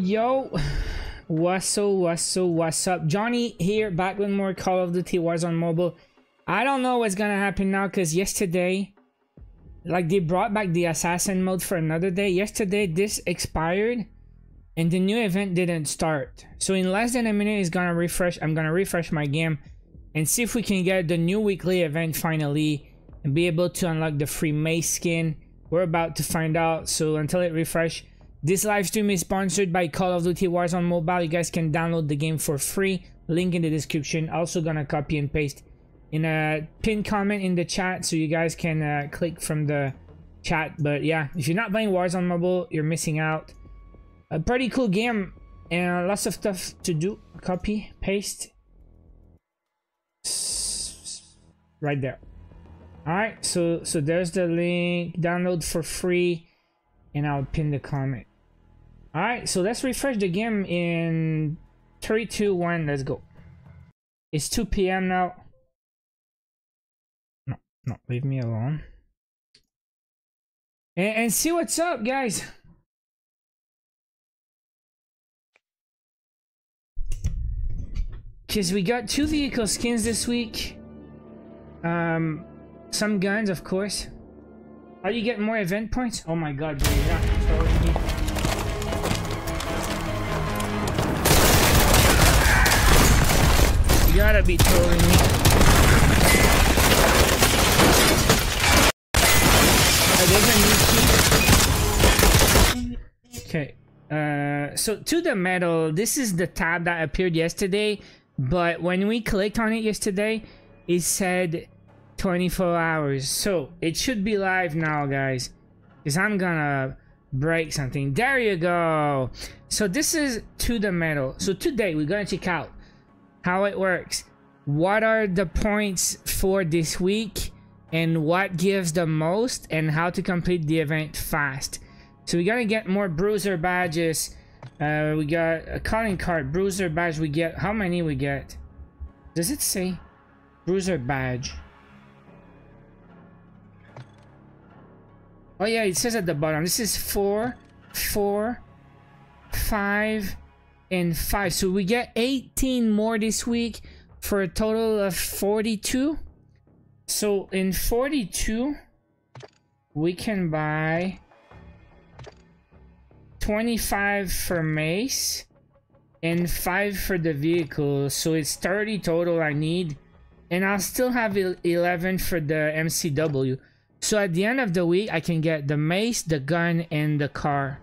Yo, what's up, what's up, what's up? Johnny here, back with more Call of Duty Warzone on Mobile. I don't know what's gonna happen now, because yesterday, like they brought back the Assassin mode for another day. Yesterday, this expired, and the new event didn't start. So in less than a minute, it's gonna refresh. I'm gonna refresh my game, and see if we can get the new weekly event finally, and be able to unlock the free Mace skin. We're about to find out, so until it refresh, this live stream is sponsored by Call of Duty Warzone Mobile. You guys can download the game for free. Link in the description. Also gonna copy and paste in a pinned comment in the chat so you guys can uh, click from the chat. But yeah, if you're not playing Warzone Mobile, you're missing out. A pretty cool game and lots of stuff to do. Copy, paste. Right there. Alright, so so there's the link. Download for free. And I'll pin the comment. Alright, so let's refresh the game in 3, 2, 1, let's go. It's 2 p.m. now. No, no, leave me alone. And, and see what's up, guys. Because we got two vehicle skins this week. Um, some guns, of course. How do you get more event points? Oh my god, bro, you're gotta be trolling me. There's a new key. Okay. Uh, so to the medal, this is the tab that appeared yesterday, but when we clicked on it yesterday, it said 24 hours. So it should be live now, guys, because I'm gonna break something. There you go. So this is to the medal. So today we're gonna check out how it works. What are the points for this week and what gives the most and how to complete the event fast. So we gotta get more bruiser badges. Uh, we got a calling card, bruiser badge. We get how many we get? Does it say bruiser badge? Oh yeah, it says at the bottom. This is four, four, five, and 5. So we get 18 more this week for a total of 42. So in 42, we can buy 25 for mace and 5 for the vehicle. So it's 30 total I need. And I'll still have 11 for the MCW. So at the end of the week, I can get the mace, the gun, and the car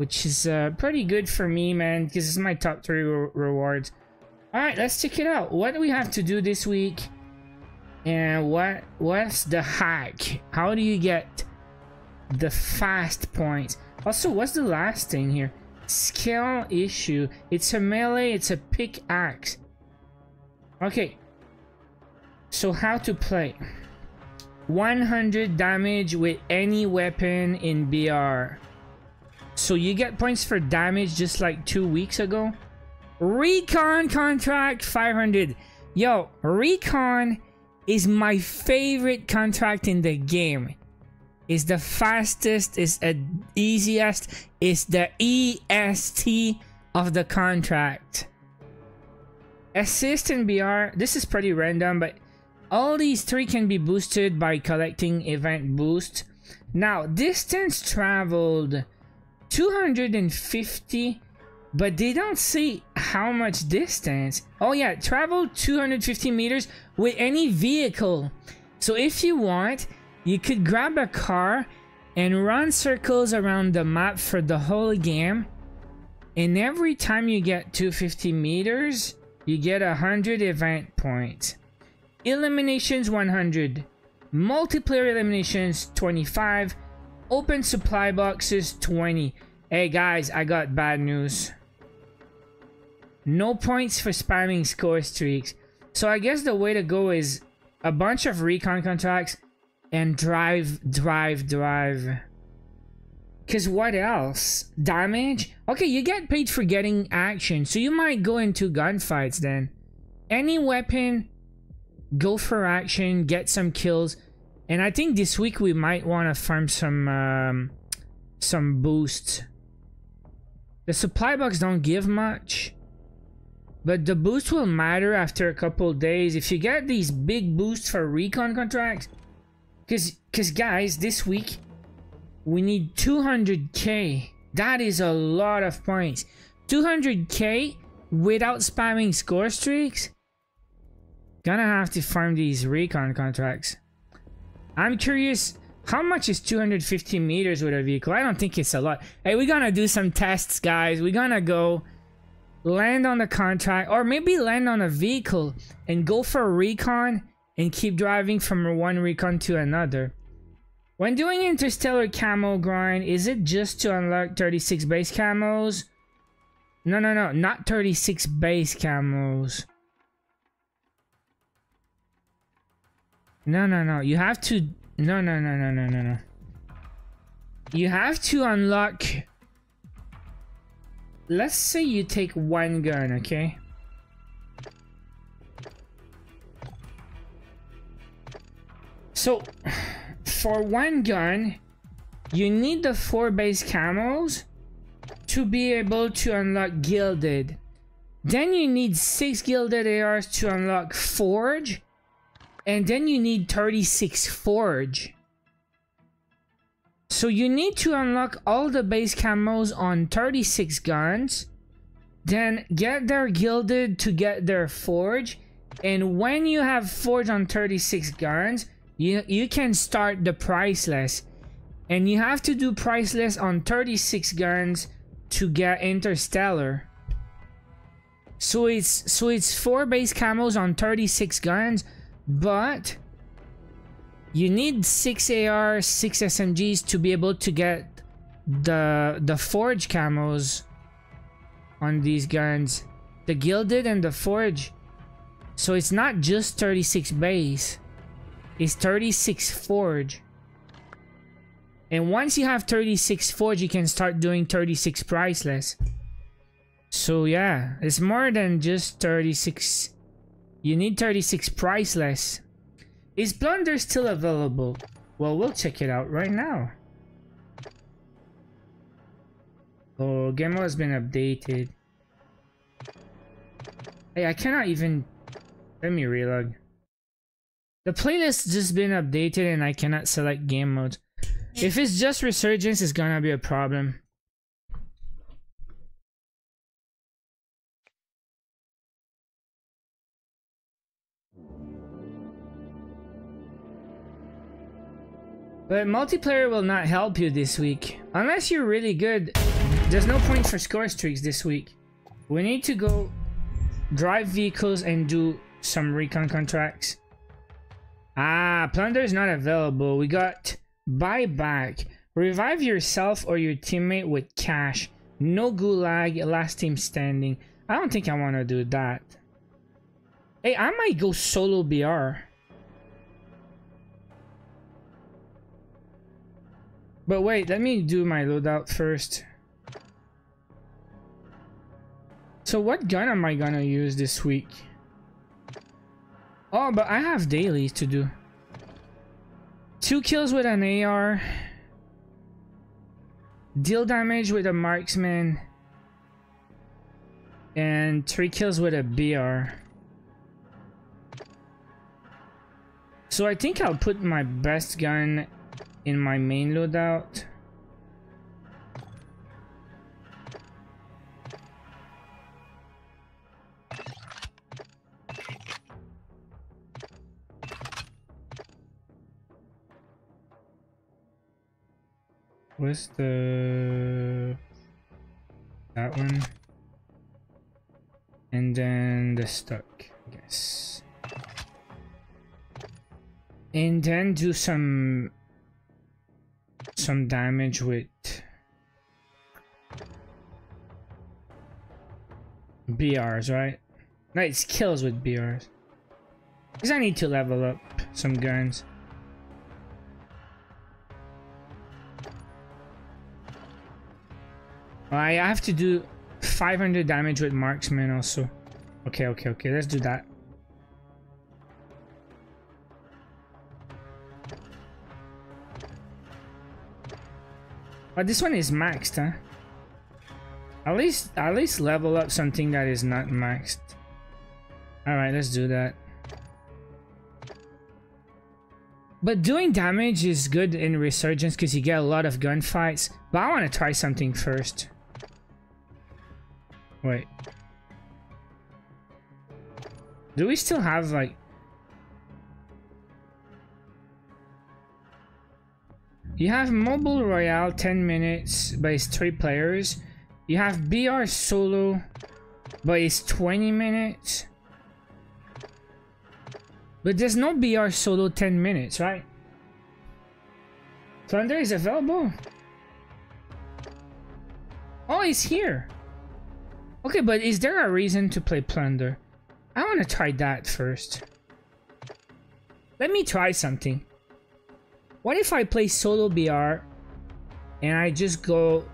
which is uh, pretty good for me, man, because it's my top three re rewards. All right, let's check it out. What do we have to do this week? And what what's the hack? How do you get the fast points? Also, what's the last thing here? Skill issue. It's a melee, it's a pickaxe. Okay. So how to play? 100 damage with any weapon in BR. So you get points for damage just like two weeks ago. Recon contract 500. Yo, Recon is my favorite contract in the game. Is the fastest, is the easiest, is the EST of the contract. Assist and BR, this is pretty random, but all these three can be boosted by collecting event boost. Now, distance traveled 250 but they don't say how much distance. Oh yeah travel 250 meters with any vehicle. So if you want you could grab a car and run circles around the map for the whole game. And every time you get 250 meters you get 100 event points. Eliminations 100 multiplayer eliminations 25 Open supply boxes 20. Hey guys, I got bad news. No points for spamming score streaks. So I guess the way to go is a bunch of recon contracts and drive, drive, drive. Cause what else? Damage? Okay, you get paid for getting action, so you might go into gunfights then. Any weapon, go for action, get some kills. And I think this week we might want to farm some um, some boosts. The supply box don't give much. But the boost will matter after a couple days. If you get these big boosts for recon contracts, because because guys, this week we need 200k. That is a lot of points. 200k without spamming score streaks. Gonna have to farm these recon contracts. I'm curious, how much is 250 meters with a vehicle? I don't think it's a lot. Hey, we're gonna do some tests, guys. We're gonna go land on the contract or maybe land on a vehicle and go for a recon and keep driving from one recon to another. When doing interstellar camo grind, is it just to unlock 36 base camos? No, no, no, not 36 base camos. No, no, no, you have to... No, no, no, no, no, no, no. You have to unlock let's say you take one gun, okay? So, for one gun, you need the four base camos to be able to unlock Gilded. Then you need six Gilded ARs to unlock Forge. And then you need 36 Forge. So you need to unlock all the base camos on 36 guns, then get their gilded to get their forge, and when you have forge on 36 guns, you, you can start the priceless. And you have to do priceless on 36 guns to get interstellar. So it's so it's four base camos on 36 guns, but you need 6 AR, 6 SMGs to be able to get the the forge camos on these guns. The gilded and the forge. So it's not just 36 base. It's 36 forge. And once you have 36 forge, you can start doing 36 priceless. So yeah, it's more than just 36. You need 36 priceless. Is Plunder still available? Well, we'll check it out right now. Oh, game mode has been updated. Hey, I cannot even... Let me relog. The playlist just been updated and I cannot select game mode. If it's just Resurgence, it's gonna be a problem. But multiplayer will not help you this week. Unless you're really good, there's no point for score streaks this week. We need to go drive vehicles and do some recon contracts. Ah, plunder is not available. We got buyback. Revive yourself or your teammate with cash. No gulag, last team standing. I don't think I want to do that. Hey, I might go solo BR. But wait, let me do my loadout first. So what gun am I gonna use this week? Oh, but I have dailies to do. Two kills with an AR. Deal damage with a marksman. And three kills with a BR. So I think I'll put my best gun in my main loadout. Where's the... That one. And then the stuck, I guess. And then do some some damage with BRs, right? Nice kills with BRs. Because I need to level up some guns. I have to do 500 damage with marksman also. Okay, okay, okay, let's do that. But this one is maxed, huh? At least, at least level up something that is not maxed. Alright, let's do that. But doing damage is good in Resurgence because you get a lot of gunfights. But I want to try something first. Wait. Do we still have like... You have Mobile Royale 10 minutes, but it's 3 players. You have BR Solo, but it's 20 minutes. But there's no BR solo 10 minutes, right? Thunder is available? Oh, he's here. Okay, but is there a reason to play Plunder? I want to try that first. Let me try something. What if I play solo BR and I just go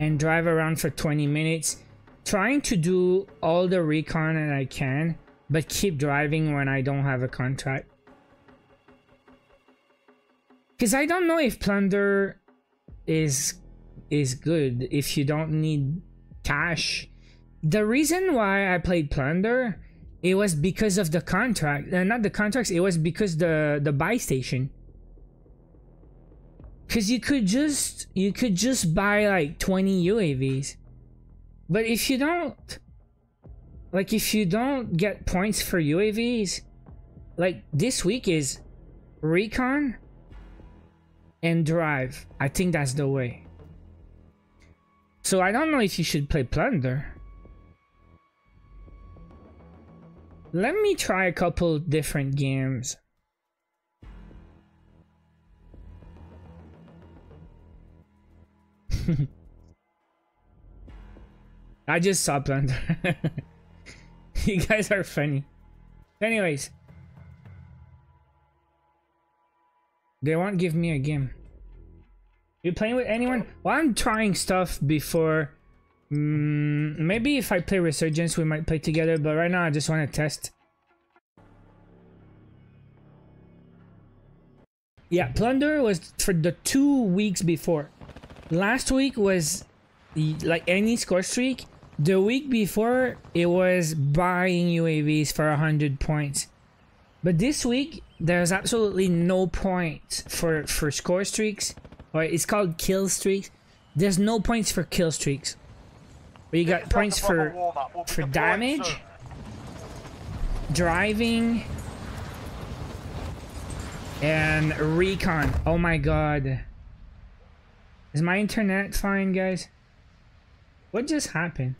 and drive around for 20 minutes trying to do all the recon that I can but keep driving when I don't have a contract. Because I don't know if plunder is is good if you don't need cash. The reason why I played plunder it was because of the contract uh, not the contracts it was because the the buy station because you could just you could just buy like 20 uavs but if you don't like if you don't get points for UAVs, like this week is recon and drive. I think that's the way. So I don't know if you should play plunder. Let me try a couple different games. I just saw plunder. you guys are funny. Anyways. They won't give me a game. You playing with anyone? Well, I'm trying stuff before. Mm, maybe if I play Resurgence, we might play together. But right now, I just want to test. Yeah, Plunder was for the two weeks before. Last week was like any score streak. The week before, it was buying UAVs for 100 points. But this week, there's absolutely no point for, for score streaks. Or it's called kill streaks. There's no points for kill streaks. But you got points for, for damage, driving, and recon. Oh my god. Is my internet fine, guys? What just happened?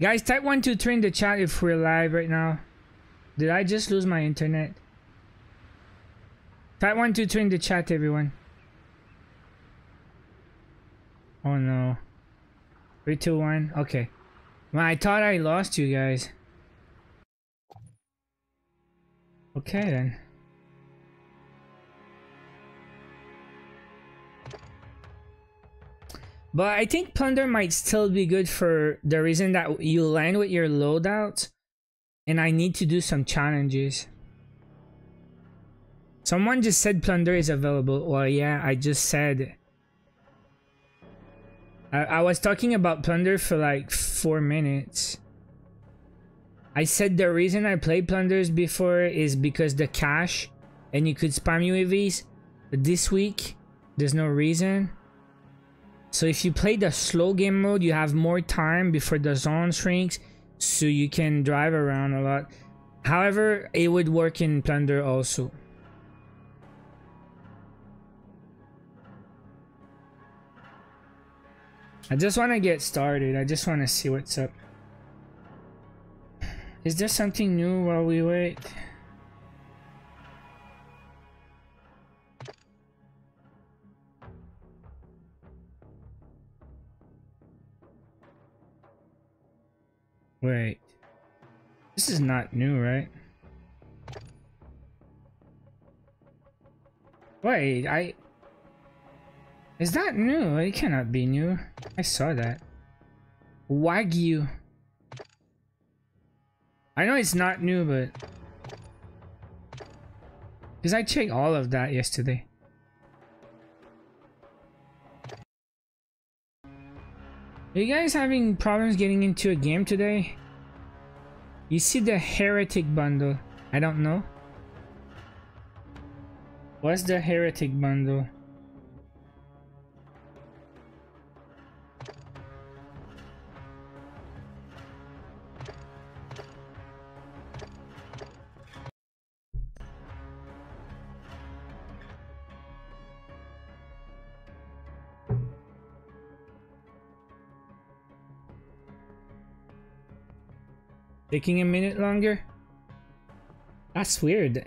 Guys, type 123 in the chat if we're live right now. Did I just lose my internet? Type 123 in the chat, everyone. Oh no. 3, 2, 1. Okay. Well, I thought I lost you guys. Okay then. But I think Plunder might still be good for the reason that you land with your loadout and I need to do some challenges. Someone just said Plunder is available. Well, yeah, I just said. I, I was talking about Plunder for like four minutes. I said the reason I played Plunders before is because the cash and you could spam UAVs. But this week, there's no reason. So if you play the slow game mode, you have more time before the zone shrinks, so you can drive around a lot. However, it would work in Plunder also. I just want to get started. I just want to see what's up. Is there something new while we wait? Wait. This is not new, right? Wait, I... Is that new? It cannot be new. I saw that. Wagyu. I know it's not new, but... Because I checked all of that yesterday. Are you guys having problems getting into a game today? You see the Heretic bundle. I don't know. What's the Heretic bundle? Taking a minute longer? That's weird.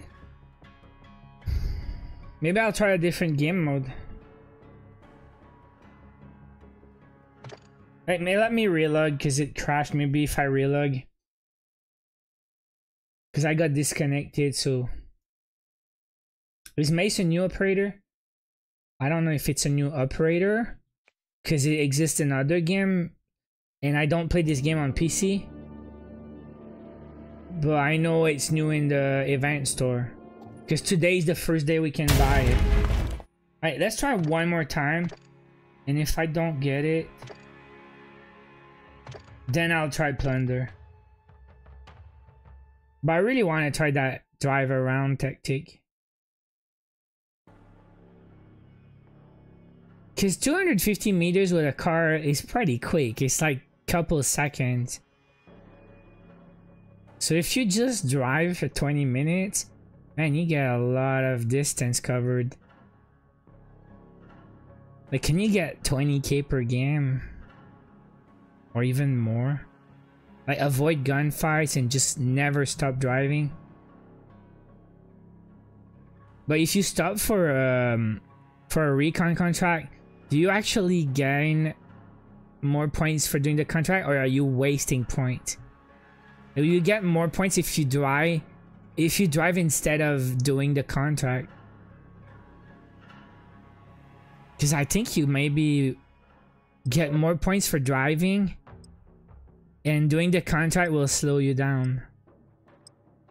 Maybe I'll try a different game mode. Right, may let me relog because it crashed. Maybe if I relog. Because I got disconnected, so... Is Mace a new operator? I don't know if it's a new operator. Because it exists in other game. And I don't play this game on PC. But I know it's new in the event store. Because today is the first day we can buy it. Alright, let's try one more time. And if I don't get it, then I'll try Plunder. But I really want to try that drive around tactic. Because 250 meters with a car is pretty quick. It's like a couple seconds. So if you just drive for 20 minutes, man, you get a lot of distance covered. Like, can you get 20k per game? Or even more? Like, avoid gunfights and just never stop driving? But if you stop for um for a recon contract, do you actually gain more points for doing the contract or are you wasting points? You get more points if you drive if you drive instead of doing the contract. Because I think you maybe get more points for driving and doing the contract will slow you down.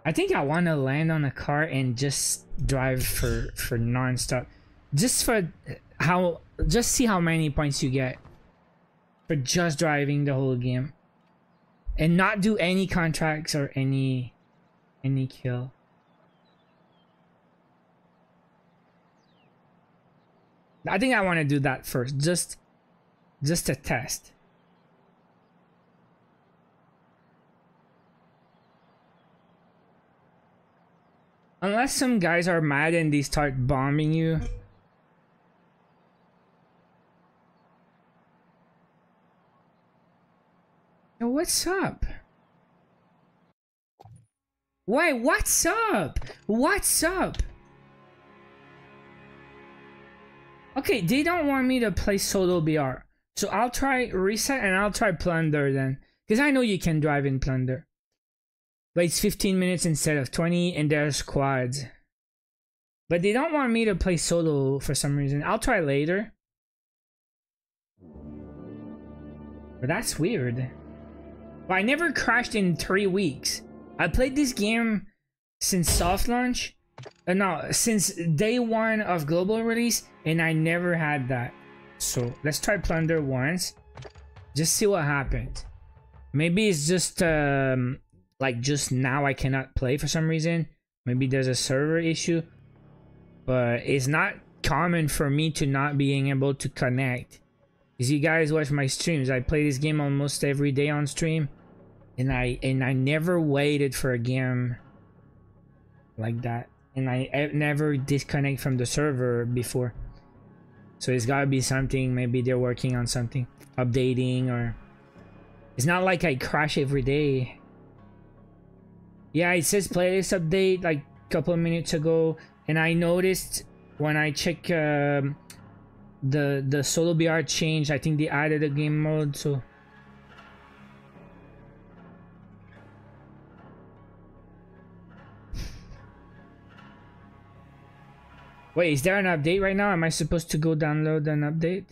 I think I want to land on a car and just drive for for non-stop. Just for how just see how many points you get for just driving the whole game and not do any contracts or any any kill. I think I want to do that first, just just to test. Unless some guys are mad and they start bombing you. What's up? Wait, what's up? What's up? Okay, they don't want me to play solo BR. So I'll try reset and I'll try plunder then. Because I know you can drive in plunder. But it's 15 minutes instead of 20 and there's squads. But they don't want me to play solo for some reason. I'll try later. But that's weird. I never crashed in three weeks. I played this game since soft launch. Uh, no, since day one of global release, and I never had that. So let's try plunder once. Just see what happens. Maybe it's just um, like just now I cannot play for some reason. Maybe there's a server issue. But it's not common for me to not being able to connect. As you guys watch my streams, I play this game almost every day on stream. And I and I never waited for a game like that. And I, I never disconnect from the server before. So it's gotta be something, maybe they're working on something. Updating or... It's not like I crash every day. Yeah, it says playlist update like a couple of minutes ago. And I noticed when I check um, the the solo BR change, I think they added a game mode, so Wait, is there an update right now? Am I supposed to go download an update?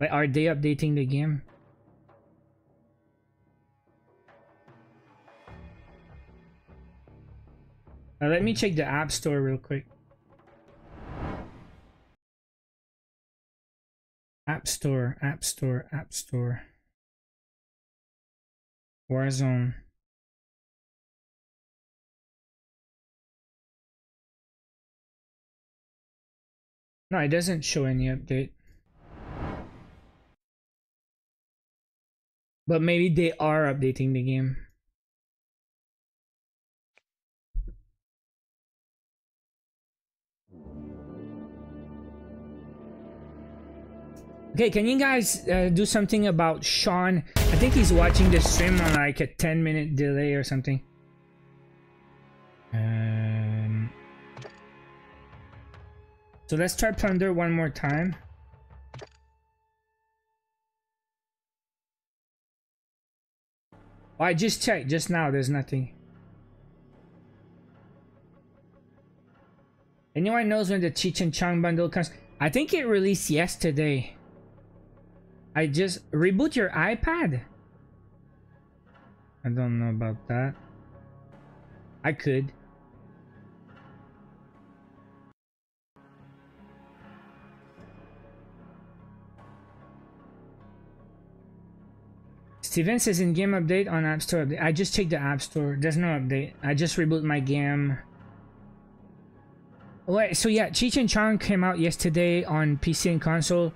Like, are they updating the game? Uh, let me check the app store real quick. App Store, App Store, App Store. Warzone. No, it doesn't show any update. But maybe they are updating the game. Okay, can you guys uh, do something about Sean? I think he's watching the stream on like a 10 minute delay or something. Um, so let's try Plunder one more time. Oh, I just checked just now, there's nothing. Anyone knows when the Cheech and Chong bundle comes? I think it released yesterday. I just reboot your iPad. I don't know about that. I could. Steven says in-game update on App Store update. I just checked the App Store. There's no update. I just reboot my game. Wait, so yeah, Cheech Chong came out yesterday on PC and console.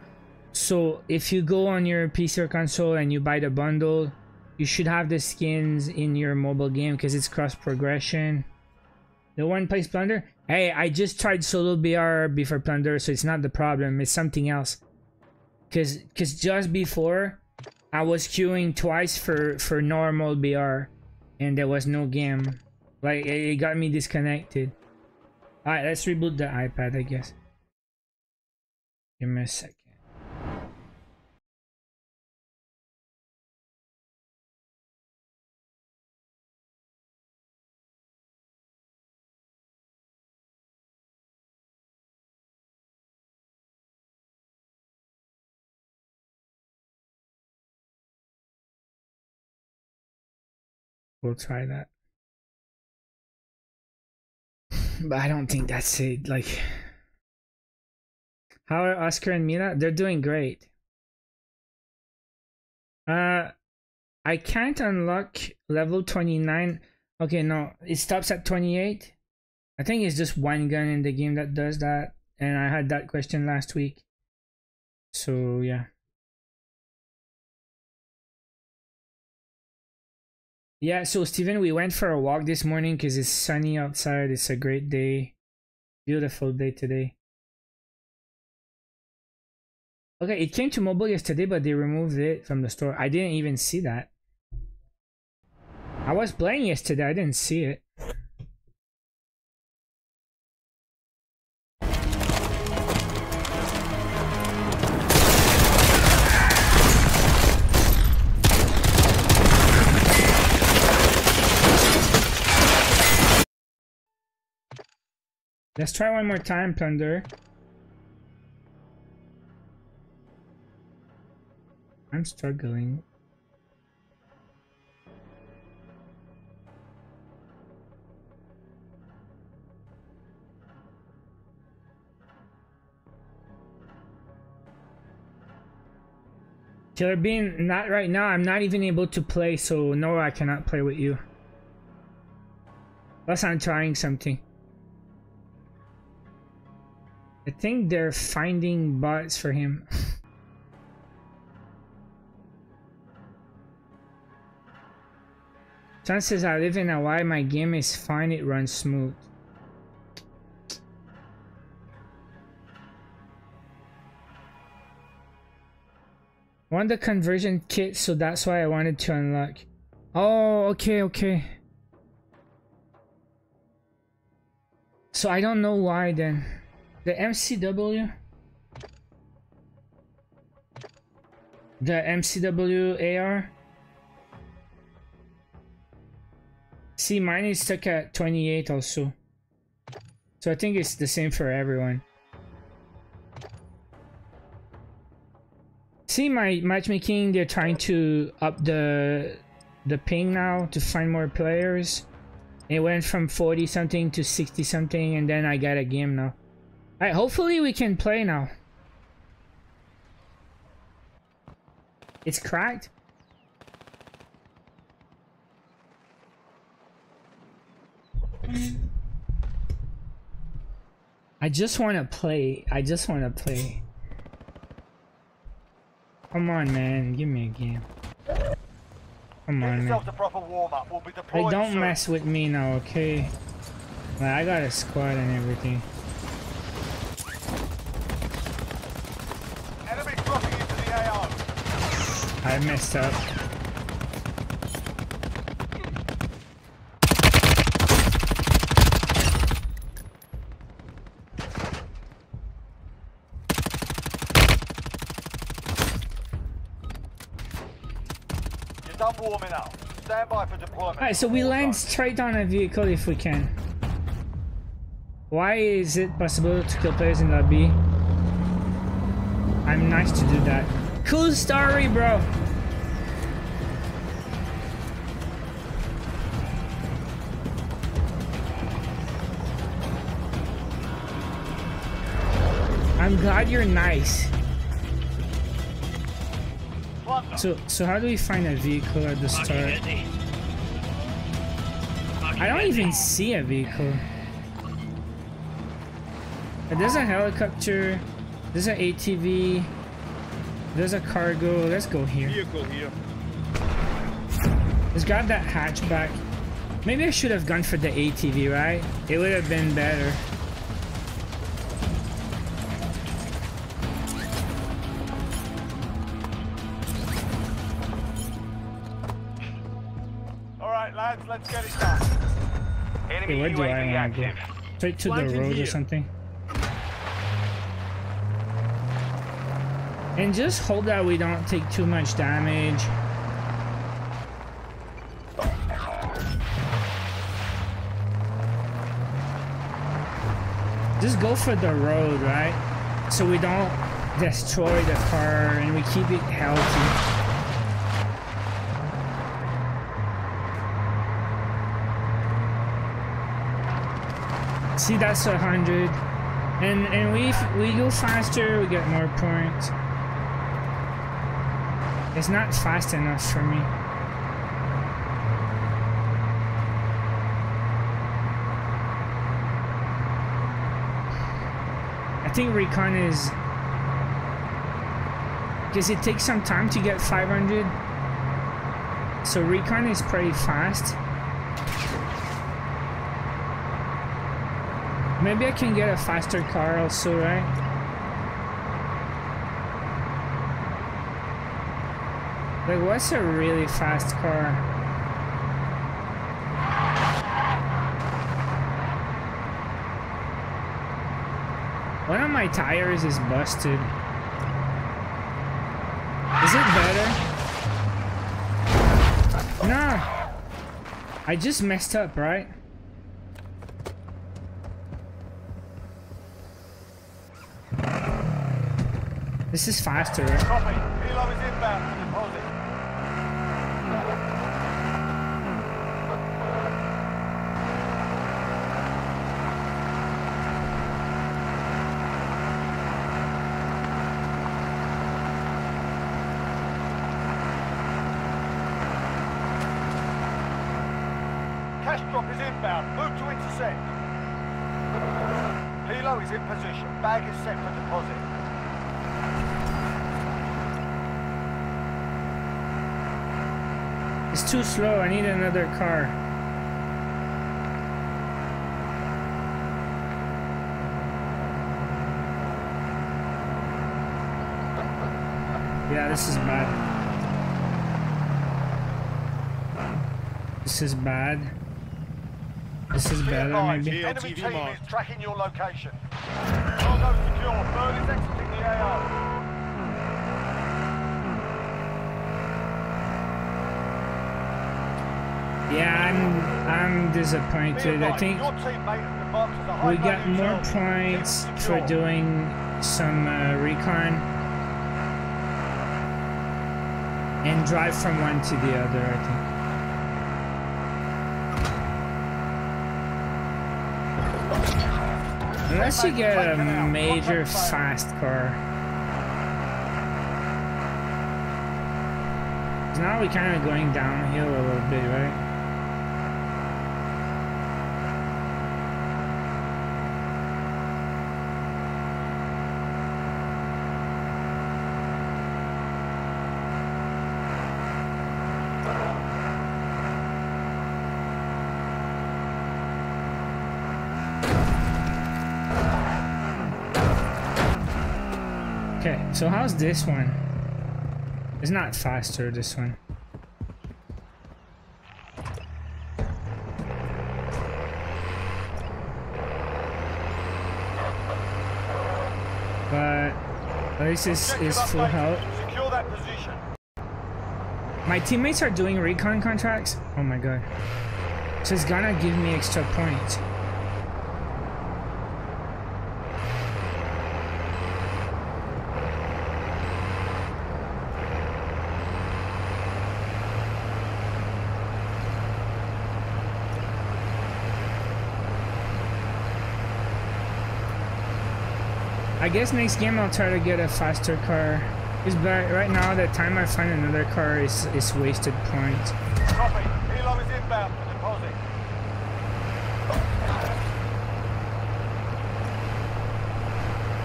So if you go on your PC or console and you buy the bundle, you should have the skins in your mobile game because it's cross progression. The one plays Plunder? Hey, I just tried solo BR before Plunder, so it's not the problem. It's something else. Cause, cause just before, I was queuing twice for for normal BR, and there was no game. Like it, got me disconnected. All right, let's reboot the iPad, I guess. Give me a second. We'll try that. But I don't think that's it. Like, how are Oscar and Mila? They're doing great. Uh, I can't unlock level 29. Okay, no, it stops at 28. I think it's just one gun in the game that does that. And I had that question last week. So, yeah. Yeah, so Steven, we went for a walk this morning because it's sunny outside. It's a great day. Beautiful day today. Okay, it came to mobile yesterday, but they removed it from the store. I didn't even see that. I was playing yesterday, I didn't see it. Let's try one more time, Plunder. I'm struggling. Killer Bean, not right now. I'm not even able to play, so no, I cannot play with you. Unless I'm trying something. I think they're finding bots for him. Chances I live in Hawaii, my game is fine, it runs smooth. Want the conversion kit, so that's why I wanted to unlock. Oh, okay, okay. So I don't know why then. The MCW? The MCW AR? See, mine is stuck at 28 also. So I think it's the same for everyone. See my matchmaking, they're trying to up the the ping now to find more players. It went from 40 something to 60 something and then I got a game now. Alright, hopefully we can play now. It's cracked? I just want to play. I just want to play. Come on, man. Give me a game. Come on, man. Hey, don't soon. mess with me now, okay? Like, I got a squad and everything. Enemy dropping into the AO. I messed up. done warming up. Stand by for deployment. Alright, so we land straight on a vehicle if we can. Why is it possible to kill players in lobby? I'm nice to do that. Cool story, bro. I'm glad you're nice. So, so how do we find a vehicle at the start? I don't even see a vehicle. There's a helicopter. There's an ATV. There's a cargo. Let's go here. Vehicle here. Let's grab that hatchback. Maybe I should have gone for the ATV, right? It would have been better. All right, lads, let's get it done. Enemy okay, where do I want to go? Straight to the road or something. And just hope that we don't take too much damage. Just go for the road, right? So we don't destroy the car and we keep it healthy. See, that's a hundred. And and we we go faster, we get more points. It's not fast enough for me. I think recon is because it takes some time to get 500 so recon is pretty fast Maybe I can get a faster car also, right? Like, what's a really fast car? One of my tires is busted. Is it better? No! I just messed up, right? This is faster. Copy. Helo is inbound for deposit. Cash drop is inbound. Move to intercept. Helo is in position. Bag is set for deposit. It's too slow. I need another car. Yeah, this is bad. This is bad. This is better, maybe. Enemy team is tracking your location. Cargo secure. Bird is exiting the. Yeah, I'm I'm disappointed. I think we got more points for doing some uh, recon and drive from one to the other, I think. Unless you get a major fast car. now we're kind of going downhill a little bit, right? Okay, so how's this one? It's not faster, this one. But this is, full health. Secure that position. My teammates are doing recon contracts. Oh my god. So it's gonna give me extra points. I guess next game I'll try to get a faster car. Is but right now the time I find another car is is wasted points. Copy. Helo is inbound for deposit.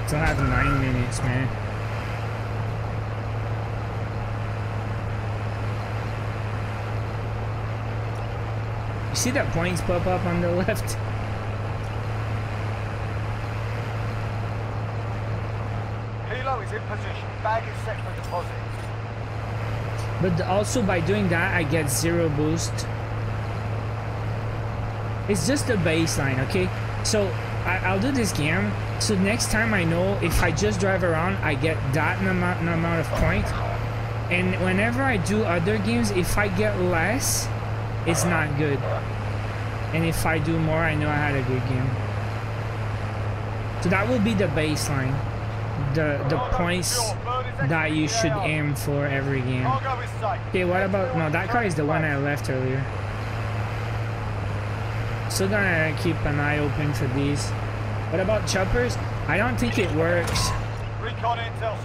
Still have nine minutes, man. You see that points pop up on the left? Helo is in position. Bag is set for deposit. But also by doing that, I get zero boost. It's just the baseline, okay? So I, I'll do this game. So next time I know if I just drive around, I get that amount, amount of points. And whenever I do other games, if I get less, it's not good. And if I do more, I know I had a good game. So that will be the baseline. The the points that you should aim for every game. Okay, what about... No, that car is the one I left earlier. Still gonna keep an eye open for these. What about choppers? I don't think it works.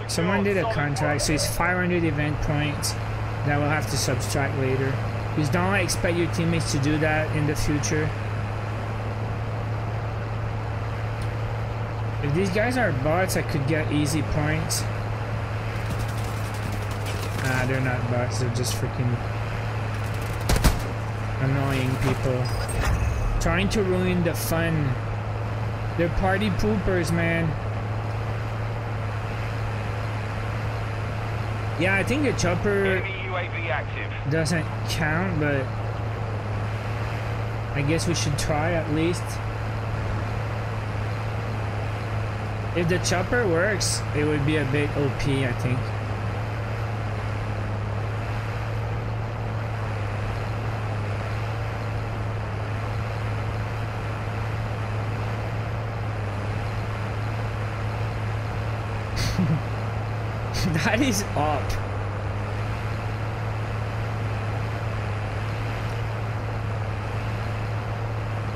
Someone did a contract, so it's 500 event points that we'll have to subtract later. Because don't expect your teammates to do that in the future. If these guys are bots, I could get easy points. Nah, they're not bots, they're just freaking annoying people. Trying to ruin the fun. They're party poopers, man. Yeah, I think the chopper Enemy UAV active. doesn't count, but I guess we should try at least. If the chopper works, it would be a bit OP, I think. that is up.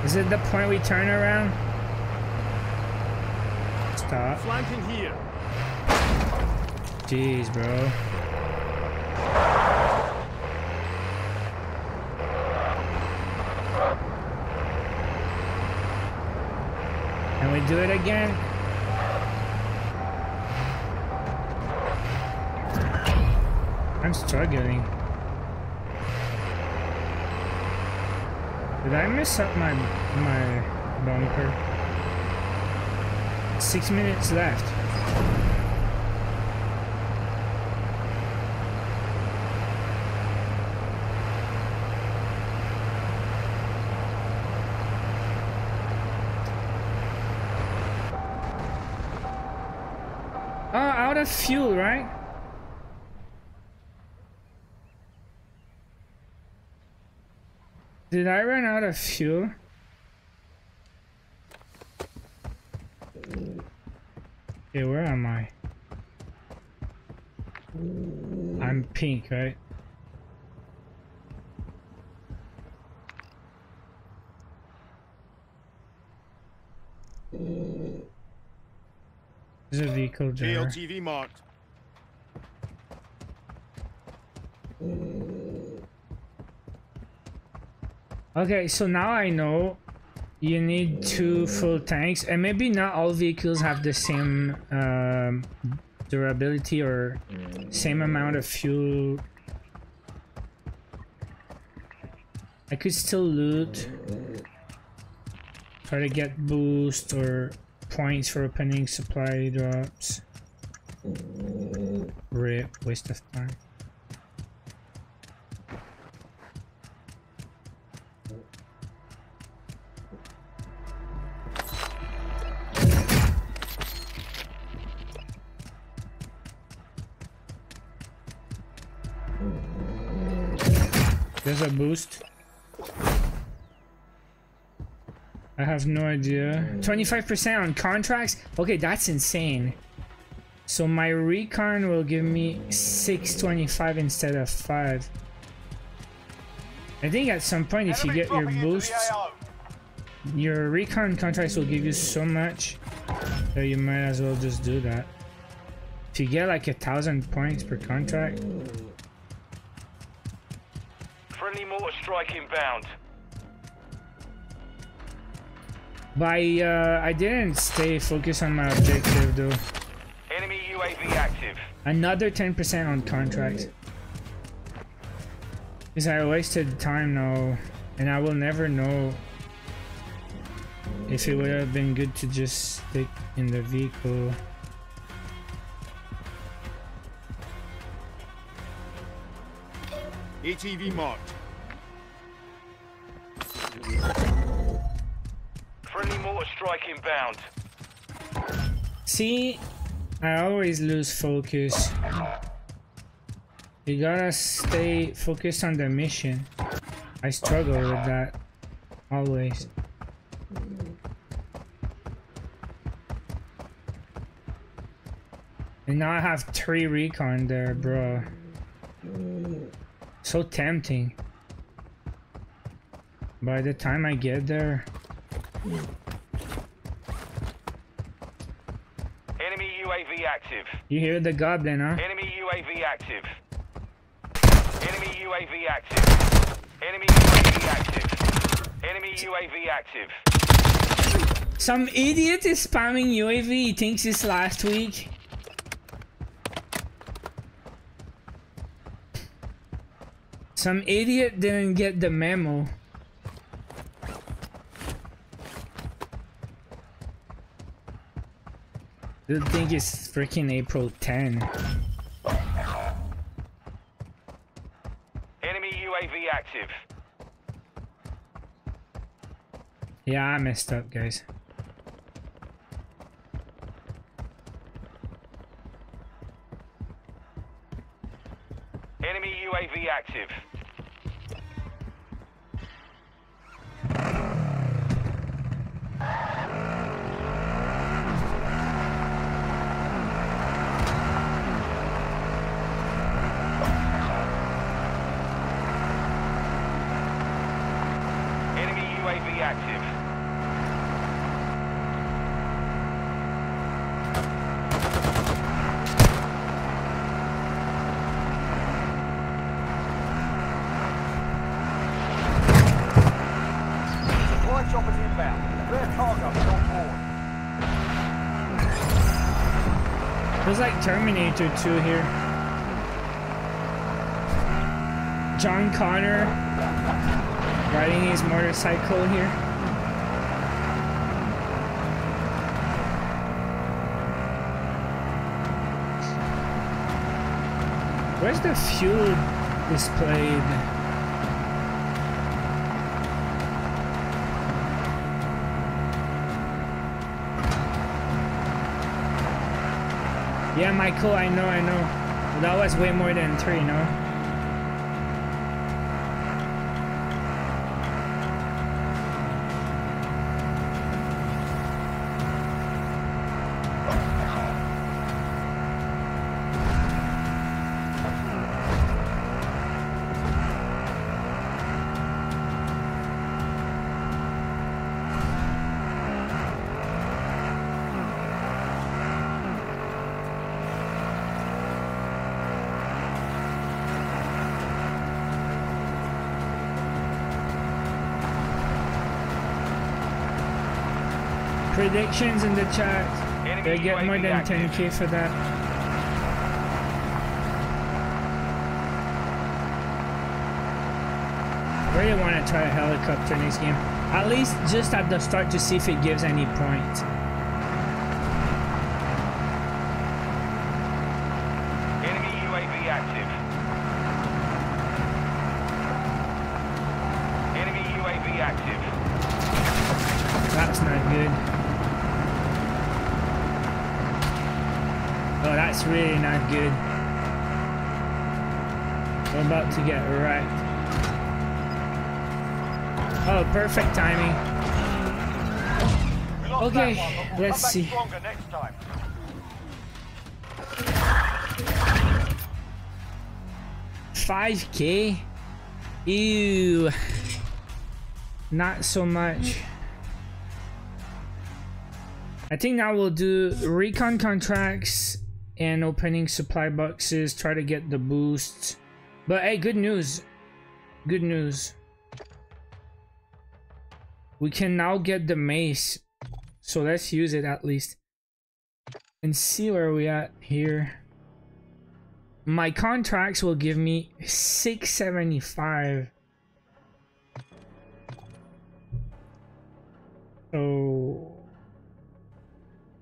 Is it the point we turn around? Stop. Flanking here. Jeez, bro. Can we do it again? I'm struggling. Did I mess up my my bumper? Six minutes left. Oh, out of fuel, right? Did I run out of fuel? Okay, where am I? I'm pink, right? Is a vehicle jar. TV marked. Okay, so now I know you need two full tanks, and maybe not all vehicles have the same um, durability or same amount of fuel. I could still loot, try to get boost or points for opening supply drops. Rip, waste of time. Boost. I have no idea. 25% on contracts? Okay, that's insane. So my recon will give me 625 instead of 5. I think at some point if you get your dropping into the boosts, your recon contracts will give you so much that you might as well just do that. If you get like a thousand points per contract, Friendly mortar strike inbound. but I, uh, I didn't stay focused on my objective though. Enemy UAV active. Another 10% on contract. Because I wasted time now, and I will never know if it would have been good to just stick in the vehicle. ATV marked. Friendly mortar strike inbound. See, I always lose focus. You gotta stay focused on the mission. I struggle with that. Always. And now I have three recon there, bro. So tempting. By the time I get there, Enemy UAV active. you hear the goblin, huh? Enemy UAV active. Enemy UAV active. Enemy UAV active. Enemy UAV active. Some idiot is spamming UAV. He thinks it's last week. Some idiot didn't get the memo. They think it's freaking April 10. Enemy UAV active. Yeah, I messed up, guys. Enemy UAV active. Enemy UAV active. Supply choppers inbound. Rare cargo is on board. There's like Terminator 2 here. John Connor riding his motorcycle here. Where's the fuel displayed? Yeah, Michael, I know, I know. That was way more than three, no? Predictions in the chat. They get more than 10k for that. Really want to try a helicopter in this game. At least just at the start to see if it gives any points. Enemy UAV active. Enemy UAV active. That's not good. Oh, that's really not good. We're about to get wrecked. Oh, perfect timing. Okay, that one, but we'll let's see. stronger next time. Five K? Ew. Not so much. I think now we'll do recon contracts and opening supply boxes, try to get the boost. But hey, good news. Good news. We can now get the mace. So let's use it at least. And see where we at here. My contracts will give me 675. So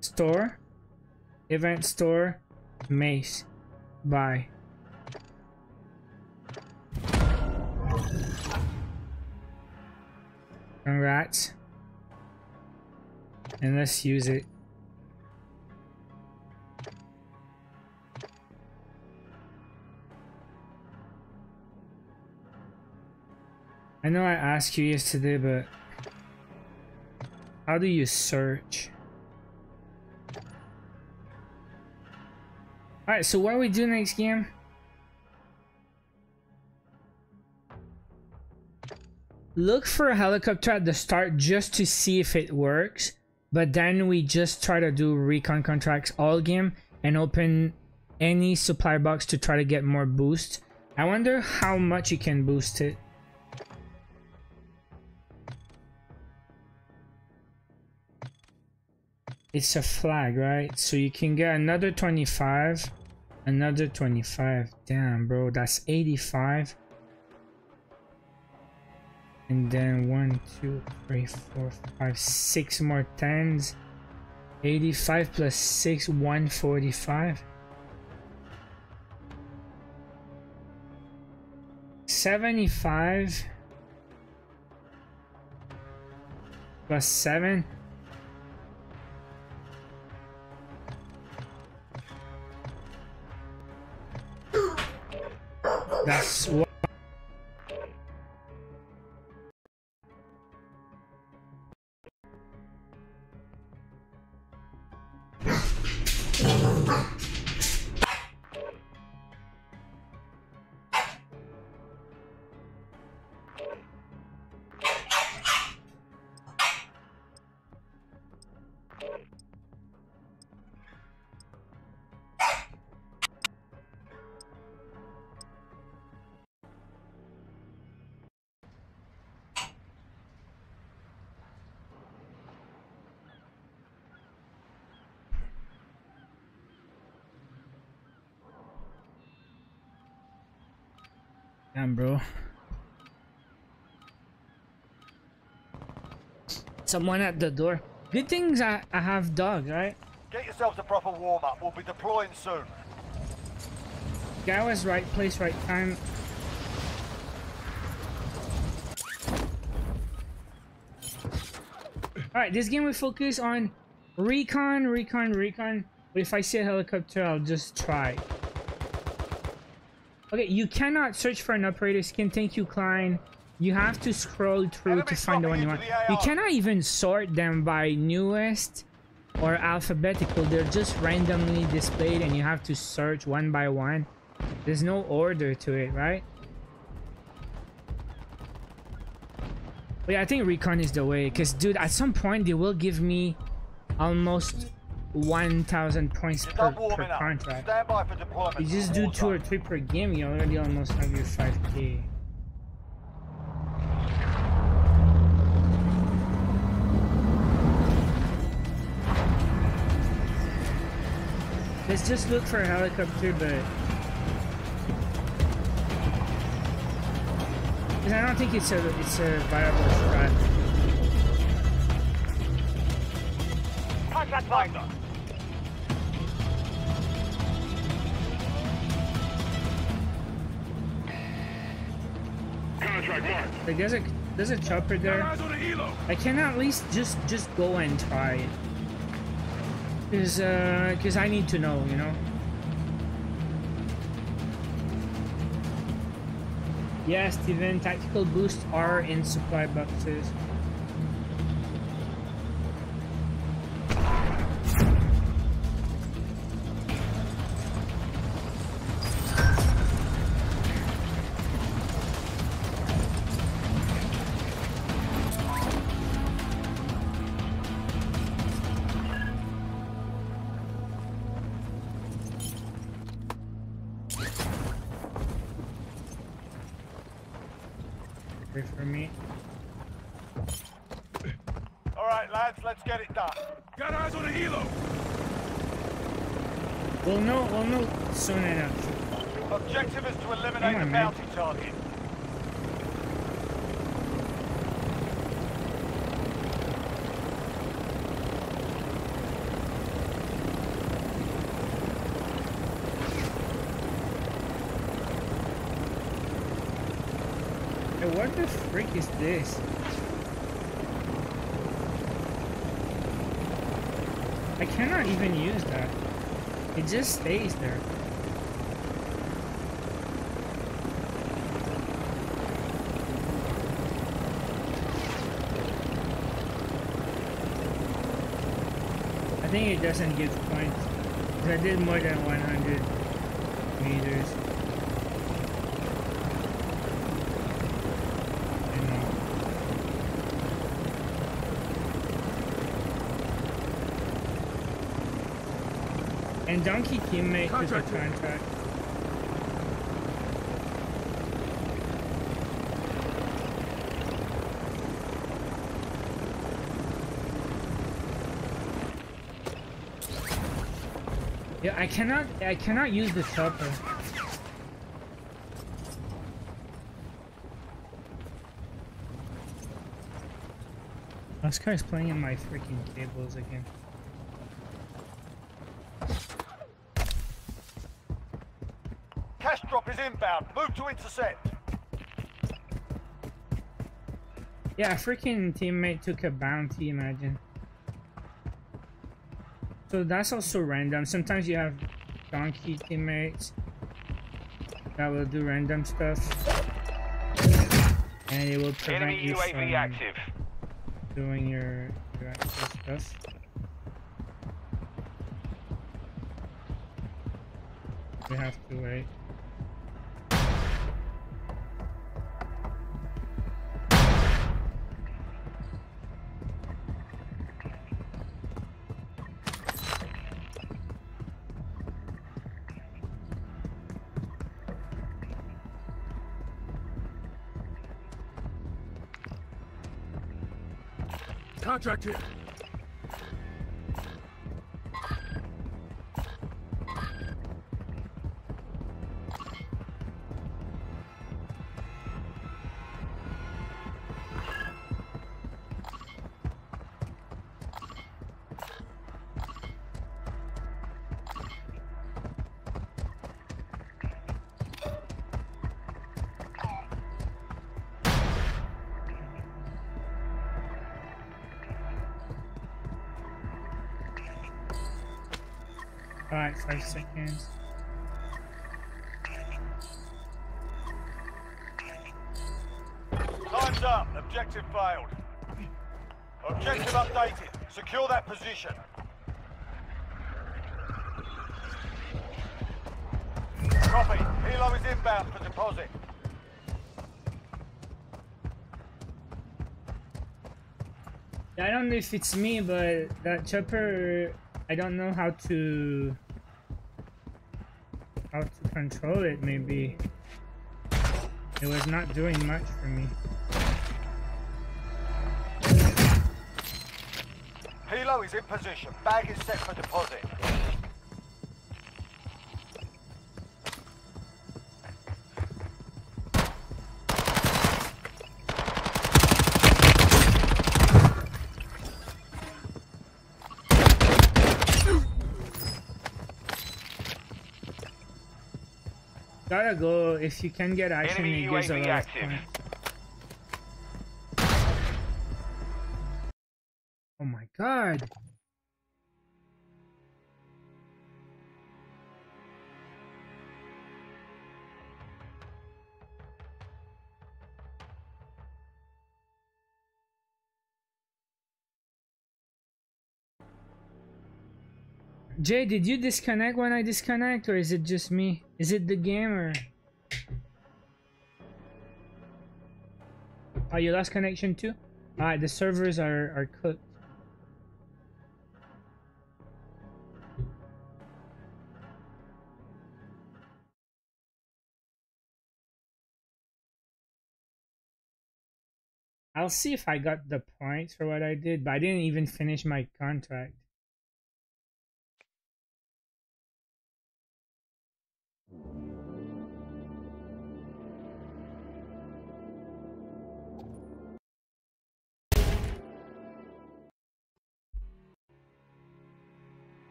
store event store mace buy congrats. And let's use it. I know I asked you yesterday but how do you search? Alright, so what do we do next game? Look for a helicopter at the start just to see if it works. But then we just try to do recon contracts all game and open any supply box to try to get more boost. I wonder how much you can boost it. It's a flag, right? So you can get another 25, another 25. Damn, bro, that's 85. And then one, two, three, four, five, six more tens. 85 plus 6, 145. 75 plus 7 That's what. Damn, bro. Someone at the door. Good things I, I have dog, right? Get yourselves a proper warm-up. We'll be deploying soon. Guy was right place, right time. Alright, this game we focus on recon, recon, recon. But if I see a helicopter, I'll just try. Okay, you cannot search for an operator skin. Thank you, Klein. You have to scroll through Enemy to find the one you want. You cannot even sort them by newest or alphabetical. They're just randomly displayed and you have to search one by one. There's no order to it, right? But yeah, I think recon is the way. Because, dude, at some point they will give me almost 1,000 points per, per contract. You just do 2 or 3 per game, you already almost have your 5k. Let's just look for a helicopter, but... Because I don't think it's a, it's a viable shot. Contract finder. Contract marked. Like, there's a, there's a chopper there. Eyes on the helo. I can at least just just go and try it. Cause uh, cause I need to know, you know. Yeah, Steven, tactical boosts are in supply boxes. What the freak is this? I cannot even use that. It just stays there. I think it doesn't give points. I did more than 100 meters. I know. And Donkey teammate took a Contract Yeah, I cannot I cannot use the chopper. Oscar is playing in my freaking cables again. Cash drop is inbound. Move to intercept. Yeah, a freaking teammate took a bounty, imagine. So that's also random. Sometimes you have donkey teammates that will do random stuff. And it will prevent Enemy you UAV from active. doing your, your actual stuff. Contract here. Five seconds. Time's up. Objective failed. Objective updated. Secure that position. Copy. Helo is inbound for deposit. I don't know if it's me, but that chopper, I don't know how to how to control it. Maybe it was not doing much for me. Helo is in position. Bag is set for deposit. Go. If you can get action, Enemy it gives a lot of active. points. Oh my god. Jay, did you disconnect when I disconnect, or is it just me? Is it the game, or... Oh, you lost connection too? Alright, the servers are, are cooked. I'll see if I got the points for what I did, but I didn't even finish my contract.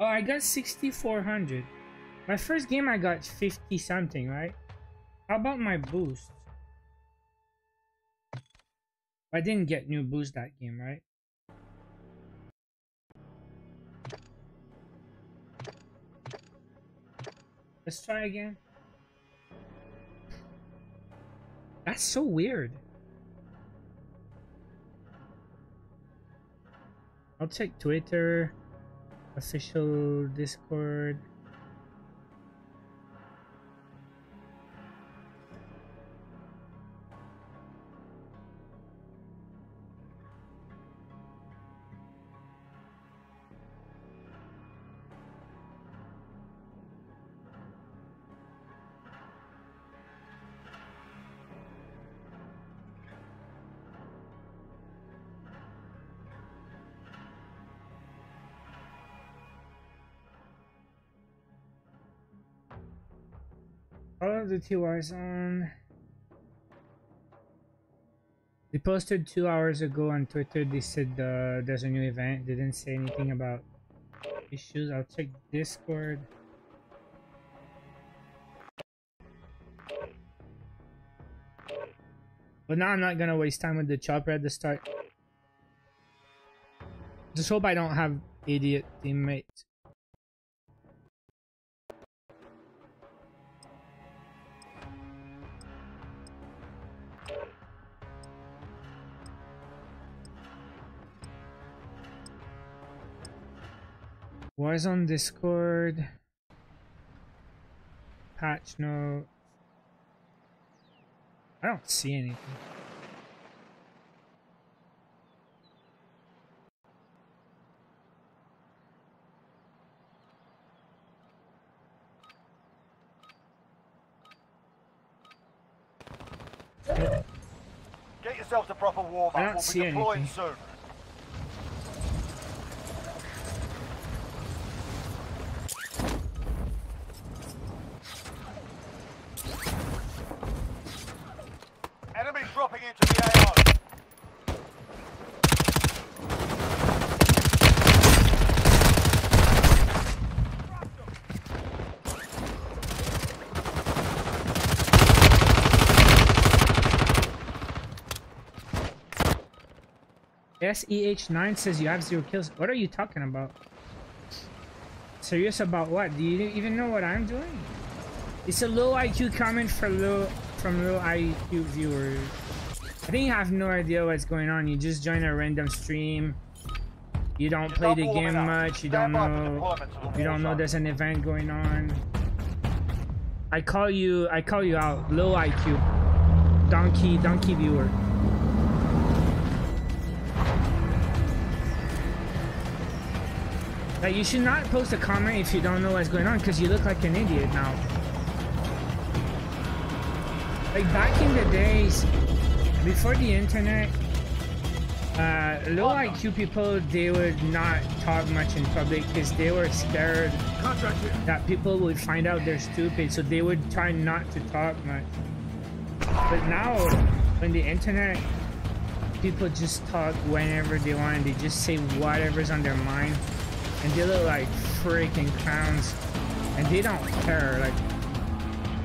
Oh, I got 6,400. My first game I got 50 something, right? How about my boost? I didn't get new boost that game, right? Let's try again. That's so weird. I'll check Twitter, official Discord. Call of Duty Warzone. They posted two hours ago on Twitter. They said uh, there's a new event. They didn't say anything about issues. I'll check Discord. But now I'm not gonna waste time with the chopper at the start. Just hope I don't have idiot teammates. Warzone Discord. Patch note. I don't see anything. Get yourself to proper warm I up. We'll be deploying anything. soon. Dropping into the AO. SEH9 says you have zero kills. What are you talking about? Serious about what? Do you even know what I'm doing? It's a low IQ comment for low from low IQ viewers. I think you have no idea what's going on. You just join a random stream. You don't play the game much. You don't know. You don't know there's an event going on. I call you. I call you out. Low IQ. Donkey. Donkey viewer. Like you should not post a comment if you don't know what's going on because you look like an idiot now. Like back in the days, before the internet, uh, low IQ people they would not talk much in public because they were scared that people would find out they're stupid, so they would try not to talk much. But now, when the internet, people just talk whenever they want. They just say whatever's on their mind, and they look like freaking clowns, and they don't care. Like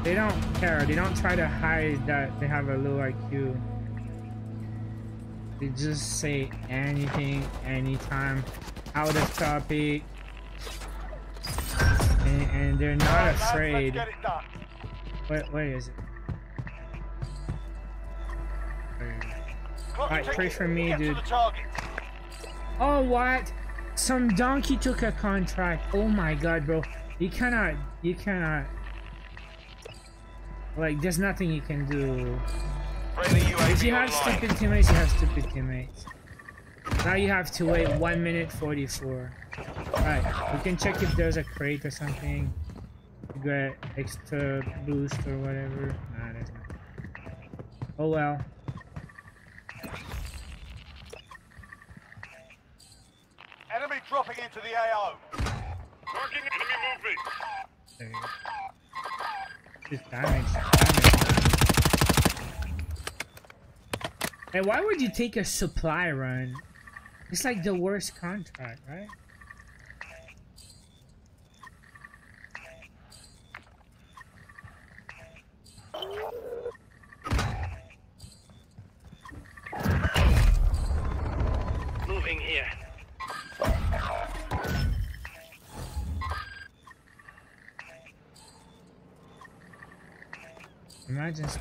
They don't care. They don't try to hide that they have a low IQ. They just say anything, anytime, out of topic. And, and they're not Right, afraid. Wait, where is it? Alright, pray for me, dude. To the target. Oh, what? Some donkey took a contract. Oh my god, bro. You cannot, you cannot. Like, there's nothing you can do. If you have online. stupid teammates, you have stupid teammates. Now you have to wait 1 minute 44. Alright, we can check if there's a crate or something. Get extra boost or whatever. Nah, there's not. Oh well. Enemy dropping into the AO. Marking enemy movement. Just damage. damage. Hey, why would you take a supply run? It's like the worst contract, right?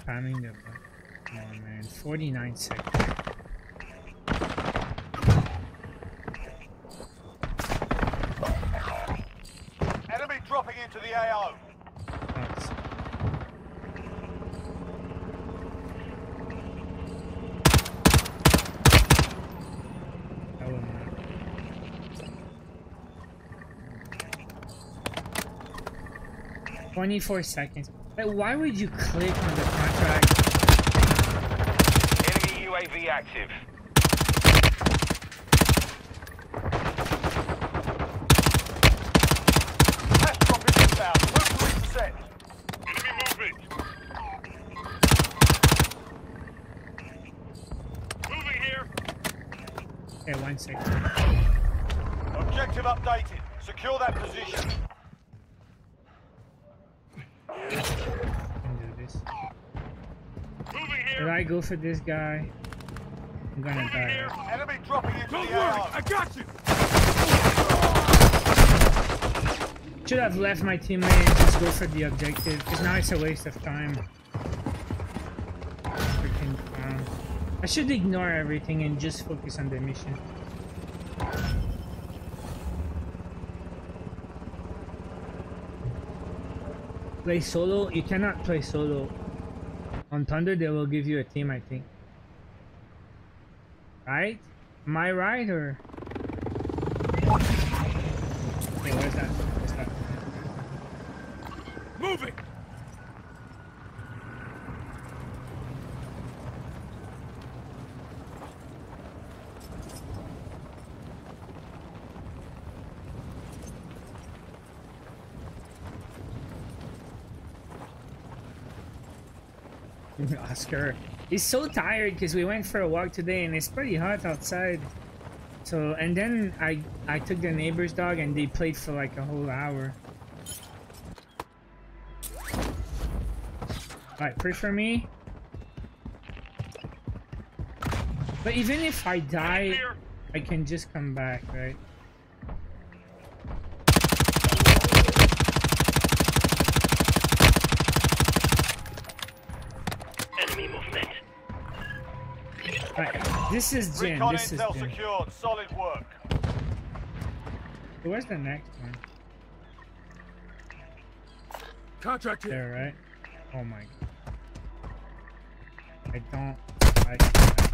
Spamming the button. On, man. 49 seconds. Enemy dropping into the AO. That's- That will not. Twenty-four seconds. But why would you click on the contract? Enemy UAV active. Fast dropping inbound. Move to intercept. Enemy movement. Moving here. Okay, one second. Objective updated. Secure that position. Go for this guy, I'm gonna Moving die. Enemy dropping into Don't the worry. AO. I got you. Should have left my teammate and just go for the objective, because now it's a waste of time. Freaking clown. I should ignore everything and just focus on the mission. Play solo? You cannot play solo. On Thunder, they will give you a team, I think. Right? Am I right, or...? Okay, where's that? Where's that? Moving. Oscar. He's so tired because we went for a walk today and it's pretty hot outside. So and then I I took the neighbor's dog and they played for like a whole hour. Alright, pray for me. But even if I die, I can just come back, right? This is Jin. Recon This is intel Jin. secured. Solid work. Where's the next one? Contract here. There, right? Oh my god. I don't like that.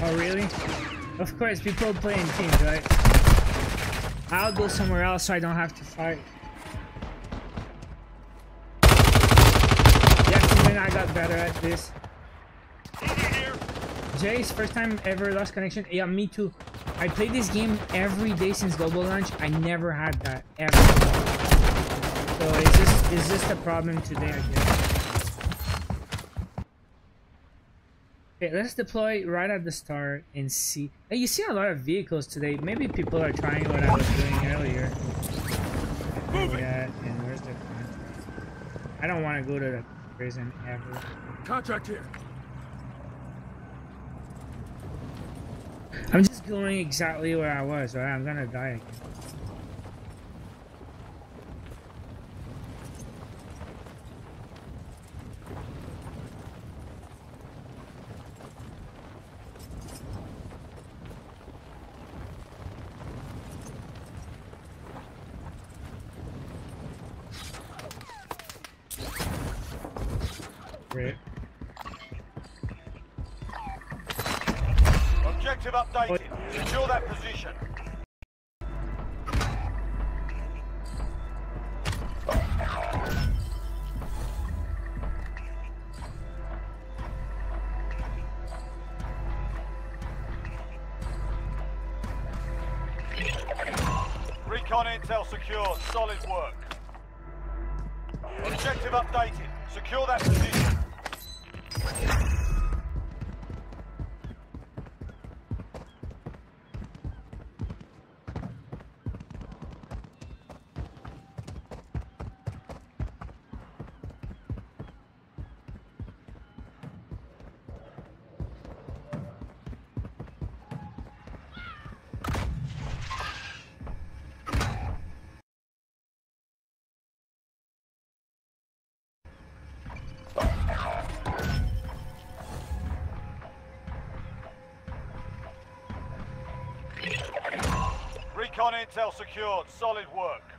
Oh really? Of course, people play in teams, right? I'll go somewhere else so I don't have to fight. Yes, even I got better at this. Jay's first time ever lost connection. Yeah, me too. I played this game every day since Global Launch. I never had that ever. So it's just it's just a problem today, I guess. Okay, let's deploy right at the start and see. Hey, you see a lot of vehicles today. Maybe people are trying what I was doing earlier. Moving. Yeah, and where's the contract? I don't want to go to the prison ever. Contract here. I'm just going exactly where I was, right? I'm gonna die again. Recon intel secured. Solid work. Objective updated. Secure that position. Intel secured. Solid work.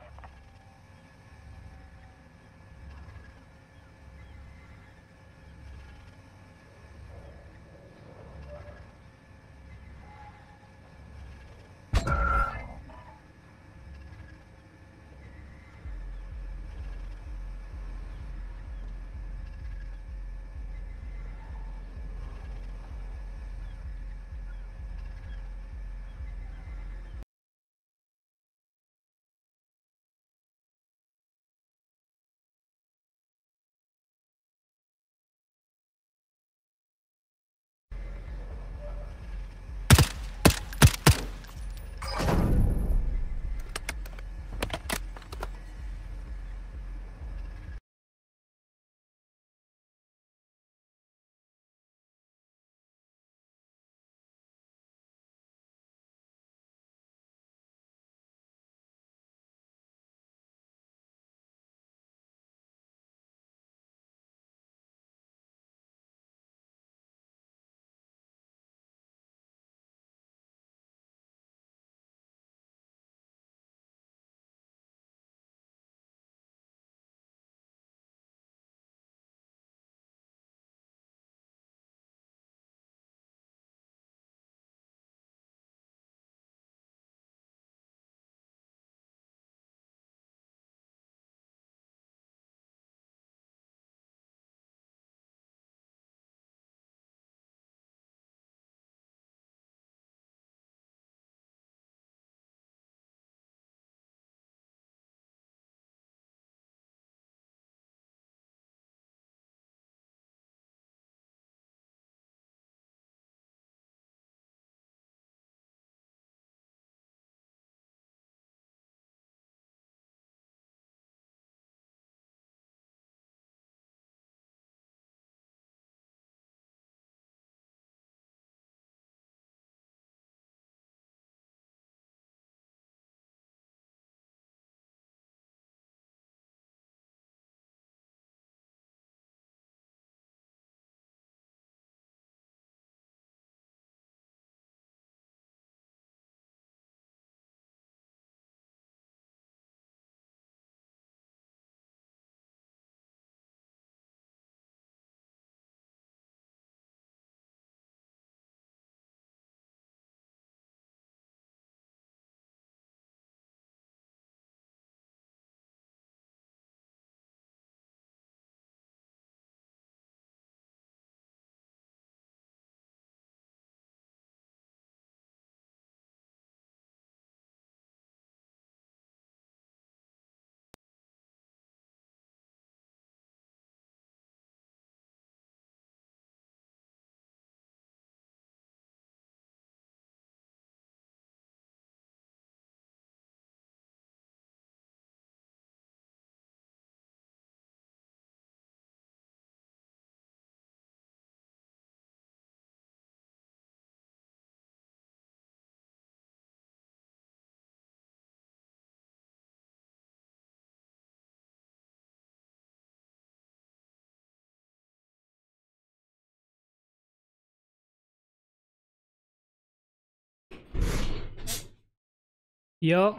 Yo.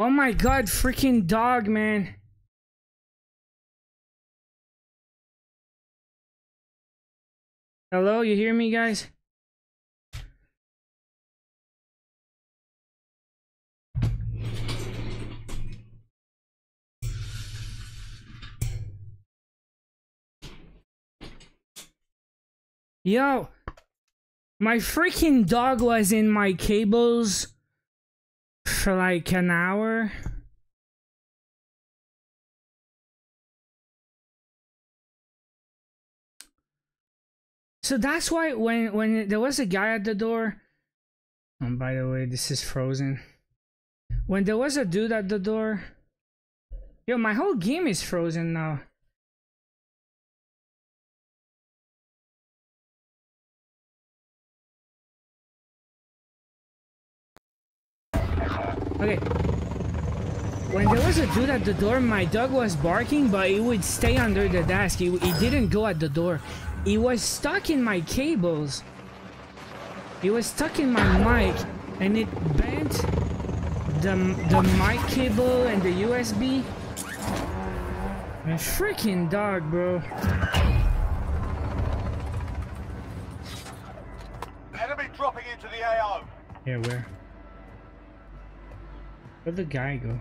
Oh my god, freaking dog, man. Hello, you hear me, guys? Yo, my freaking dog was in my cables for like an hour. So that's why when when there was a guy at the door. Oh, by the way, this is frozen. When there was a dude at the door. Yo, my whole game is frozen now. Okay. When there was a dude at the door, my dog was barking, but it would stay under the desk. It, it didn't go at the door. It was stuck in my cables. It was stuck in my mic, and it bent the, the mic cable and the USB. A freaking dog, bro. Enemy dropping into the AO. Yeah, where? Where'd the guy go?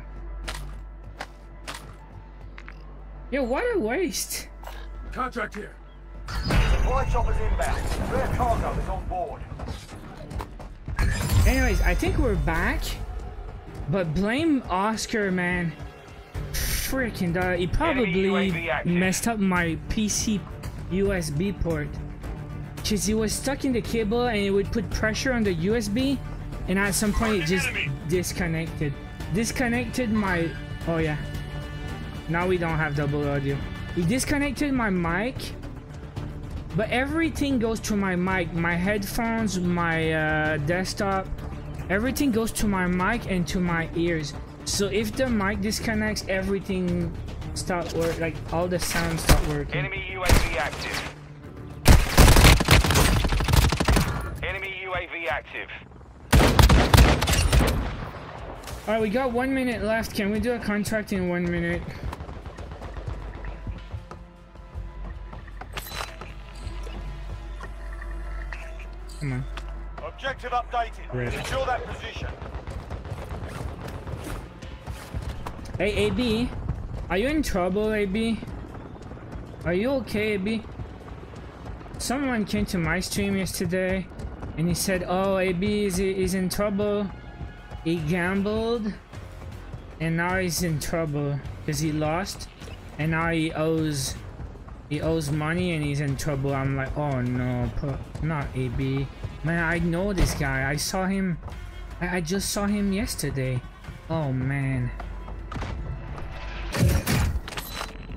Yo, what a waste! Contract here. Supply choppers inbound. Their cargo is on board. Anyways, I think we're back. But blame Oscar, man. Freaking dog. He probably messed up my PC USB port. Cause it was stuck in the cable and it would put pressure on the USB and at some point it just disconnected. Disconnected my oh yeah. Now we don't have double audio. It disconnected my mic. But everything goes to my mic. My headphones, my uh, desktop, everything goes to my mic and to my ears. So if the mic disconnects, everything stop work like all the sounds stop working. Enemy UAV active. Enemy UAV active. Alright, we got one minute left. Can we do a contract in one minute? Come on. Objective updated. Red. Secure that position. Hey, AB. Are you in trouble, AB? Are you okay, AB? Someone came to my stream yesterday and he said, oh, AB is, is in trouble. He gambled and now he's in trouble because he lost and now he owes he owes money and he's in trouble. I'm like, oh no, not AB. Man, I know this guy. I saw him. I, I just saw him yesterday. Oh man.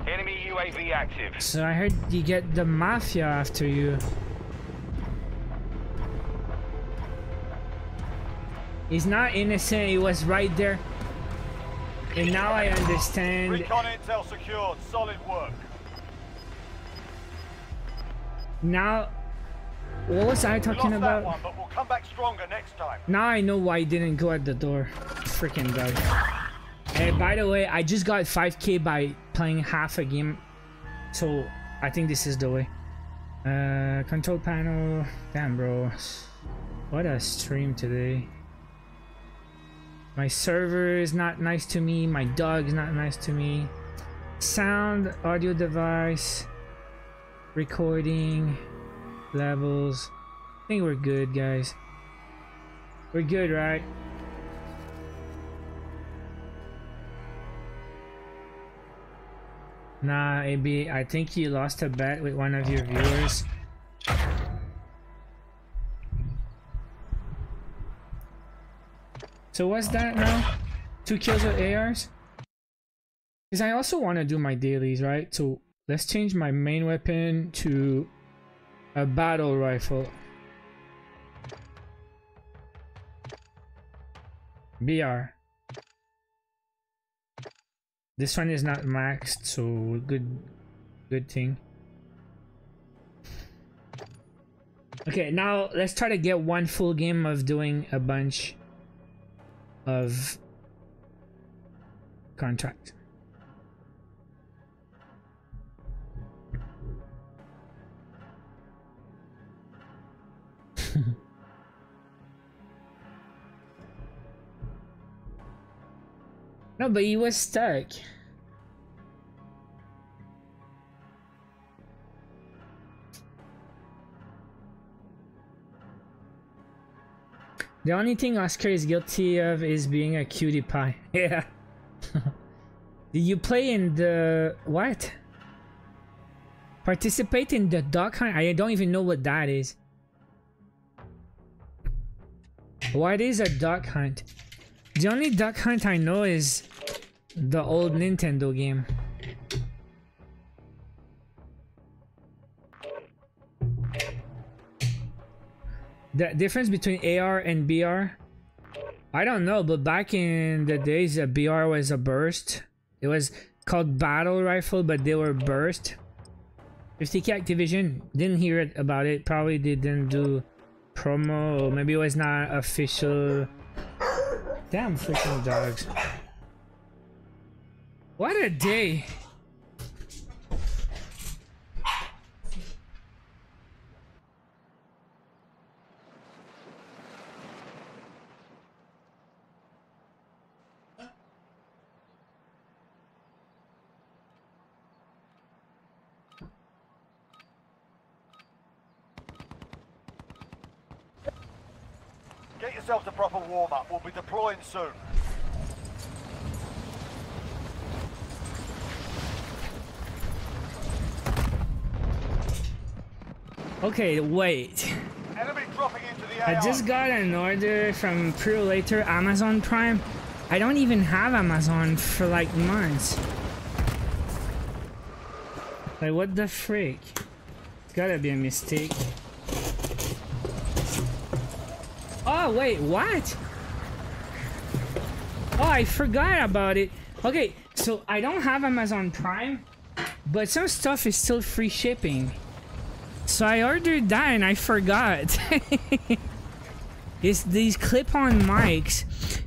Enemy UAV active. So I heard you get the mafia after you. He's not innocent, he was right there. And now I understand. Recon intel secured. Solid work. Now, what was I talking about? one, but we'll come back stronger next time. Now I know why he didn't go at the door. Freaking dog. Hey, by the way, I just got 5k by playing half a game. So, I think this is the way. Uh, control panel. Damn, bro. What a stream today. My server is not nice to me. My dog is not nice to me. Sound, audio device, recording, levels. I think we're good, guys. We're good, right? Nah, AB, I think you lost a bet with one of your viewers. So what's that now? Two kills with ARs? Because I also want to do my dailies, right? So let's change my main weapon to a battle rifle. BR. This one is not maxed, so good good thing. Okay, now let's try to get one full game of doing a bunch. Of contract. no, but he was stuck. The only thing Oscar is guilty of is being a cutie pie. Yeah. Did you play in the what? Participate in the duck hunt? I don't even know what that is. What is a duck hunt? The only duck hunt I know is the old Nintendo game. The difference between AR and BR? I don't know, but back in the days, a BR was a burst. It was called battle rifle, but they were burst. 50k Activision didn't hear it about it. Probably they didn't do promo, maybe it was not official. Damn freaking dogs! What a day! Get yourselves a proper warm-up. We'll be deploying soon. Okay, wait. Enemy dropping into the I just got an order from Pro Later Amazon Prime. I don't even have Amazon for like months. Like what the freak? It's gotta be a mistake. Oh wait, what? Oh, I forgot about it. Okay, so I don't have Amazon Prime, but some stuff is still free shipping. So I ordered that and I forgot. it's these clip-on mics.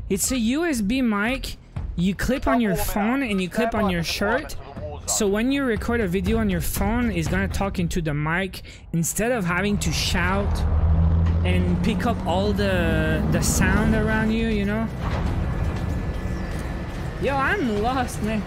It's a USB mic. You clip on your phone and you clip on your shirt. So when you record a video on your phone, it's gonna talk into the mic instead of having to shout and pick up all the the sound around you. You know. Yo, I'm lost, man.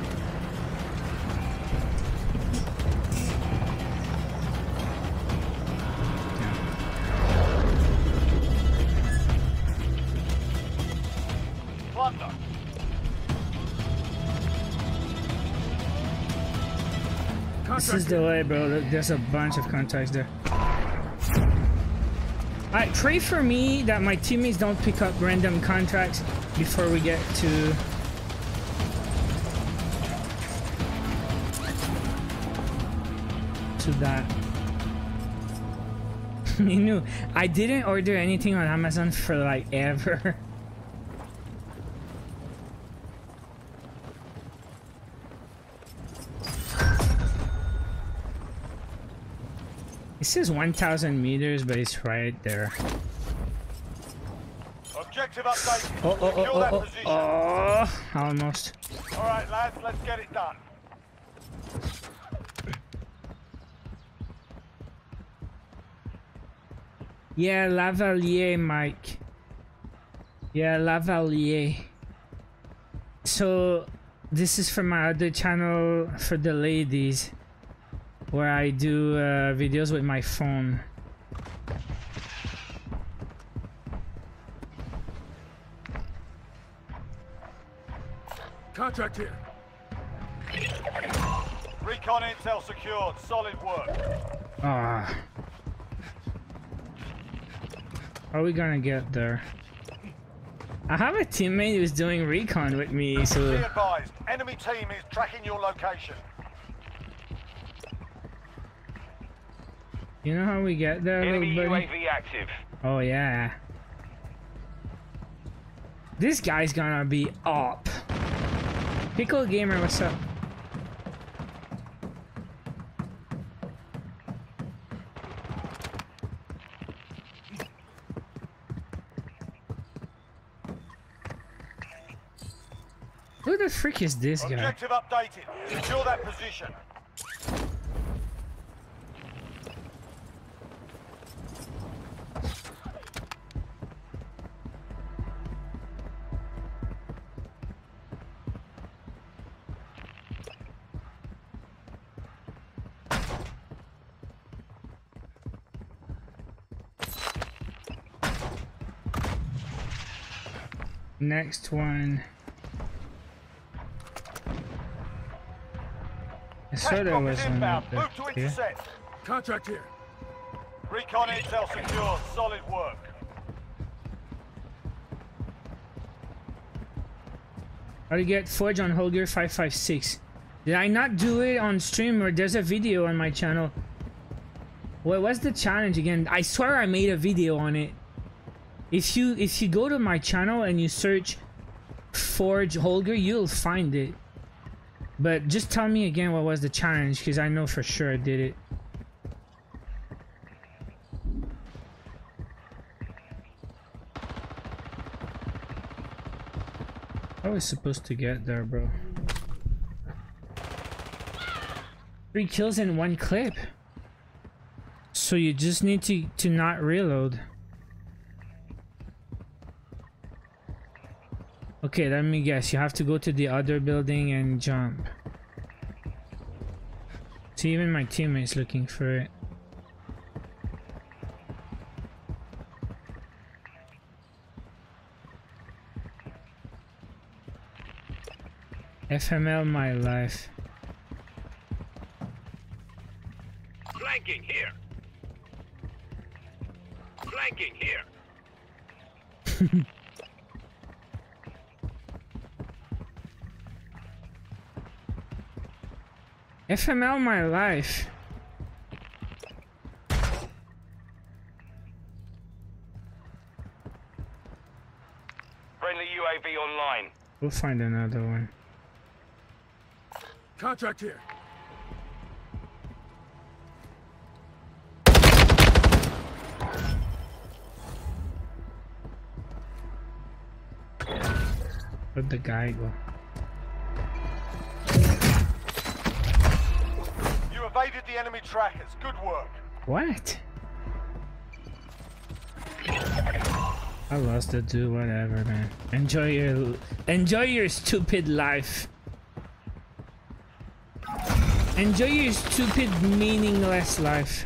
This is the way, bro. There's a bunch of contacts there. Alright, pray for me that my teammates don't pick up random contracts before we get to... to that. you knew. I didn't order anything on Amazon for like ever. It says 1,000 meters, but it's right there. Objective update. Oh, oh, oh, oh, oh, oh, almost. All right, lads, let's get it done. Yeah, Lavalier, mic. Yeah, Lavalier. So, this is from my other channel for the ladies, where I do uh, videos with my phone. Contract here. Recon intel secured. Solid work. Ah. How are we gonna get there? I have a teammate who's doing recon with me, so... Be advised, enemy team is tracking your location. you know how we get there, Enemy? UAV active. Oh yeah. This guy's gonna be up. Pickle Gamer, what's up? Who the freak is this guy? Objective updated. Secure that position. Next one. I saw there was is one inbound. Move to Yeah. intercept. Contract here. Recon intel secured. Solid work. How to get Forge on Holger 556. Did I not do it on stream or there's a video on my channel? What was the challenge again? I swear I made a video on it. If you if you go to my channel and you search Forge Holger, you'll find it. But just tell me again what was the challenge because I know for sure I did it. I was supposed to get there, bro. Three kills in one clip. So you just need to, to not reload. Okay, let me guess. You have to go to the other building and jump. See, even my teammates looking for it. FML my life. Flanking here. Flanking here. FML my life. Friendly UAV online. We'll find another one. Contract here. Where'd the guy go? The enemy trackers. Good work. What? I lost the dude, whatever, man. Enjoy your enjoy your stupid life. Enjoy your stupid, meaningless life.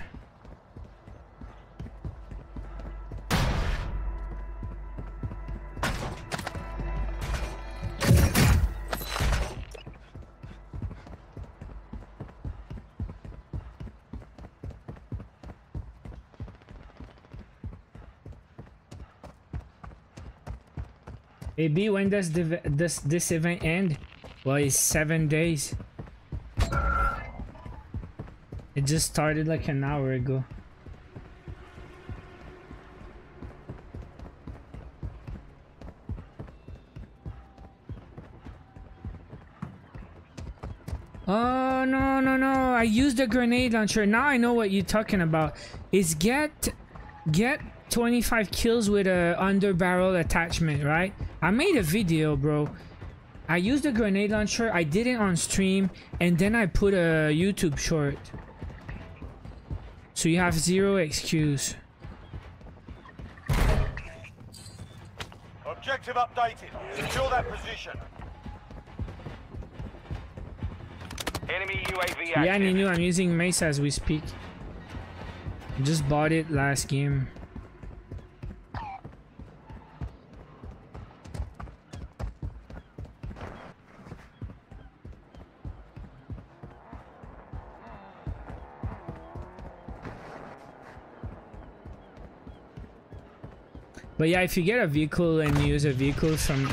Hey B, when does the, this this event end? Well, it's seven days. It just started like an hour ago. Oh no no no! I used a grenade launcher. Now I know what you're talking about. Is get get 25 kills with a under barrel attachment, right? I made a video, bro. I used a grenade launcher. I did it on stream, and then I put a YouTube short. So you have zero excuse. Objective updated. Secure that position. Enemy UAV active. Yeah, Ninu, I'm using Mace as we speak. Just bought it last game. But yeah, if you get a vehicle and you use a vehicle from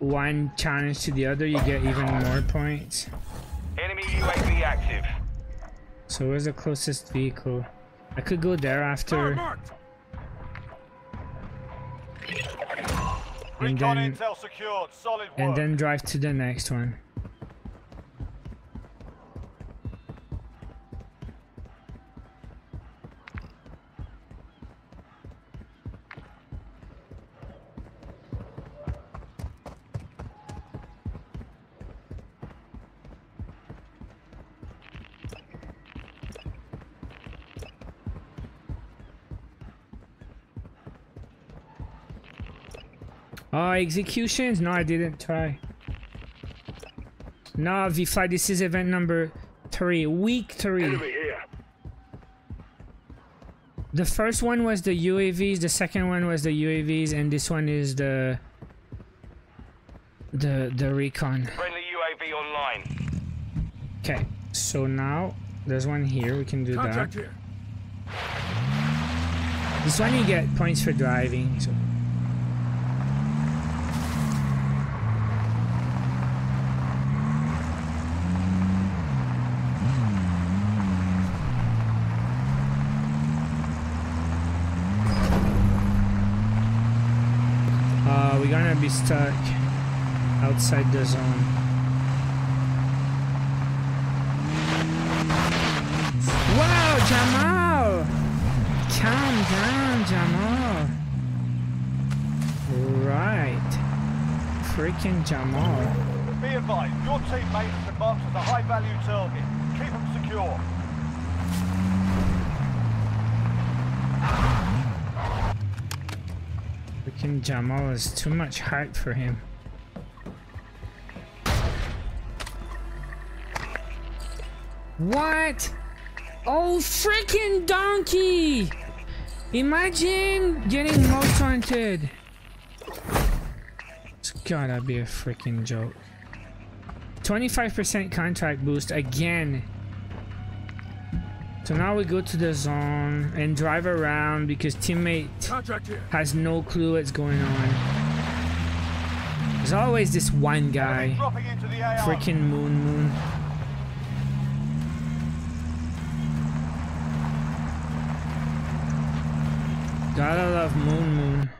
one challenge to the other, you get even more points. Enemy UAV active. So where's the closest vehicle? I could go there after marked. and Recon then intel secured. Solid and then drive to the next one. Oh, executions? No, I didn't try. No, V-Fly, this is event number three, week three. here. The first one was the UAVs, the second one was the UAVs, and this one is the the the recon. Friendly UAV online. Okay, so now there's one here. We can do that. Contract here. This one you get points for driving. So. Uh, we're gonna be stuck outside the zone. Wow, Jamal! Calm down, Jamal. Right. Freaking Jamal. Be advised, your teammate has been marked as a high-value target. Keep them secure. Freaking Jamal is too much hype for him. What? Oh, freaking donkey! Imagine getting most wanted. It's gotta be a freaking joke. 25% contract boost again. So now we go to the zone and drive around because teammate has no clue what's going on. There's always this one guy. Dropping into the AO. Freaking Moon Moon. Gotta love Moon Moon.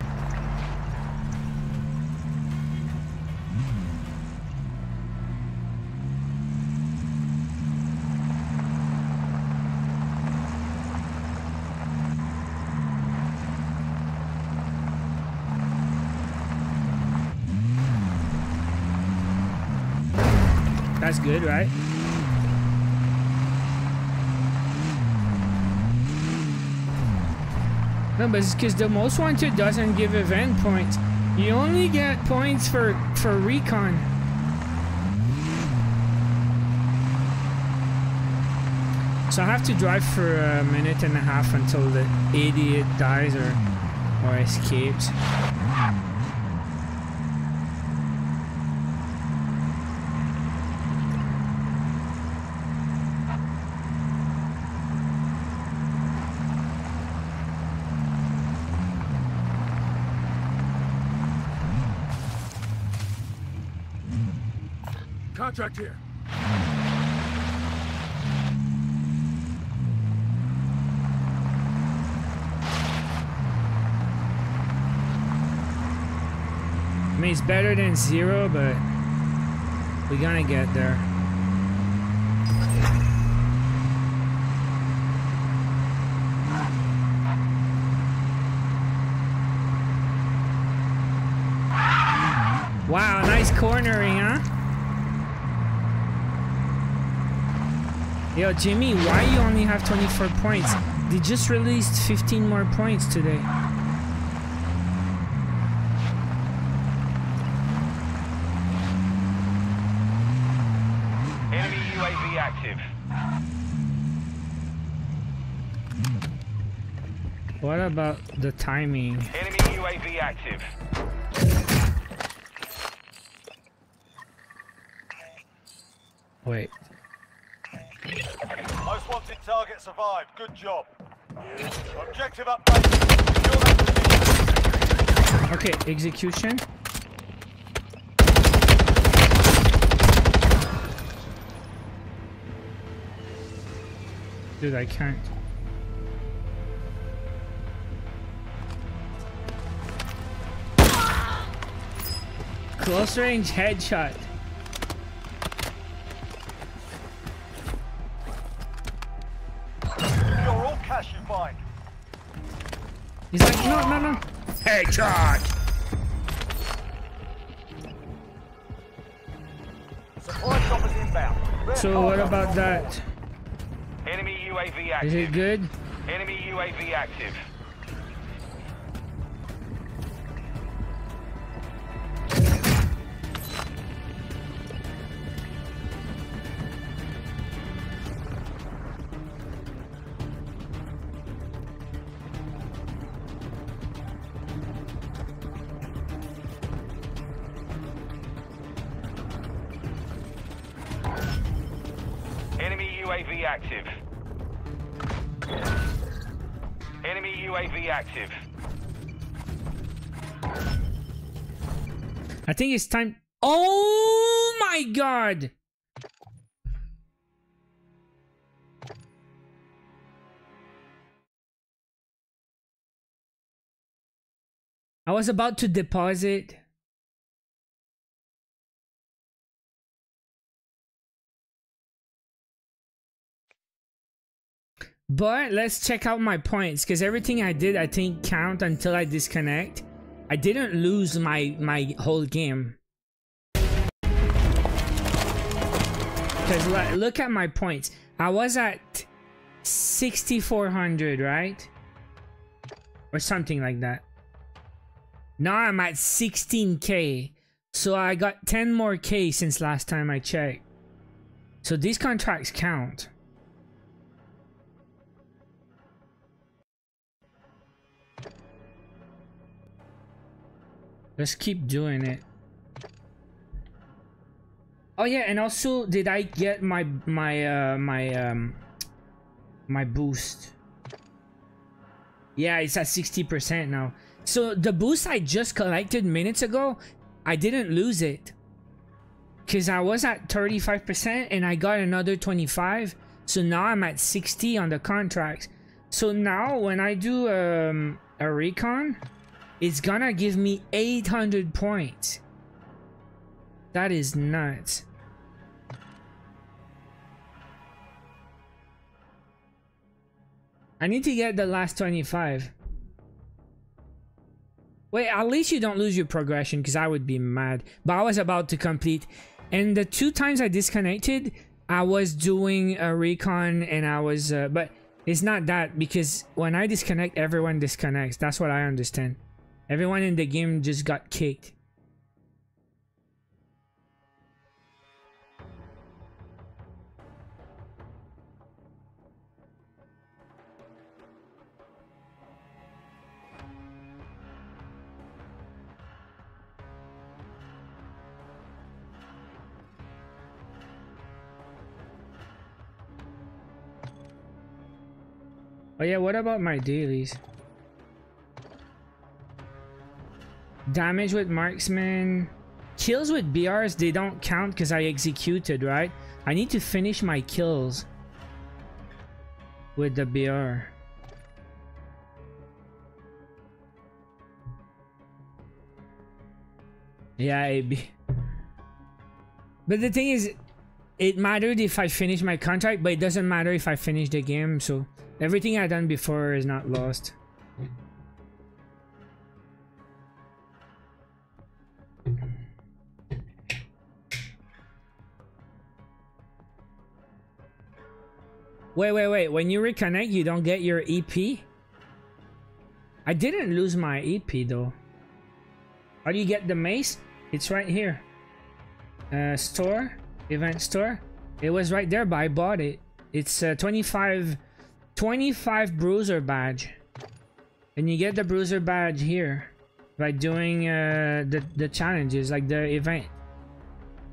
That's good, right? No, but it's because the most wanted doesn't give event points. You only get points for for recon. So I have to drive for a minute and a half until the idiot dies or or escapes. Contract here. I mean, it's better than zero, but we're gonna get there. Wow, nice cornering, huh? Yo, Jimmy, why you only have 24 points? They just released 15 more points today. Enemy UAV active. What about the timing? Enemy UAV active. Wait. Most wanted target survived. Good job. Objective update. Okay, execution. Dude, I can't. Close range headshot. He's like, no, no, no. Headshot! Supply choppers inbound. So what about that? Enemy UAV Is it good? Enemy UAV active. Think it's time. Oh my god! I was about to deposit. But let's check out my points because everything I did I think count until I disconnect. I didn't lose my my whole game. Because look at my points. I was at 6400, right? Or something like that. Now I'm at 16k. So I got 10 more k since last time I checked. So these contracts count. Let's keep doing it. Oh yeah, and also did I get my my uh my um my boost? Yeah, it's at 60% now. So the boost I just collected minutes ago, I didn't lose it. Cause I was at 35% and I got another 25. So now I'm at 60 on the contracts. So now when I do um, a recon, it's gonna give me 800 points. That is nuts. I need to get the last 25. Wait, at least you don't lose your progression because I would be mad. But I was about to complete. And the two times I disconnected, I was doing a recon and I was... Uh, but it's not that because when I disconnect, everyone disconnects. That's what I understand. Everyone in the game just got kicked. Oh yeah, what about my dailies? Damage with marksman. Kills with BRs, they don't count because I executed, right? I need to finish my kills with the BR. Yeah, AB. But the thing is, it mattered if I finish my contract, but it doesn't matter if I finish the game, so everything I done before is not lost. Wait, wait, wait. When you reconnect, you don't get your EP? I didn't lose my EP though. How do you get the mace? It's right here. Uh, store, event store. It was right there, but I bought it. It's a 25, 25 bruiser badge. And you get the bruiser badge here by doing uh, the, the challenges, like the event.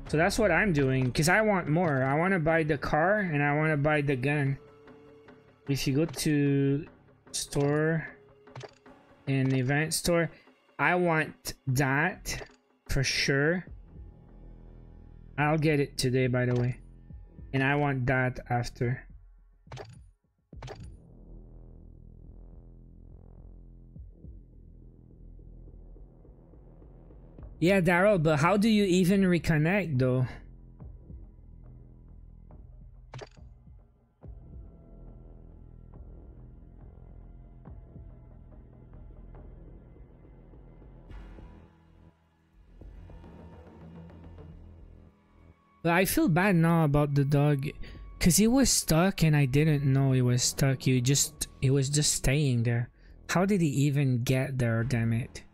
So that's what I'm doing, because I want more. I want to buy the car, and I want to buy the gun. If you go to store and event store, I want that for sure. I'll get it today, by the way. And I want that after. Yeah, Daryl, but how do you even reconnect though? But I feel bad now about the dog because he was stuck and I didn't know he was stuck. He just, he was just staying there. How did he even get there, damn it?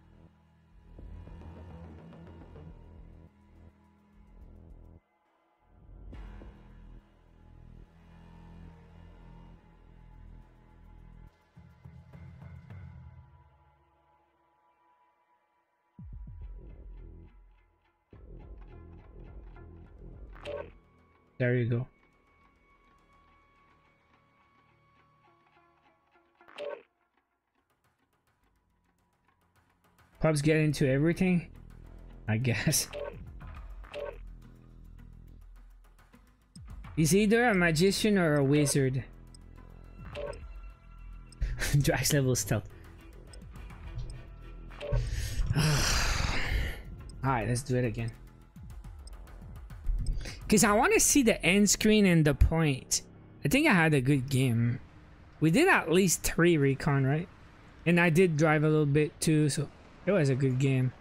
There you go. Pubs get into everything? I guess. He's either a magician or a wizard. Drax level stealth. Alright, let's do it again. Because I want to see the end screen and the point. I think I had a good game. We did at least three recon, right? And I did drive a little bit too, so it was a good game.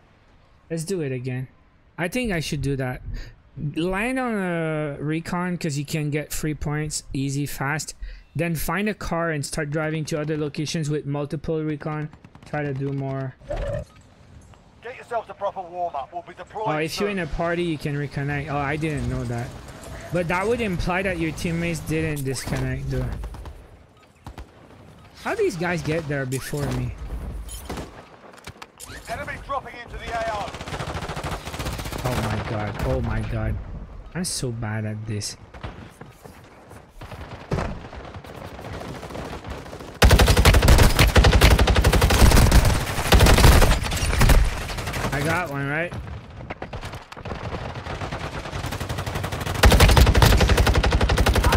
Let's do it again. I think I should do that. Land on a recon because you can get free points easy, fast. Then find a car and start driving to other locations with multiple recon. Try to do more. Get yourselves a proper warm-up. We'll be deploying Oh, if you're in a party, you can reconnect. Oh, I didn't know that. But that would imply that your teammates didn't disconnect, though. How these guys get there before me? Enemy dropping into the AO. Oh my god. Oh my god. I'm so bad at this. Got one, right?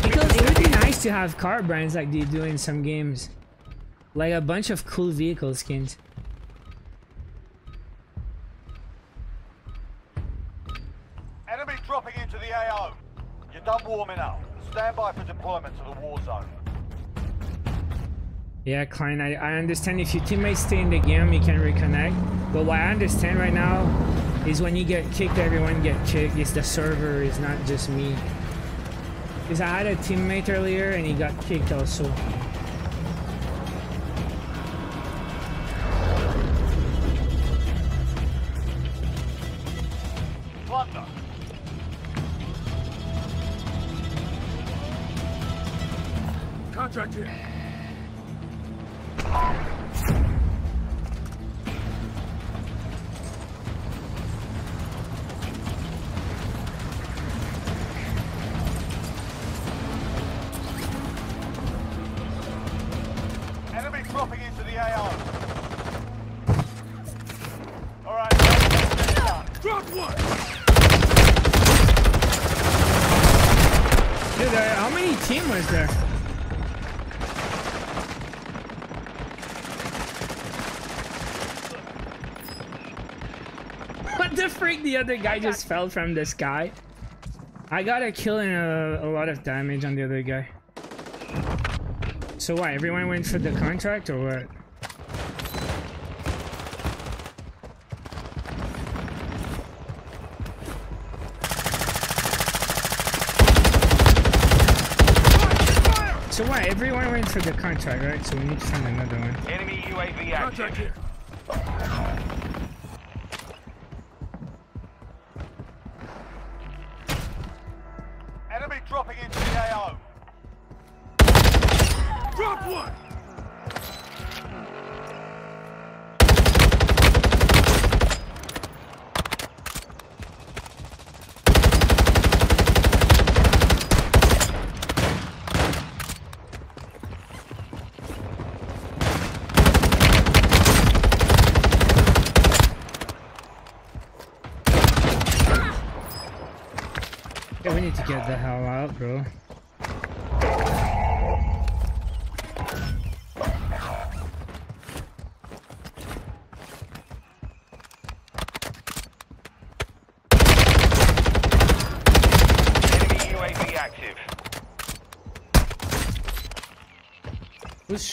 Because it would be nice to have car brands like they do in some games. Like a bunch of cool vehicle skins. Enemy dropping into the AO. You're done warming up. Stand by for deployment to the war zone. Yeah, Klein, I, I understand if your teammates stay in the game, you can reconnect. But what I understand right now is when you get kicked, everyone get kicked. It's the server, it's not just me. Because I had a teammate earlier and he got kicked also. The other guy just fell from the sky. I got a kill and a, a lot of damage on the other guy. So why, Everyone went for the contract or what? So why, Everyone went for the contract, right? So we need to find another one. Enemy UAV active. Contract here.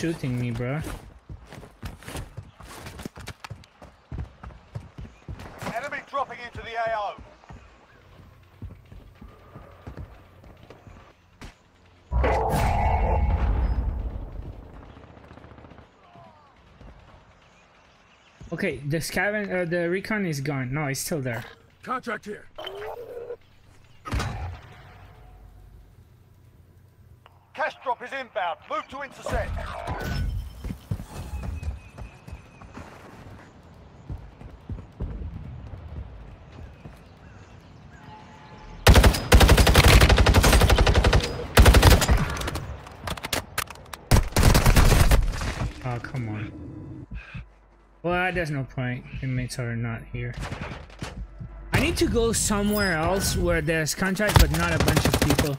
Shooting me, bro? Enemy dropping into the AO. Okay, the scaven, uh, the recon is gone. No, it's still there. Contract here. Cash drop is inbound. Move to intercept. Oh, come on. Well, no point. Inmates are not here. I need to go somewhere else where there's contract, but not a bunch of people.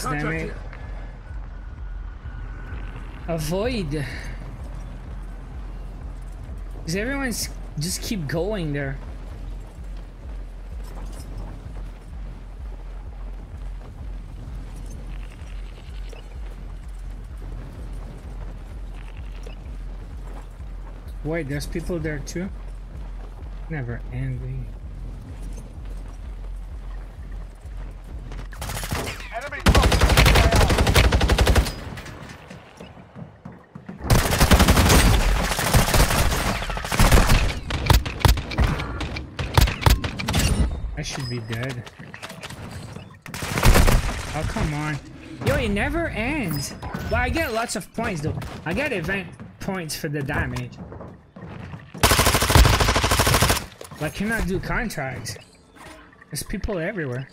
Somewhere else, damn it. Avoid. Because everyone's just keep going there. Wait, there's people there too? Never ending. Enemy dropping. I should be dead. Oh, come on. Yo, it never ends. Well, I get lots of points, though. I get event points for the damage. But I cannot do contracts. There's people everywhere.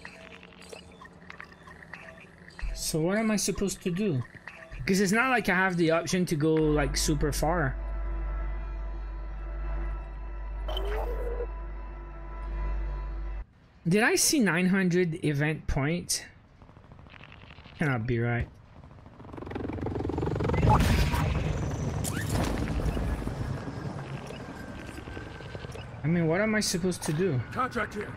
So what am I supposed to do? Because it's not like I have the option to go, like, super far. Did I see 900 event points? Cannot be right. I mean, what am I supposed to do? Contract here.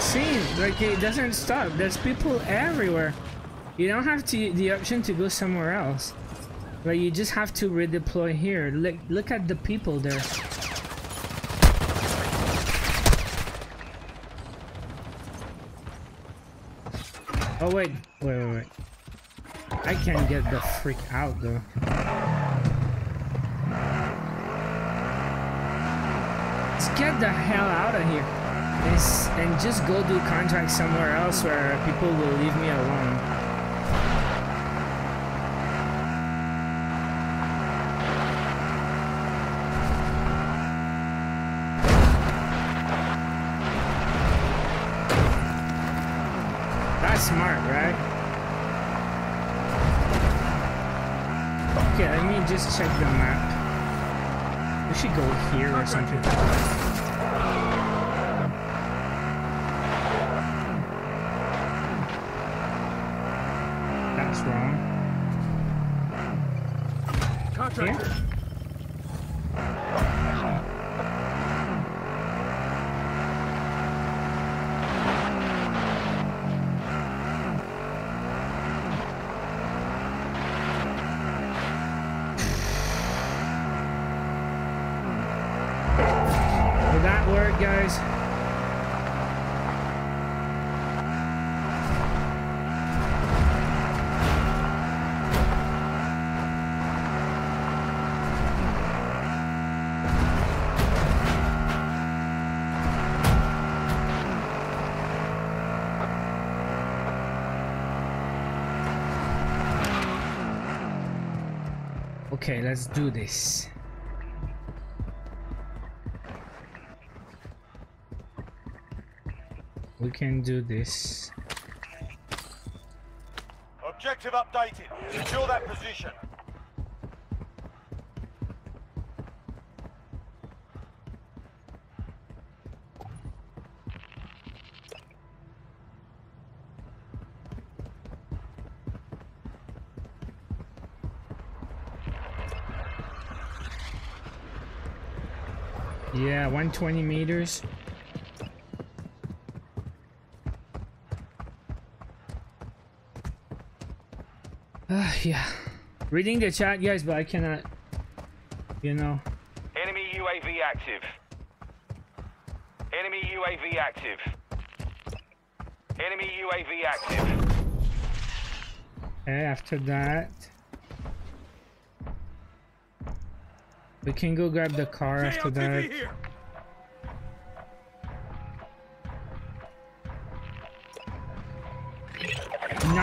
See, like it doesn't stop. There's people everywhere. You don't have to the option to go somewhere else. But you just have to redeploy here. Look, look at the people there. Oh wait, wait, wait, wait. I can't get the freak out though. Let's get the hell out of here. And just go do contract somewhere else where people will leave me alone. That's smart, right? Okay, let me just check the map. We should go here or something. That's wrong. Contract Okay, let's do this. We can do this. Objective updated. Secure that position. Yeah, 120 meters. Uh, yeah. Reading the chat, guys, but I cannot, you know. Enemy UAV active. Enemy UAV active. Enemy UAV active. Okay, after that. We can go grab the car after that.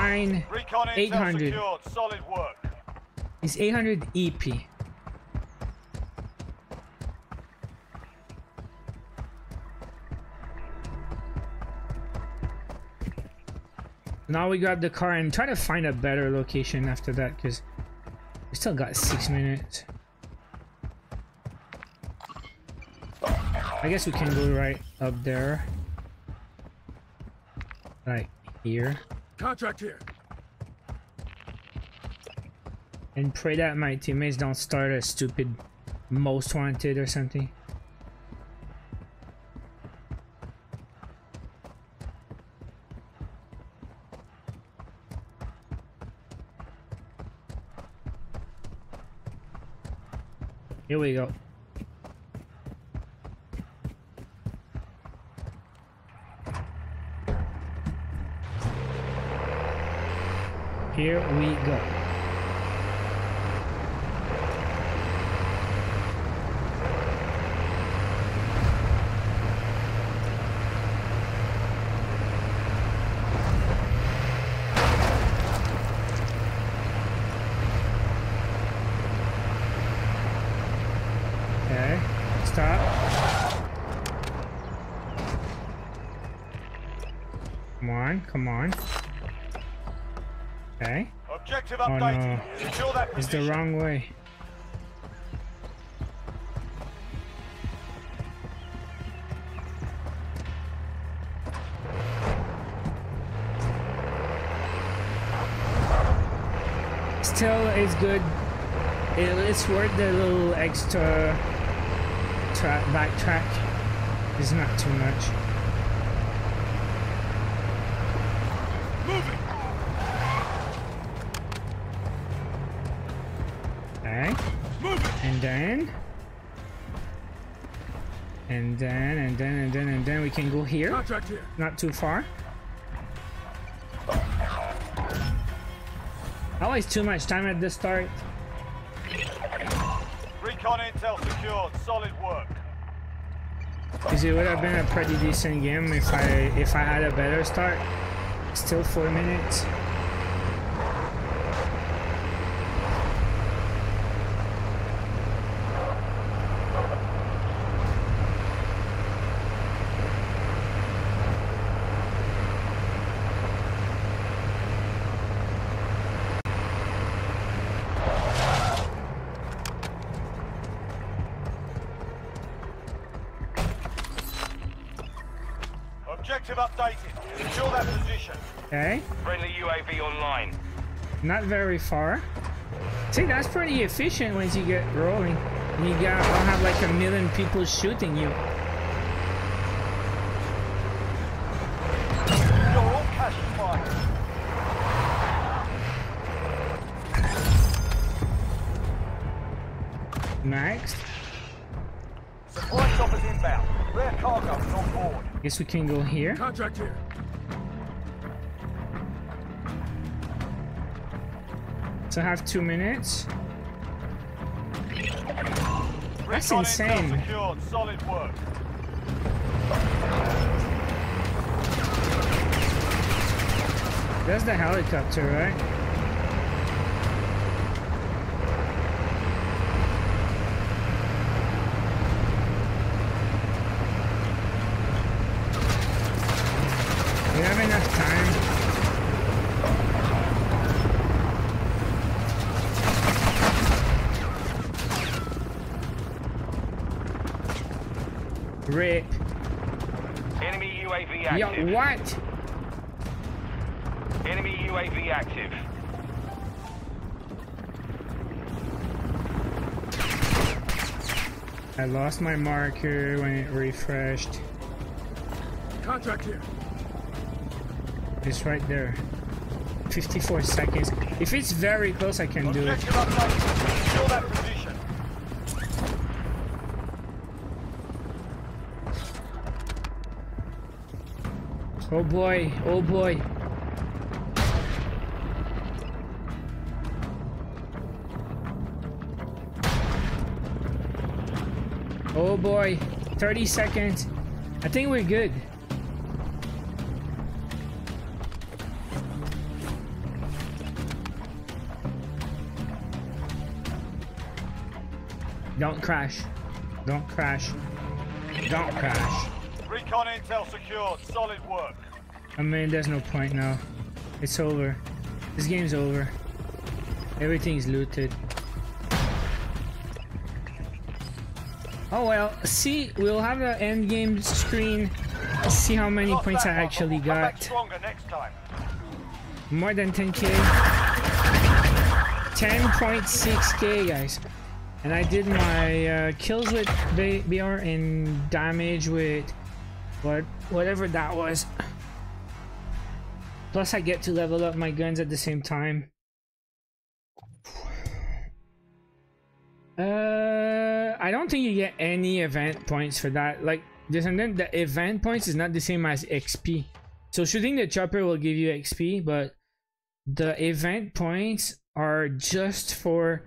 Nine Recon 800. secured. Solid work. is 800 EP. Now we grab the car and try to find a better location after that because we still got six minutes. I guess we can go right up there. Right here. Contract here. And pray that my teammates don't start a stupid most wanted or something. Here we go. Here we go. Okay, stop. Come on, come on. Okay, Objective Oh, oh no. Secure that it's the wrong way. Still, it's good. It's worth the little extra tra backtrack. It's not too much. Then and then and then and then we can go here. Contract here. Not too far. Always too much time at the start. Recon intel secured. Solid work. Because it would have been a pretty decent game if I if I had a better start. Still four minutes. Objective updated. Secure that position. Okay. Friendly UAV online. Not very far. See, that's pretty efficient once you get rolling. You got, don't have like a million people shooting you. You're all cash fire. Next. Supply choppers inbound. Rare cargo is on board. Guess we can go here. Contract here. So I have two minutes. That's insane. Solid work. That's the helicopter, right? My marker when it refreshed. Contract here. It's right there. 54 seconds. If it's very close, I can do it. Objective that position. Oh boy, oh boy. Boy, 30 seconds. I think we're good. Don't crash. Don't crash. Don't crash. Recon intel secured. Solid work. Oh, I mean, there's no point now. It's over. This game's over. Everything's looted. Oh well, see, we'll have an end game screen. See how many points I actually but we'll come back got. Stronger next time. More than 10k. 10.6k, guys. And I did my uh, kills with BR and damage with what whatever that was. Plus, I get to level up my guns at the same time. Uh, I don't think you get any event points for that. Like, this and then the event points is not the same as XP. So shooting the chopper will give you XP, but the event points are just for.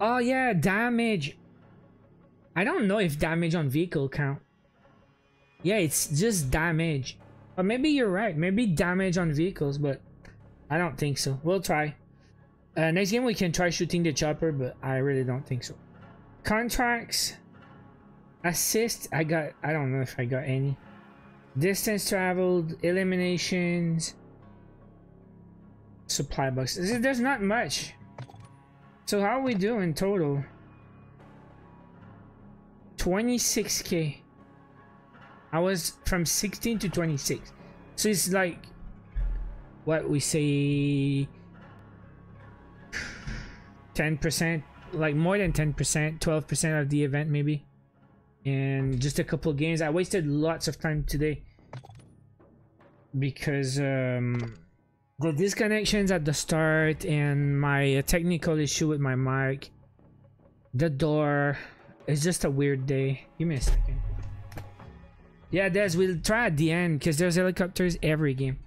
Oh yeah, damage. I don't know if damage on vehicle count. Yeah, it's just damage. Or maybe you're right. Maybe damage on vehicles, but I don't think so. We'll try. Uh, next game we can try shooting the chopper, but I really don't think so. Contracts. Assist. I got. I don't know if I got any. Distance traveled. Eliminations. Supply boxes. There's not much. So how are we doing total? 26k. I was from 16 to 26. So it's like what we say 10%, like more than 10%, 12% of the event maybe. And just a couple games. I wasted lots of time today because um the disconnections at the start and my uh, technical issue with my mic the door it's just a weird day give me a second yeah Des we'll try at the end because there's helicopters every game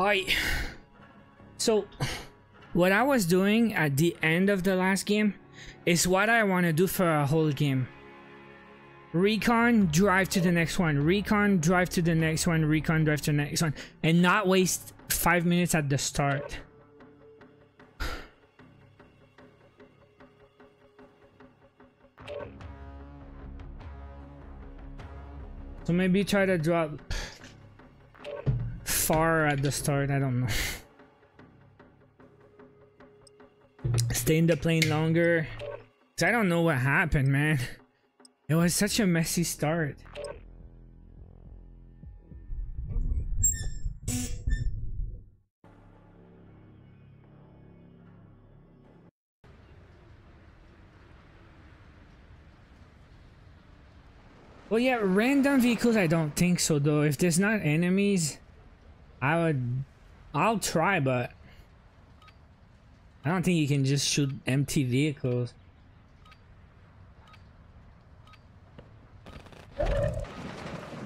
I so what I was doing at the end of the last game is what I want to do for a whole game. Recon, drive to the next one. Recon, drive to the next one. Recon, drive to the next one. And not waste five minutes at the start. So maybe try to drop far at the start, I don't know. Stay in the plane longer. I don't know what happened, man. It was such a messy start. Well, yeah, random vehicles, I don't think so, though. If there's not enemies, I would... I'll try, but... I don't think you can just shoot empty vehicles.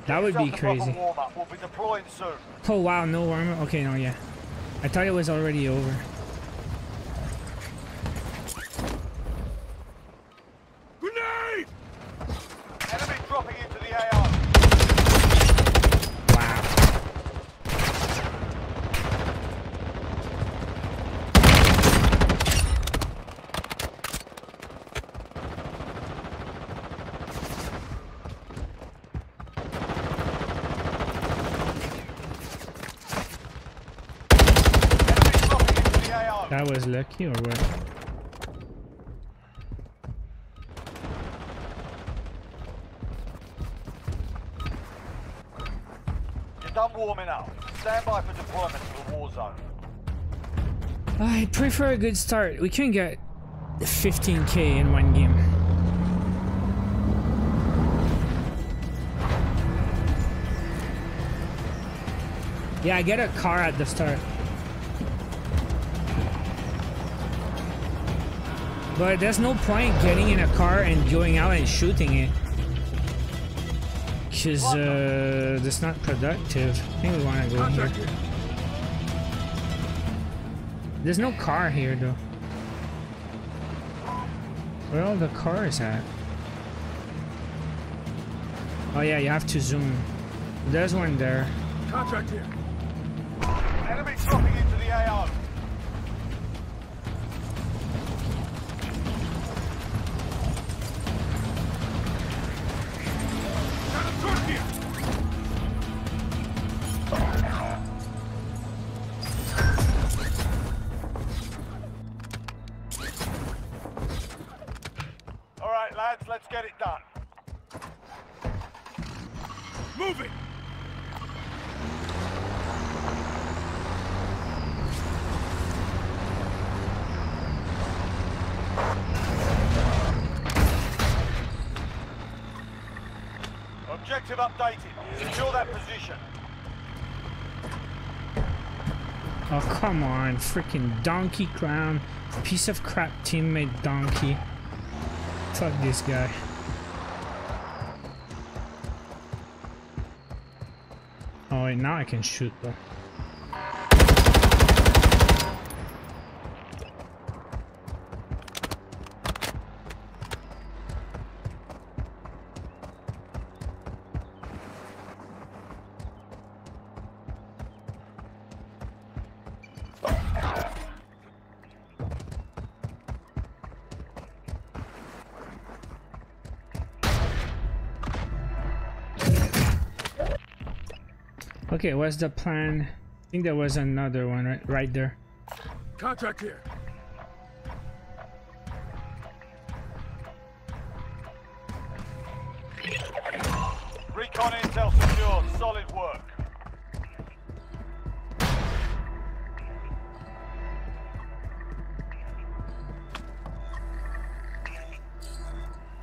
That would be Yourself a proper crazy. We'll be. Oh wow, no warm up. Okay, no, yeah. I thought it was already over. Was lucky or what? You're done warming up. Stand by for deployment to the war zone. I prefer a good start. We can get 15k in one game. Yeah, I get a car at the start. But there's no point getting in a car and going out and shooting it. Cause uh, that's not productive. I think we wanna go here. There's no car here though. Where all the cars at? Oh yeah, you have to zoom. There's one there. Contract here. Objective updated. Secure that position. Oh come on, freaking donkey clown, piece of crap teammate donkey. Fuck this guy. Oh wait, now I can shoot though. Okay, what's the plan? I think there was another one right, right there. Contract here. Recon intel secured. Solid work.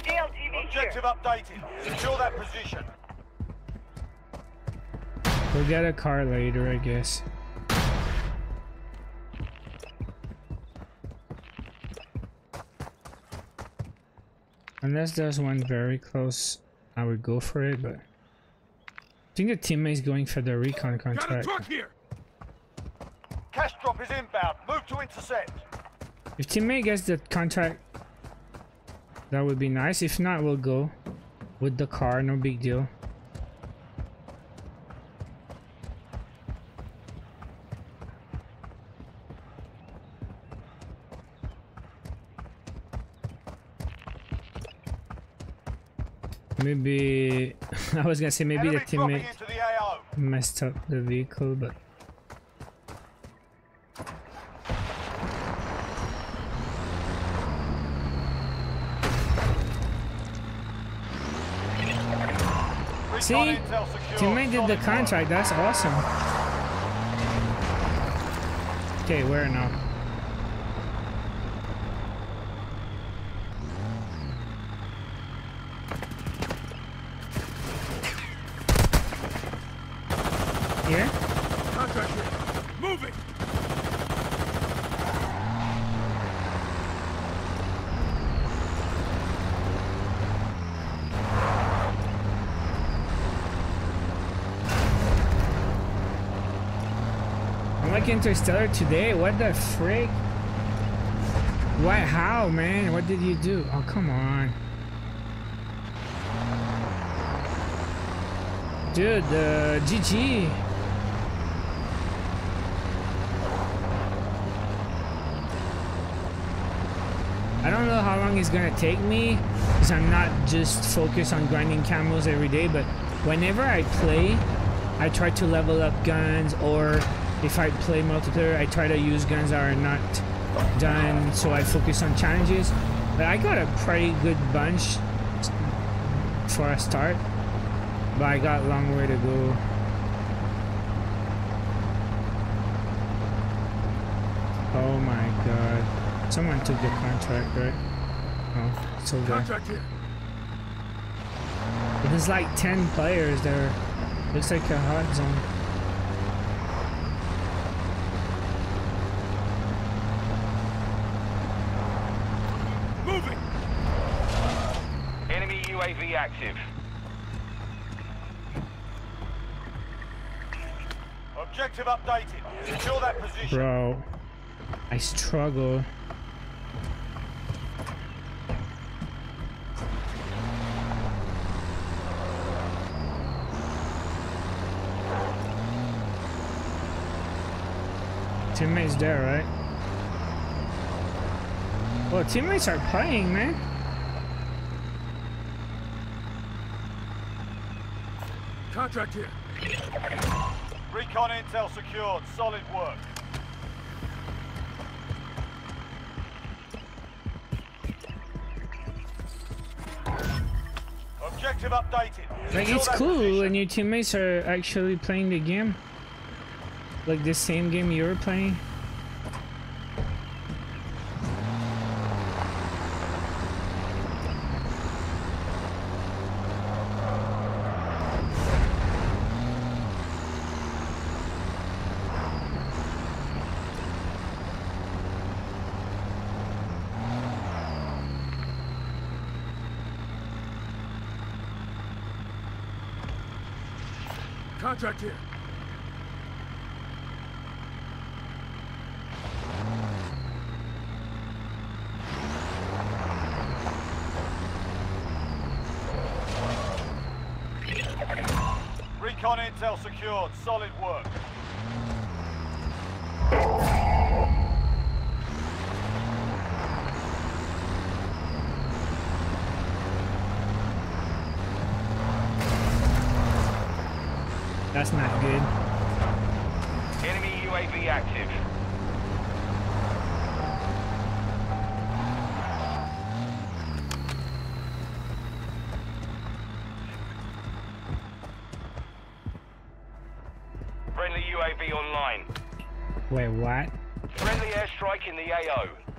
DLTV Objective here. updated. Secure that position. We'll get a car later, I guess. Unless there's one very close, I would go for it, but... I think the teammate's going for the recon Got a contract. here. Cash drop is inbound. Move to intercept. If teammate gets the contract, that would be nice. If not, we'll go with the car, no big deal. Maybe I was gonna say maybe the Enemy dropping teammate the messed up the vehicle, but See? teammate did the contract. That's awesome. Okay, where now? Here? Contract here. Moving. I'm like Interstellar today. What the frick? Why? How, man? What did you do? Oh, come on. Dude, uh, GG. I don't know how long it's gonna take me because I'm not just focused on grinding camos every day, but whenever I play, I try to level up guns or if I play multiplayer, I try to use guns that are not done, so I focus on challenges. But I got a pretty good bunch for a start, but I got a long way to go. Oh my god. Someone took the contract, right? Oh, it's still there. Contract here. But there's like 10 players there. Looks like a hot zone. Moving. Enemy UAV active. Objective updated. Secure that position. Bro, I struggle. Teammates there, right? Well, teammates are playing, man. Contract here. Recon intel secured. Solid work. Objective updated. Like, it's cool position. when your teammates are actually playing the game. Like the same game you're playing. Contract here. Recon intel secured. Solid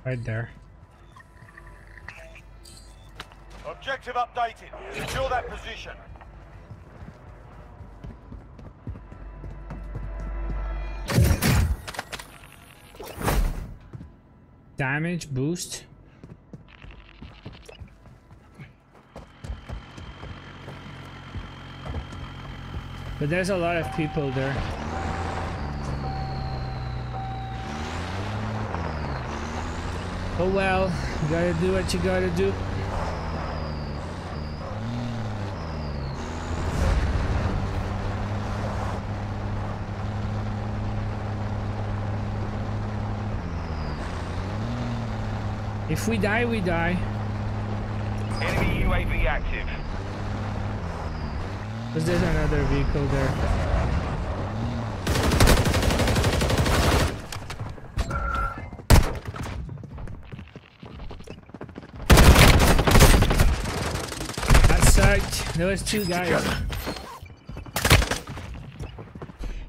Right there. Objective updated. Secure that position. Damage boost. But there's a lot of people there. Oh well, you gotta do what you gotta do. If we die, we die. Enemy UAV active. Because there's another vehicle there. That sucked. There was two guys.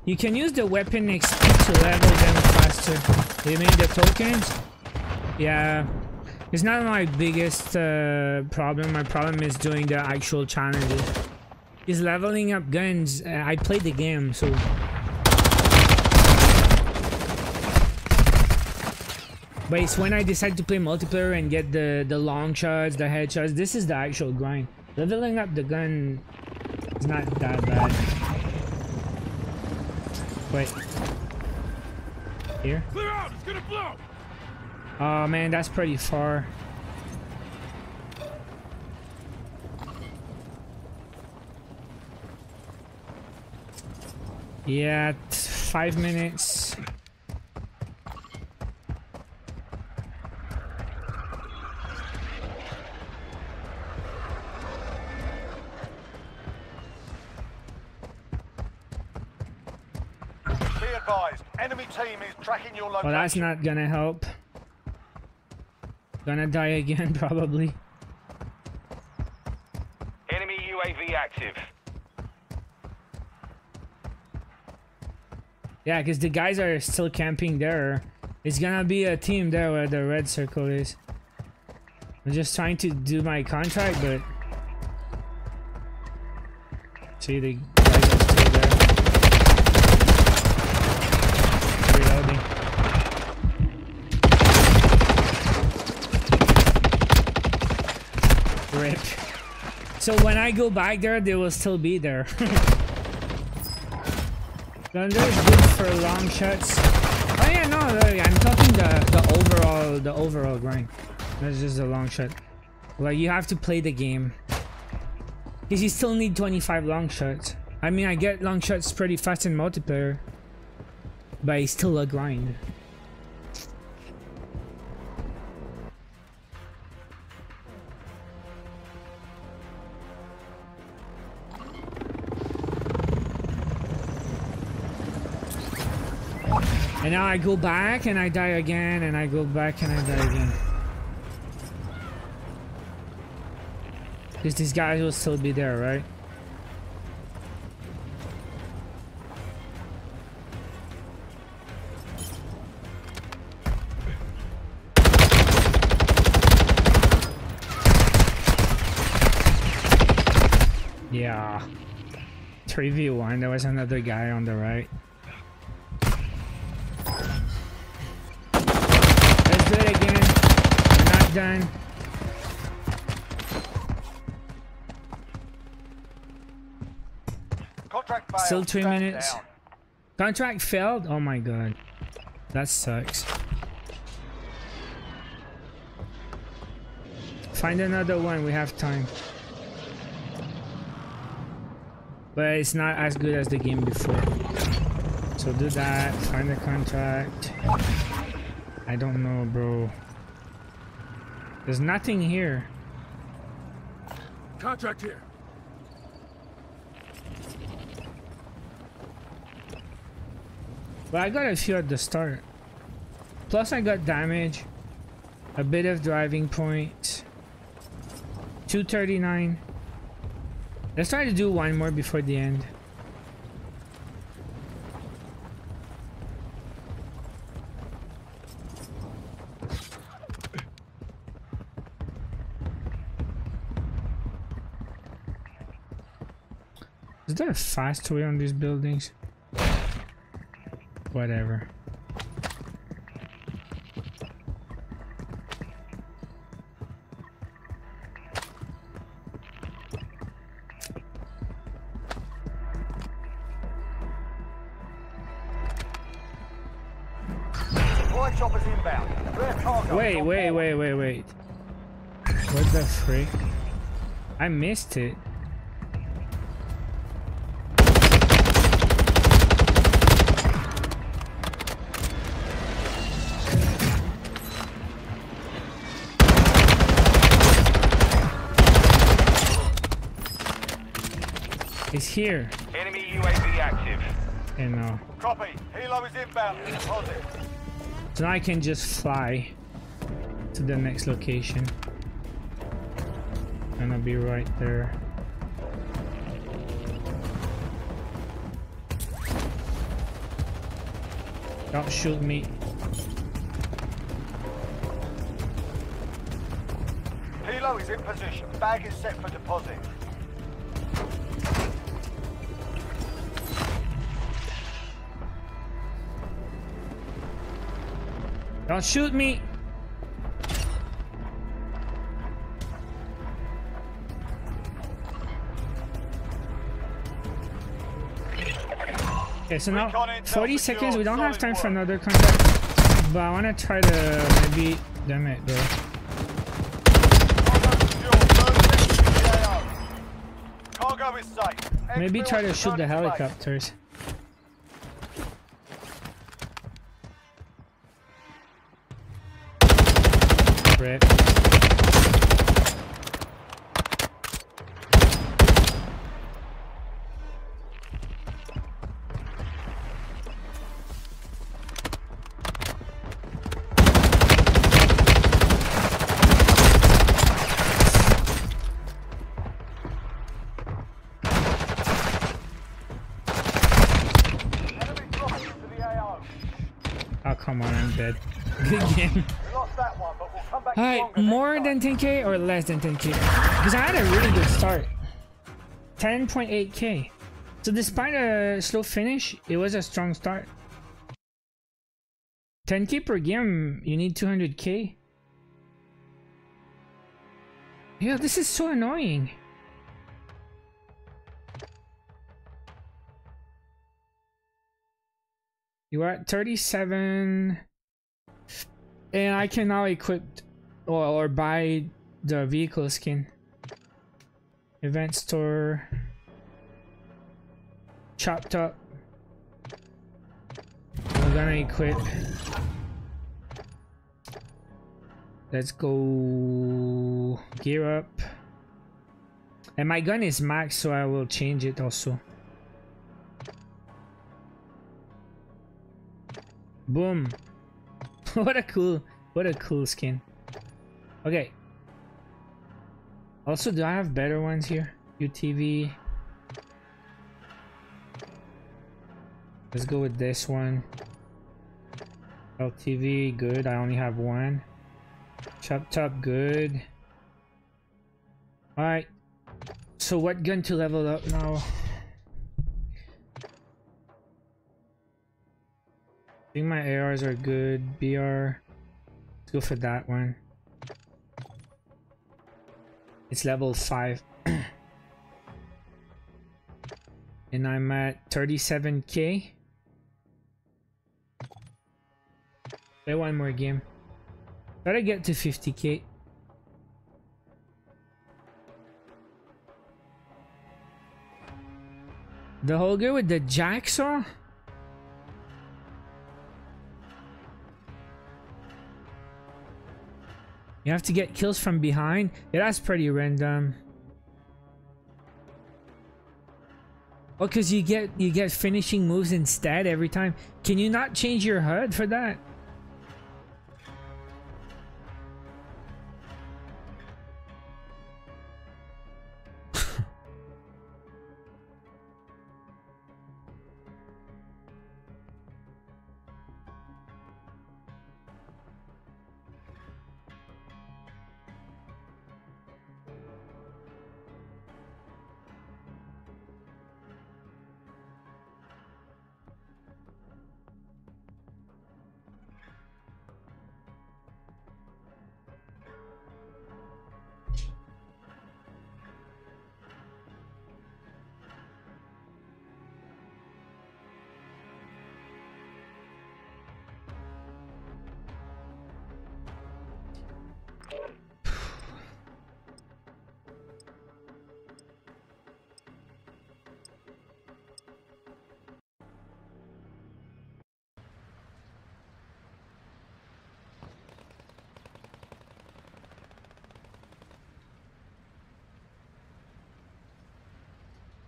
You can use the weapon XP to level them faster. You mean the tokens? Yeah. It's not my biggest uh, problem. My problem is doing the actual challenges. Is leveling up guns. Uh, I played the game, so. But it's when I decide to play multiplayer and get the the long shots, the headshots. This is the actual grind. Leveling up the gun is not that bad. Wait. Here. Clear out. It's gonna blow. Oh man, that's pretty far. Yeah, five minutes. Be advised. Enemy team is tracking your Well, location. that's not gonna help. Gonna die again, probably. Enemy UAV active. Yeah, because the guys are still camping there. It's gonna be a team there where the red circle is. I'm just trying to do my contract, but... See, the guys are still there. Reloading. Rip. So when I go back there, they will still be there. Thunder is good for long shots. Oh yeah, no, I'm talking the the overall the overall grind. That's just a long shot. Like you have to play the game. Cause you still need 25 long shots. I mean, I get long shots pretty fast in multiplayer, but it's still a grind. Now I go back and I die again and I go back and I die again. Because these guys will still be there, right? Yeah. 3v1, there was another guy on the right. Done. Contract failed. Still two minutes. down. Contract failed? Oh my god. That sucks. Find another one, we have time. But it's not as good as the game before. So do that, find a contract. I don't know, bro. There's nothing here. Contract here. But I got a few at the start. Plus I got damage. A bit of driving points. 239. Let's try to do one more before the end. Is there a fast way on these buildings? Whatever. Supply choppers inbound. Rare cargo. Wait, wait, wait, wait, wait. What the frick? I missed it. It's here. Enemy UAV active. You know. Copy. Helo is inbound. Deposit. So now I can just fly to the next location. And I'll be right there. Don't shoot me. Helo is in position. Bag is set for deposit. Don't shoot me. Okay, so now Recon 40 seconds. We don't have time for another contract, but I want to try to maybe. Damn it, bro. Cargo secure. Third section to the AO. Cargo is safe. Maybe try to shoot the helicopters. More than 10k or less than 10k? Because I had a really good start. 10.8k. So despite a slow finish, it was a strong start. 10k per game, you need 200k. Yeah, this is so annoying. You are at 37 and I can now equip or, or buy the vehicle skin. Event store. Chopped up. We're gonna equip. Let's go gear up. And my gun is max, so I will change it also. Boom. what a cool, what a cool skin. Okay. Also, do I have better ones here? UTV. Let's go with this one. LTV, good. I only have one. Chop top, good. Alright. So what gun to level up now? I think my ARs are good. BR. Let's go for that one. It's level 5. and I'm at 37k. Play one more game. Gotta get to 50k. The whole girl with the jacksaw? You have to get kills from behind? Yeah, that's pretty random. Oh, cause you get you get finishing moves instead every time. Can you not change your HUD for that?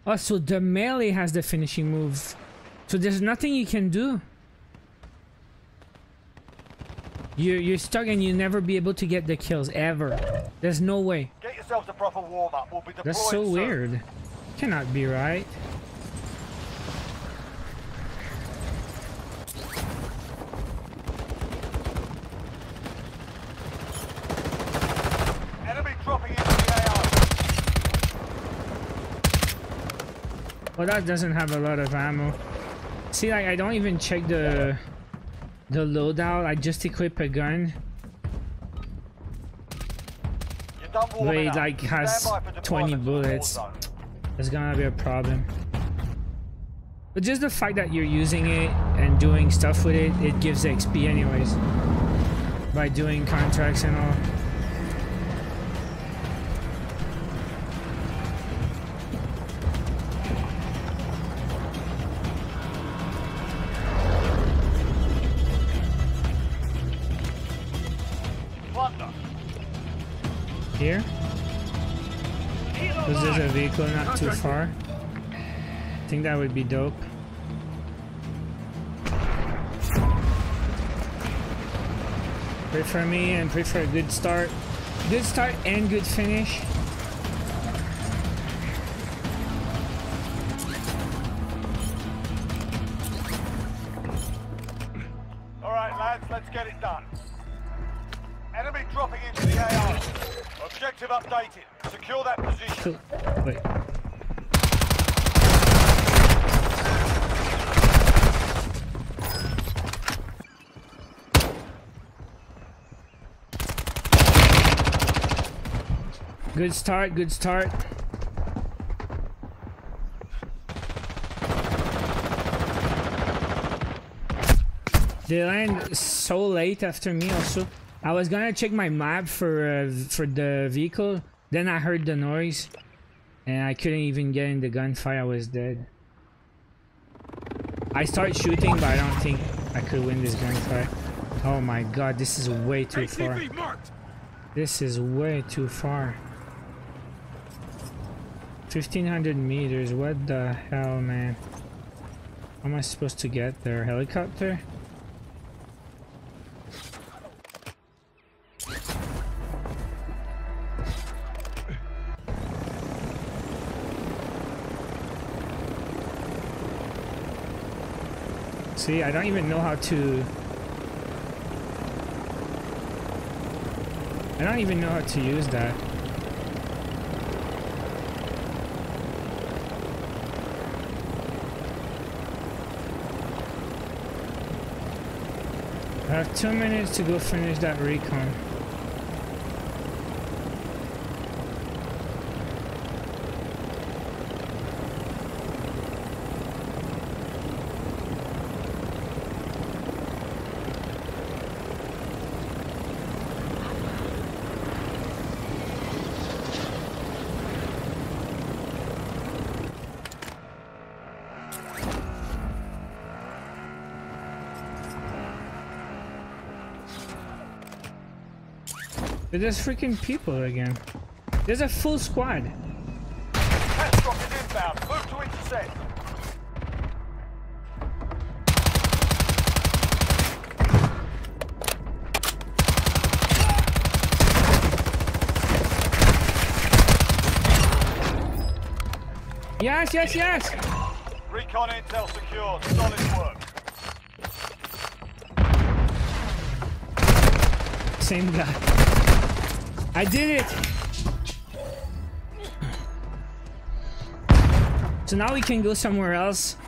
Oh, so the melee has the finishing move. So there's nothing you can do. You're, you're stuck and you'll never be able to get the kills, ever. There's no way. Get yourselves a proper warm-up. We'll be That's so weird. Cannot be right. Enemy dropping into the AO. That doesn't have a lot of ammo. See, like, I don't even check the the loadout. I just equip a gun. Wait, like, has Stand by for 20 deployment to the war bullets. It's gonna be a problem. But just the fact that you're using it and doing stuff with it, it gives XP anyways. By doing contracts and all. Not too far. I think that would be dope. Pray for me and pray for a good start. Good start and good finish. Good start, good start. They land so late after me also. I was gonna check my map for uh, for the vehicle, then I heard the noise, and I couldn't even get in the gunfire. I was dead. I start shooting, but I don't think I could win this gunfight. Oh my god, this is way too far. This is way too far. 1500 meters, what the hell, man? How am I supposed to get there? Helicopter? See, I don't even know how to... I don't even know how to use that. I have two minutes to go finish that recon. There's freaking people again. There's a full squad. Is inbound. Move to intercept. Yes, yes, yes! Recon intel secured. Solid work. Same guy. I did it! So now we can go somewhere else.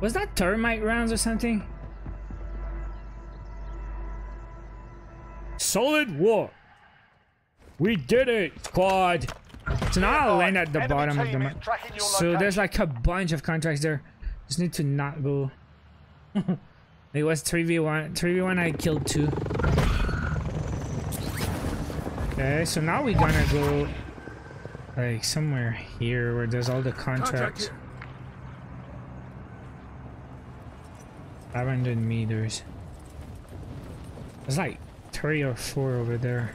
Was that termite rounds or something? Solid war. We did it, squad. So now I'll land at the Enemy bottom of the map. is tracking your So there's like a bunch of contracts there. Just need to not go. it was 3v1. 3v1 I killed two. Okay, so now we're gonna go like somewhere here where there's all the contracts. here. 500 meters. There's like three or four over there.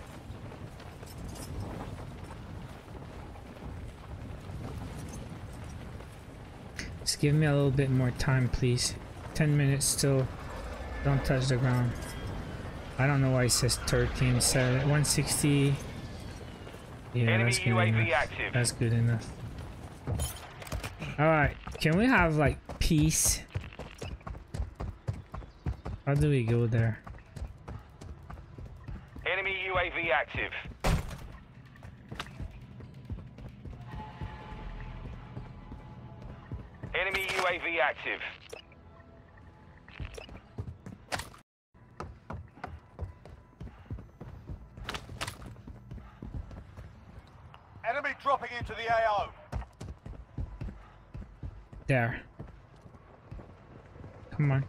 Just give me a little bit more time, please. 10 minutes still. Don't touch the ground. I don't know why it says 13. So 160. Yeah, Enemy that's good UAV enough. active. That's good enough. Alright, can we have like peace? How do we go there? Enemy UAV active. Enemy UAV active. Enemy dropping into the AO. There. Come on.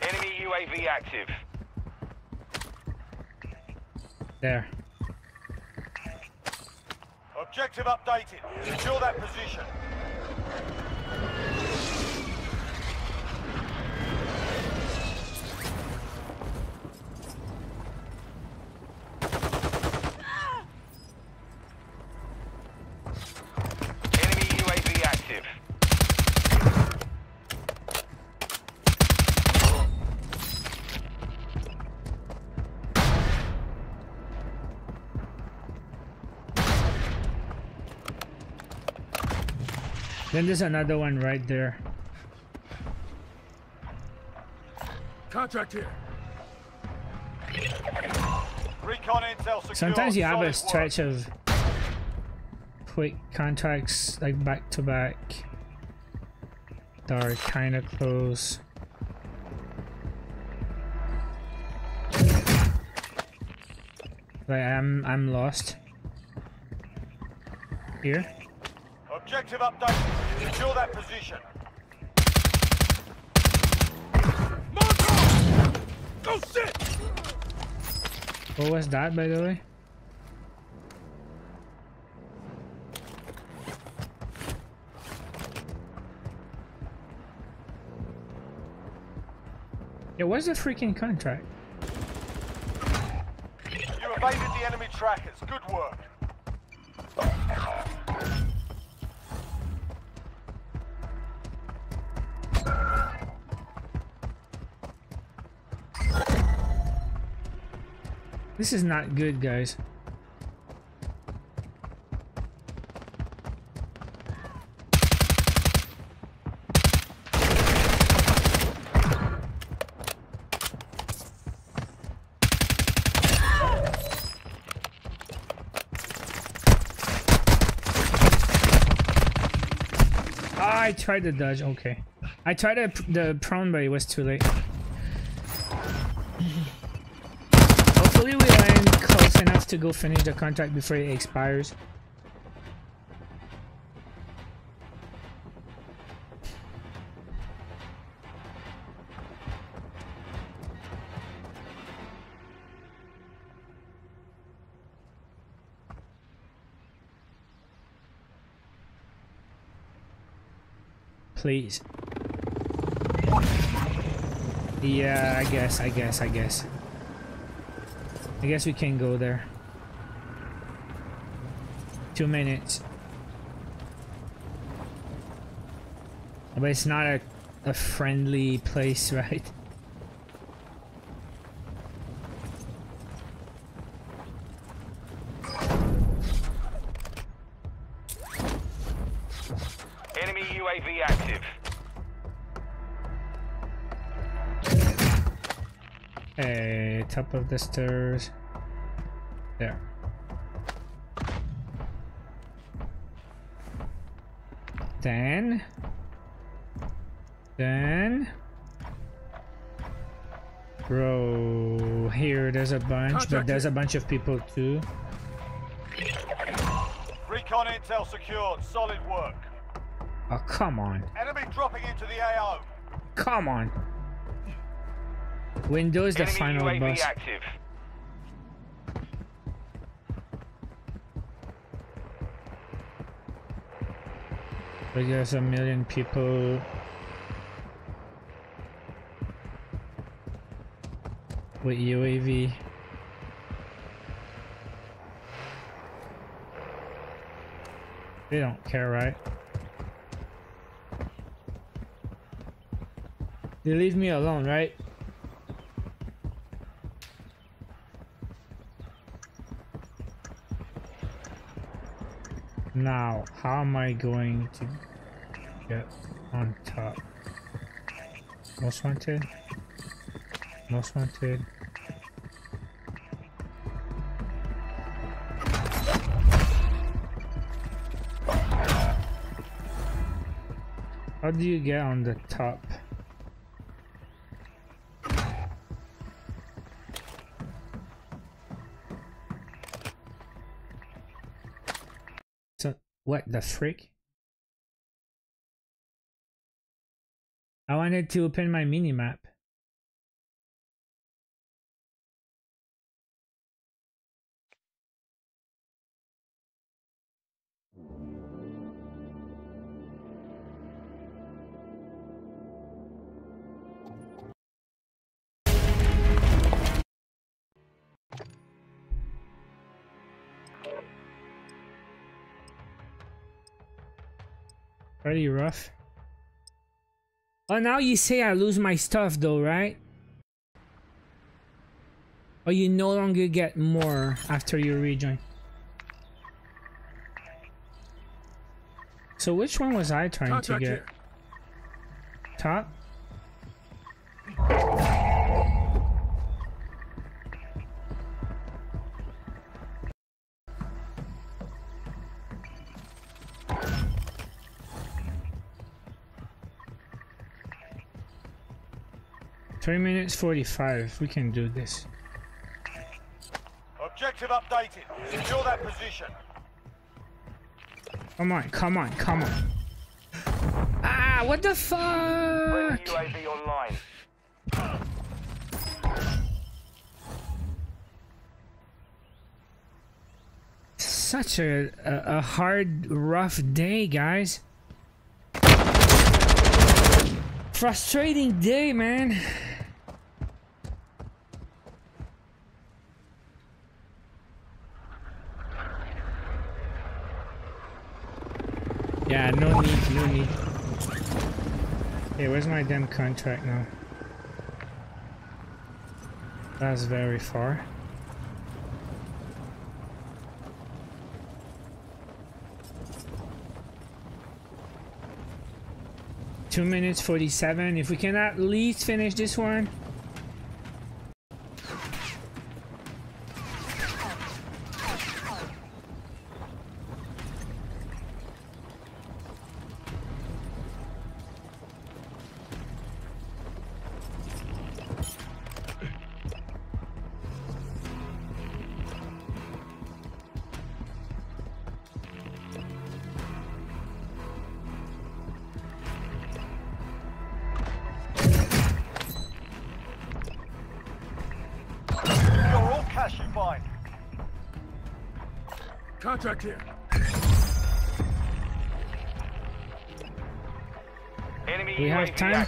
Enemy UAV active. There. Objective updated. Secure that position. Enemy UAV active. Then there's another one right there. Contract here. Recon intel secure. Sometimes you have Solid a work. stretch of quick contracts like back to back that are kind of close. Like I'm I'm lost here. Objective update. Secure that position. Molotov! Go sit! What was that by the way? Yeah, what's the freaking contract? You evaded the enemy trackers. Good work. This is not good, guys. I tried to dodge. Okay, I tried to, the prone, but it was too late. Hopefully we land close enough to go finish the contract before it expires. Please. Yeah, I guess, I guess, I guess. I guess we can go there. Two minutes. But it's not a, a friendly place, right? Enemy UAV active. Hey, top of the stairs. There. A bunch, but there's a bunch of people too. Recon intel secured. Solid work. Oh, come on. Enemy dropping into the AO. Come on. Windows the Enemy final UAV boss. active. But there's a million people. With UAV. They don't care, right? They leave me alone, right? Now, how am I going to get on top? Most wanted? Most wanted? How do you get on the top? So, what the frick? I wanted to open my minimap. Pretty rough. Oh, now you say I lose my stuff though, right? Or you no longer get more after you rejoin. So which one was I trying to get? here. Top? Three minutes forty-five. We can do this. Objective updated. Secure that position. Come on, come on, come on. Ah, what the fuck? UAV online. Such a, a, a hard, rough day, guys. Frustrating day, man. No need, no need. Hey, where's my damn contract now? That's very far. Two minutes 47. If we can at least finish this one. Time?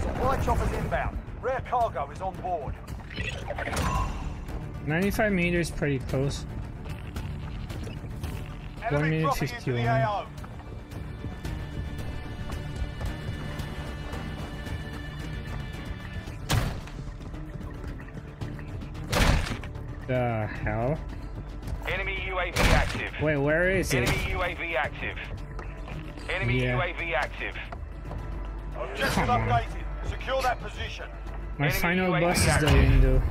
Supply choppers inbound. Rare cargo is on board. 95 meters pretty close. Enemy minute dropping into 51. the hell? Enemy UAV active. Wait, where is it? Enemy UAV active. Enemy Yeah. UAV active. Objective updated. Secure that position. My Enemy final bus is the window.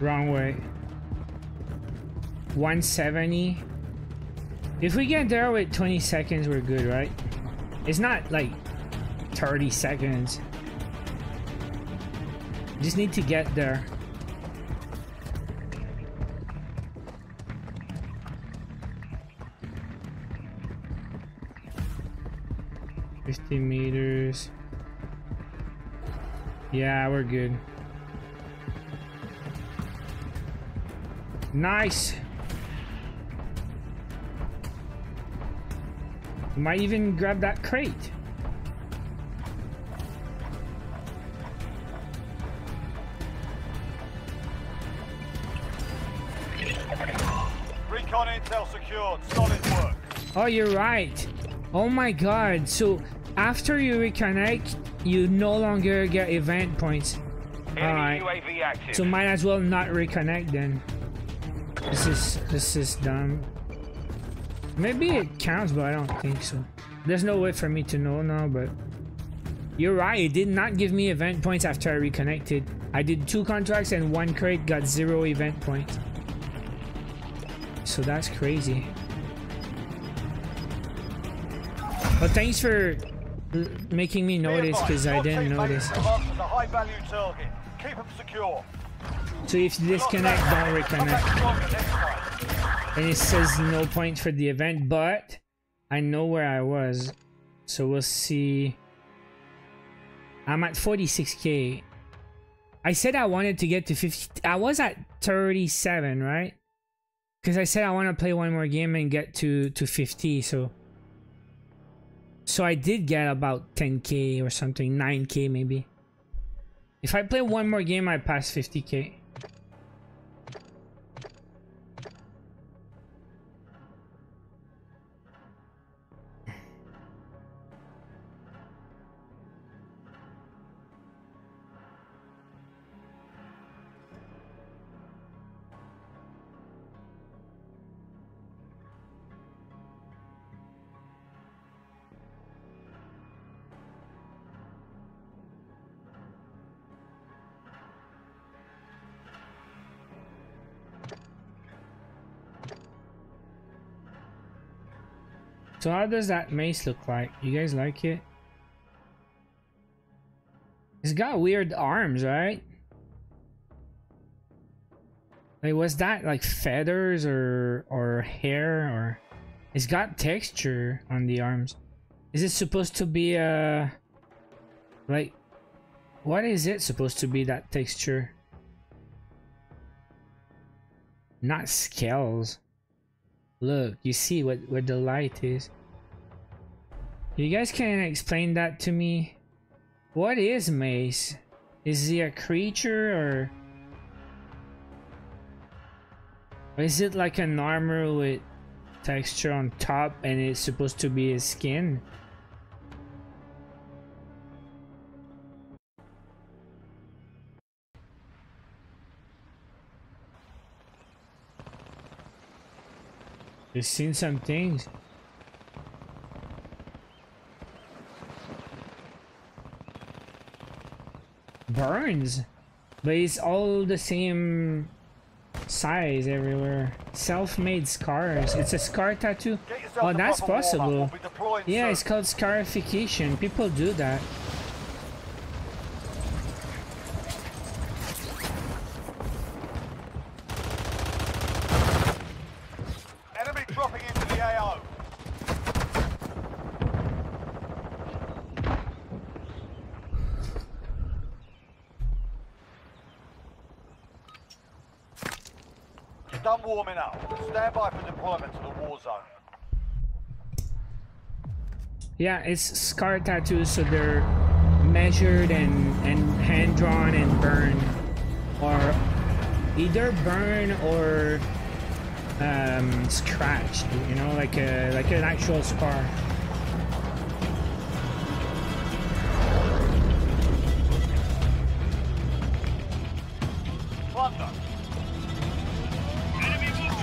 Wrong way. 170. If we get there with 20 seconds, we're good, right? It's not like 30 seconds. Just need to get there. Fifty meters. Yeah, we're good. Nice. Might even grab that crate. Recon intel secured. Solid work. Oh, you're right. Oh my god. So after you reconnect, you no longer get event points. Alright. So might as well not reconnect then. This is this is dumb. Maybe it counts, but I don't think so. There's no way for me to know now, but you're right. It did not give me event points after I reconnected. I did two contracts and one crate got zero event points. So that's crazy. But thanks for making me notice because I didn't notice. So if you disconnect, don't reconnect. and it says no points for the event but i know where i was so we'll see i'm at 46k i said i wanted to get to 50 i was at 37 right because i said i want to play one more game and get to to 50 so so i did get about 10k or something 9k maybe. If i play one more game i pass 50k How does that mace look like? You guys like it? It's got weird arms, right? Like was that like feathers or or hair or it's got texture on the arms. Is it supposed to be a like what is it supposed to be that texture? Not scales. Look, you see what where the light is. You guys can explain that to me? What is Mace? Is he a creature or... is it like an armor with texture on top and it's supposed to be his skin? You've seen some things. Burns, but it's all the same size everywhere. Self-made scars. It's a scar tattoo. Oh, that's possible. We'll be deploying Yeah, it's called scarification. People do that. Enemy dropping into the AO. Done warming up. Stand by for deployment to the war zone. Yeah, it's scar tattoos, so they're measured and and hand drawn and burned, or either burn or um, scratched. You know, like a like an actual scar.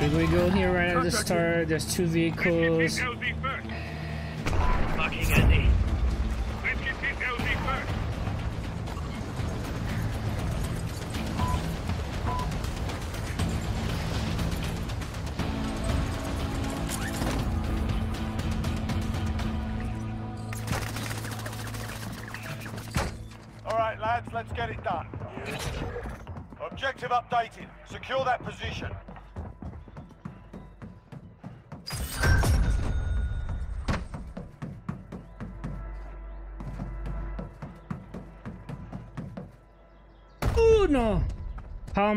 Should we go here right at the start? There's two vehicles.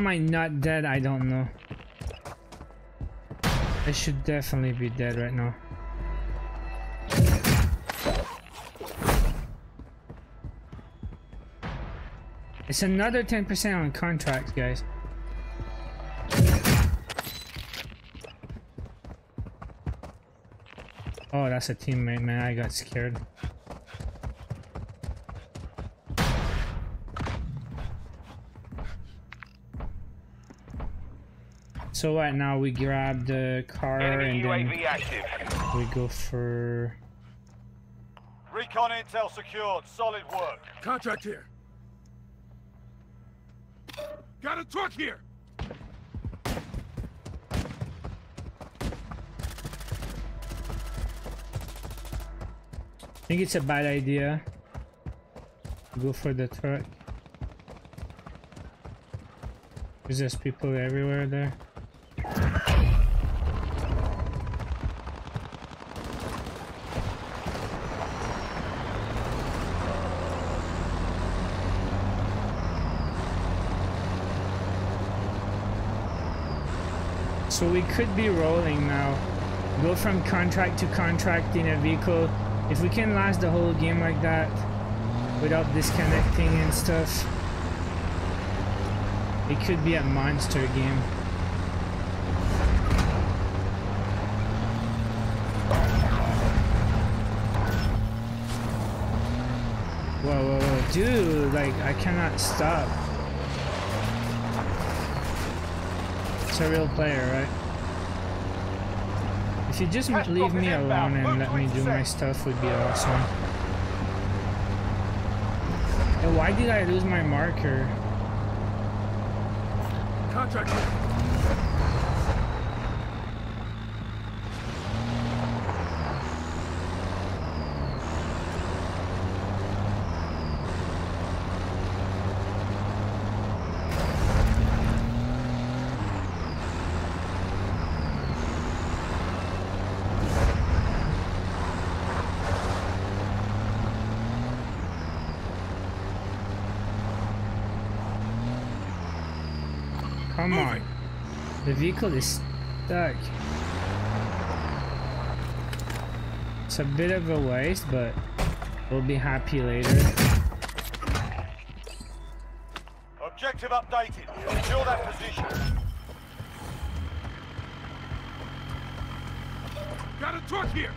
Am I not dead? I don't know. I should definitely be dead right now. It's another 10% on contracts, guys. Oh, that's a teammate, man. I got scared. So right now? We grab the car Enemy and then UAV active. we go for. Recon intel secured. Solid work. Contract here. Got a truck here. I think it's a bad idea. Go for the truck. There's just people everywhere there. So we could be rolling now. Go from contract to contract in a vehicle. If we can last the whole game like that without disconnecting and stuff, it could be a monster game. Whoa, whoa, whoa, dude, like, I cannot stop. A real player, right? If you just leave me alone and let me do my stuff would be awesome. And why did I lose my marker? Contract here. Come on. Moving. The vehicle is stuck. It's a bit of a waste, but we'll be happy later. Objective updated. Secure that position. Got a truck here.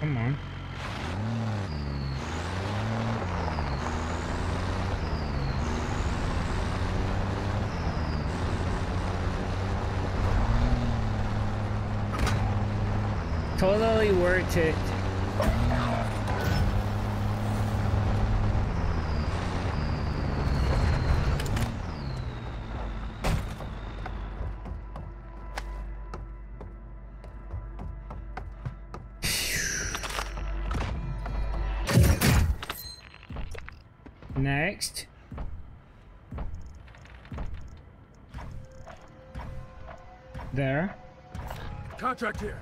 Come on. Totally worth it. Next. There. Contract here.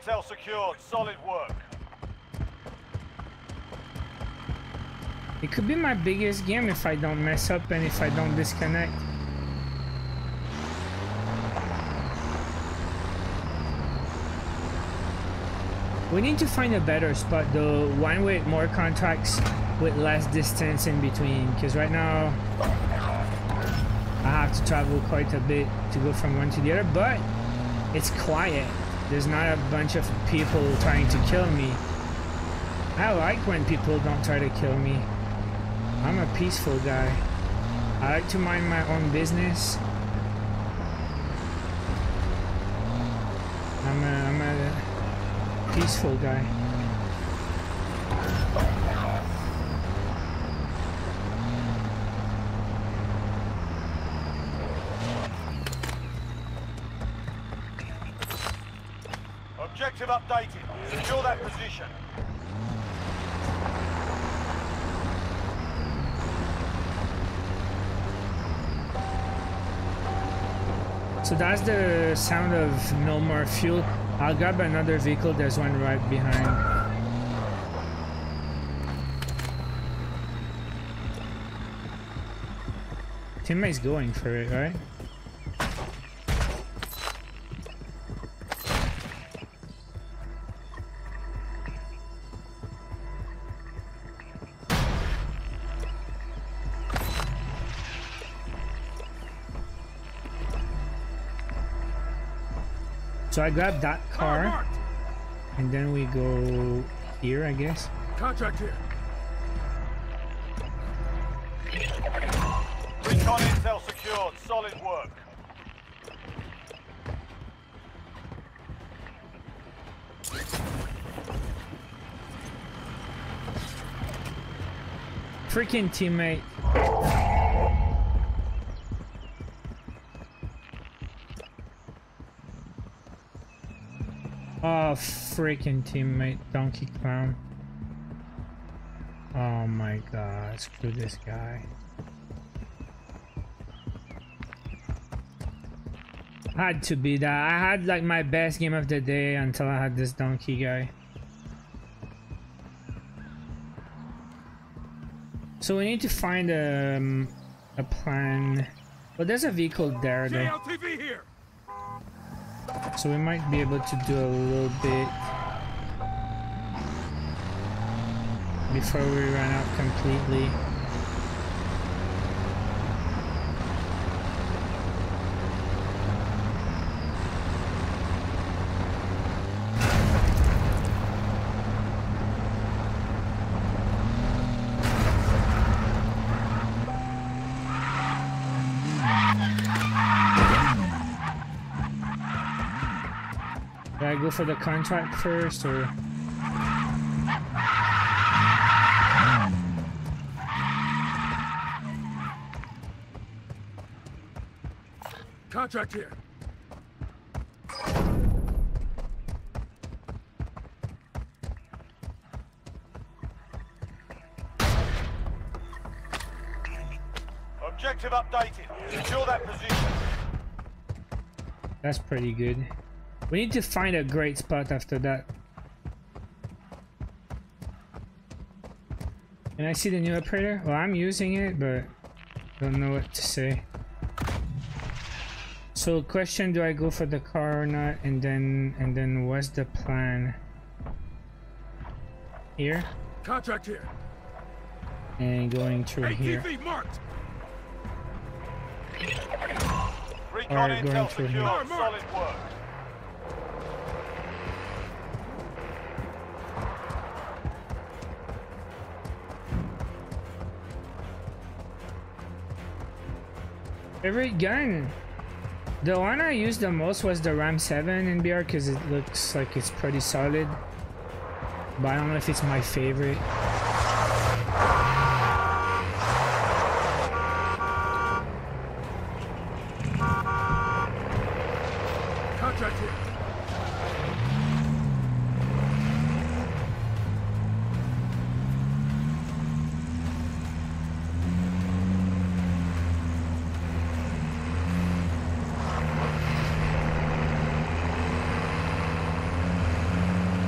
Intel secured. Solid work. It could be my biggest game if I don't mess up and if I don't disconnect. We need to find a better spot though, one with more contracts with less distance in between, because right now I have to travel quite a bit to go from one to the other, but it's quiet. There's not a bunch of people trying to kill me. I like when people don't try to kill me. I'm a peaceful guy. I like to mind my own business. I'm a, I'm a peaceful guy. That's the sound of no more fuel. I'll grab another vehicle. There's one right behind. Teammate's going for it, right? So I grab that Car car, and then we go here, I guess. Contract here. Recon intel secured. Solid work. Freaking teammate. Oh, freaking teammate, Donkey Clown. Oh my god, screw this guy. Had to be that. I had like my best game of the day until I had this donkey guy. So we need to find um, a plan. But there's a vehicle there though. So we might be able to do a little bit before we run out completely. Do I go for the contract first or? Contract here. Objective updated. Secure that position. That's pretty good. We need to find a great spot after that. Can I see the new operator? Well, I'm using it, but I don't know what to say. So, question: Do I go for the car or not? And then, and then, what's the plan? Here Contract here. and going through here. ATV marked. Recon Alright, going through secure. here. Solid work. Favorite gun. The one I used the most was the Ram 7 in BR because it looks like it's pretty solid. But I don't know if it's my favorite. Contract here.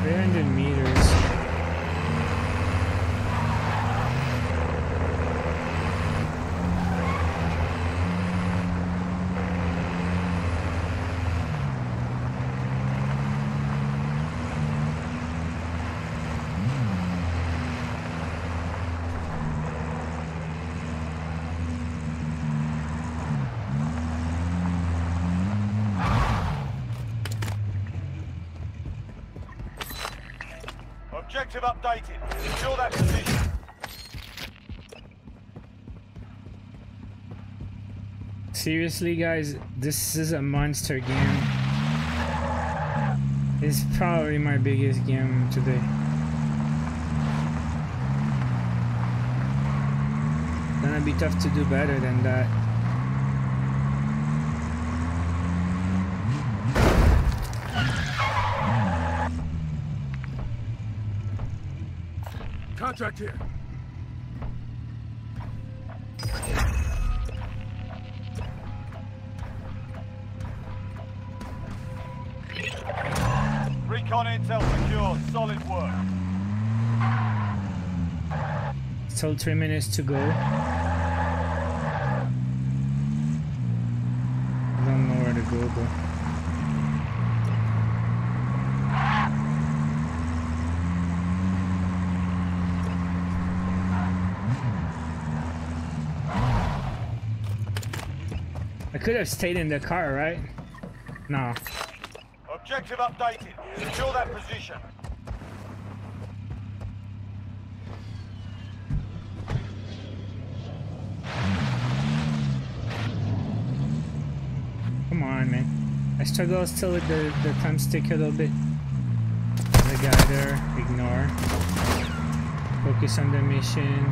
Three hundred meters. Objective updated. Secure that position. Seriously, guys, this is a monster game. It's probably my biggest game today. Gonna be tough to do better than that. Contract here. Still three minutes to go. I don't know where to go though. I could have stayed in the car, right? No. Objective updated. Secure that position. Come on, man. I struggle still with the, the stick a little bit. The guy there, ignore. Focus on the mission.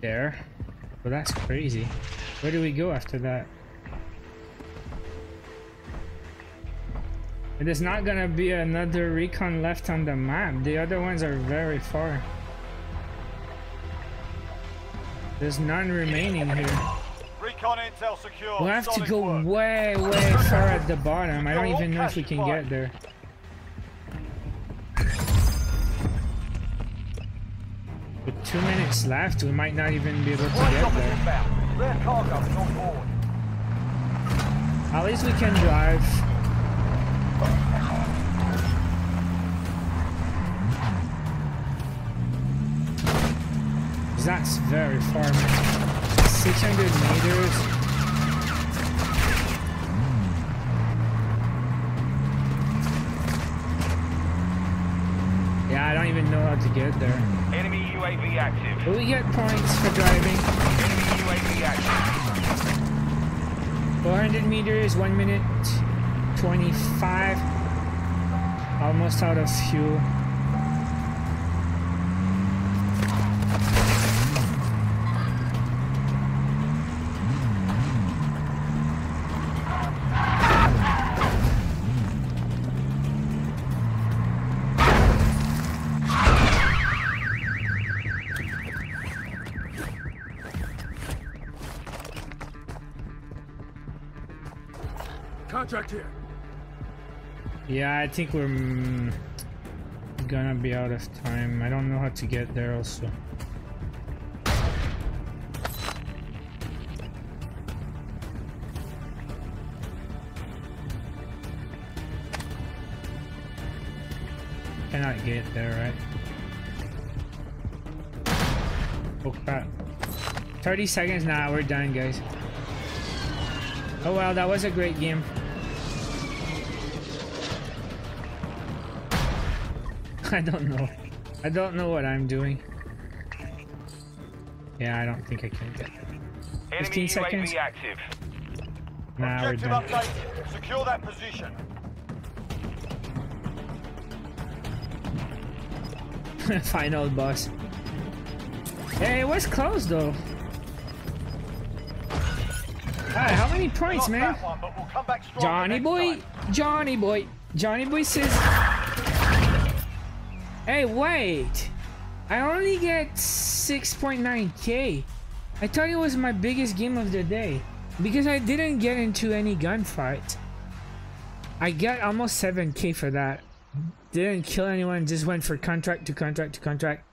There. Well, that's crazy. Where do we go after that? There's not gonna be another recon left on the map. The other ones are very far. There's none remaining here. Recon intel secure. We'll have to go work. way, way far at the bottom. I don't even know if we can get there. With two minutes left, we might not even be able to get there. inbound. Their cargo is on board. At least we can drive. That's very far, man. 600 meters. Yeah, I don't even know how to get there. Enemy UAV active. Will we get points for driving? Enemy UAV active. 400 meters, 1 minute 25. Almost out of fuel. Contract here. Yeah, I think we're mm, gonna be out of time. I don't know how to get there also. Cannot get there, right? Oh crap. 30 seconds now, we're done, guys. Oh well, that was a great game. I don't know. I don't know what I'm doing. Yeah, I don't think I can get there. 15 Enemy seconds. UAV active. Nah, we're Objective done. updated. Secure that position. Final boss. Hey, it was close though. Alright, how many points, man? one, we'll come back stronger Johnny boy, time. Johnny boy, Johnny boy says. Hey, wait! I only get 6.9k. I thought it was my biggest game of the day because I didn't get into any gunfight. I got almost 7k for that. Didn't kill anyone, just went for contract to contract to contract.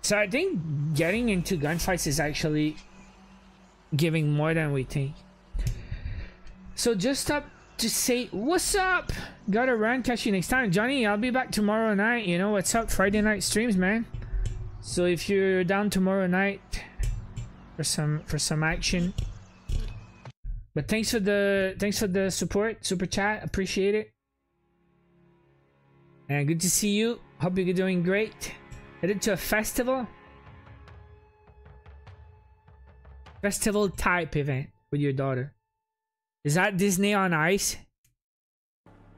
So I think getting into gunfights is actually giving more than we think. So just up to say what's up. Gotta run. Catch you next time, Johnny. I'll be back tomorrow night. You know what's up? Friday night streams, man. So if you're down tomorrow night for some for some action. But thanks for the thanks for the support, super chat. Appreciate it. And good to see you. Hope you're doing great. Headed to a festival. Festival type event with your daughter. Is that Disney on Ice?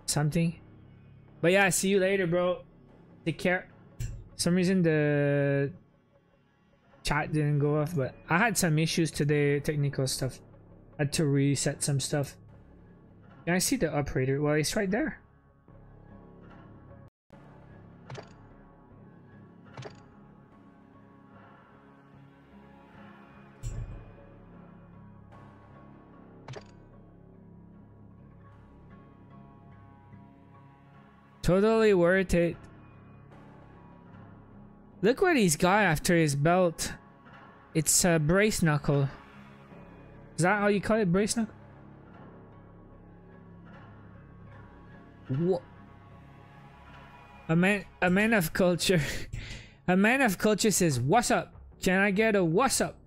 Something? But yeah, see you later, bro. Take care. some reason the chat didn't go off, but I had some issues today, technical stuff. had to reset some stuff. Can I see the operator? Well, it's right there. Totally worth it. Look what he's got after his belt. It's a brace knuckle. Is that how you call it, brace knuckle? What? A man, a man of culture. a man of culture says, "What's up? Can I get a what's up?"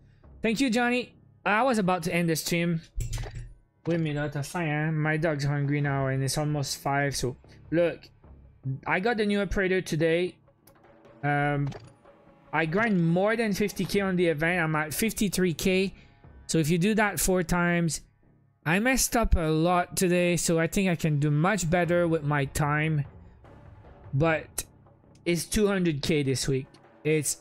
Thank you, Johnny. I was about to end the stream. Wait a minute, I find my dog's hungry now, and it's almost five. So, look, I got the new operator today. Um, I grind more than 50k on the event. I'm at 53k. So if you do that four times, I messed up a lot today. So I think I can do much better with my time. But it's 200k this week. It's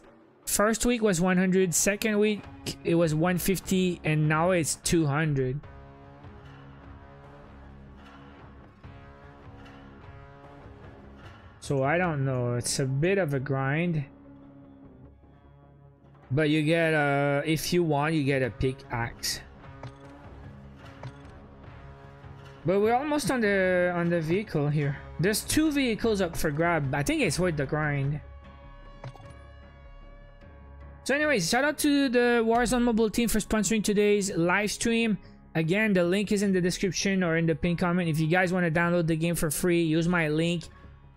first week was 100. Second week it was 150, and now it's 200. So I don't know. It's a bit of a grind. But you get a if you want you get a pickaxe. But we're almost on the on the vehicle here. There's two vehicles up for grab. I think it's worth the grind. So anyways, shout out to the Warzone mobile team for sponsoring today's live stream. Again, the link is in the description or in the pinned comment. If you guys want to download the game for free, use my link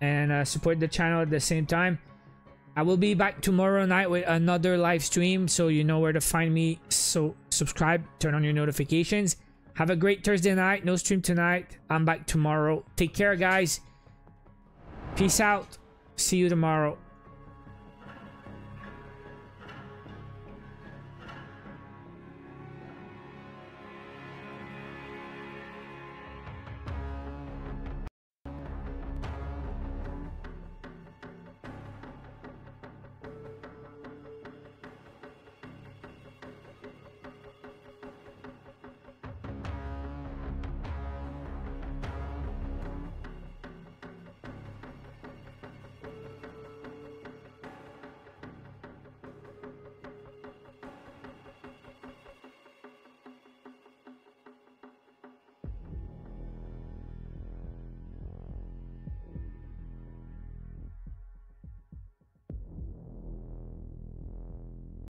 and uh, support the channel at the same time. I will be back tomorrow night with another live stream, so you know where to find me. So subscribe, turn on your notifications. Have a great Thursday night. No stream tonight. I'm back tomorrow. Take care, guys. Peace out. See you tomorrow.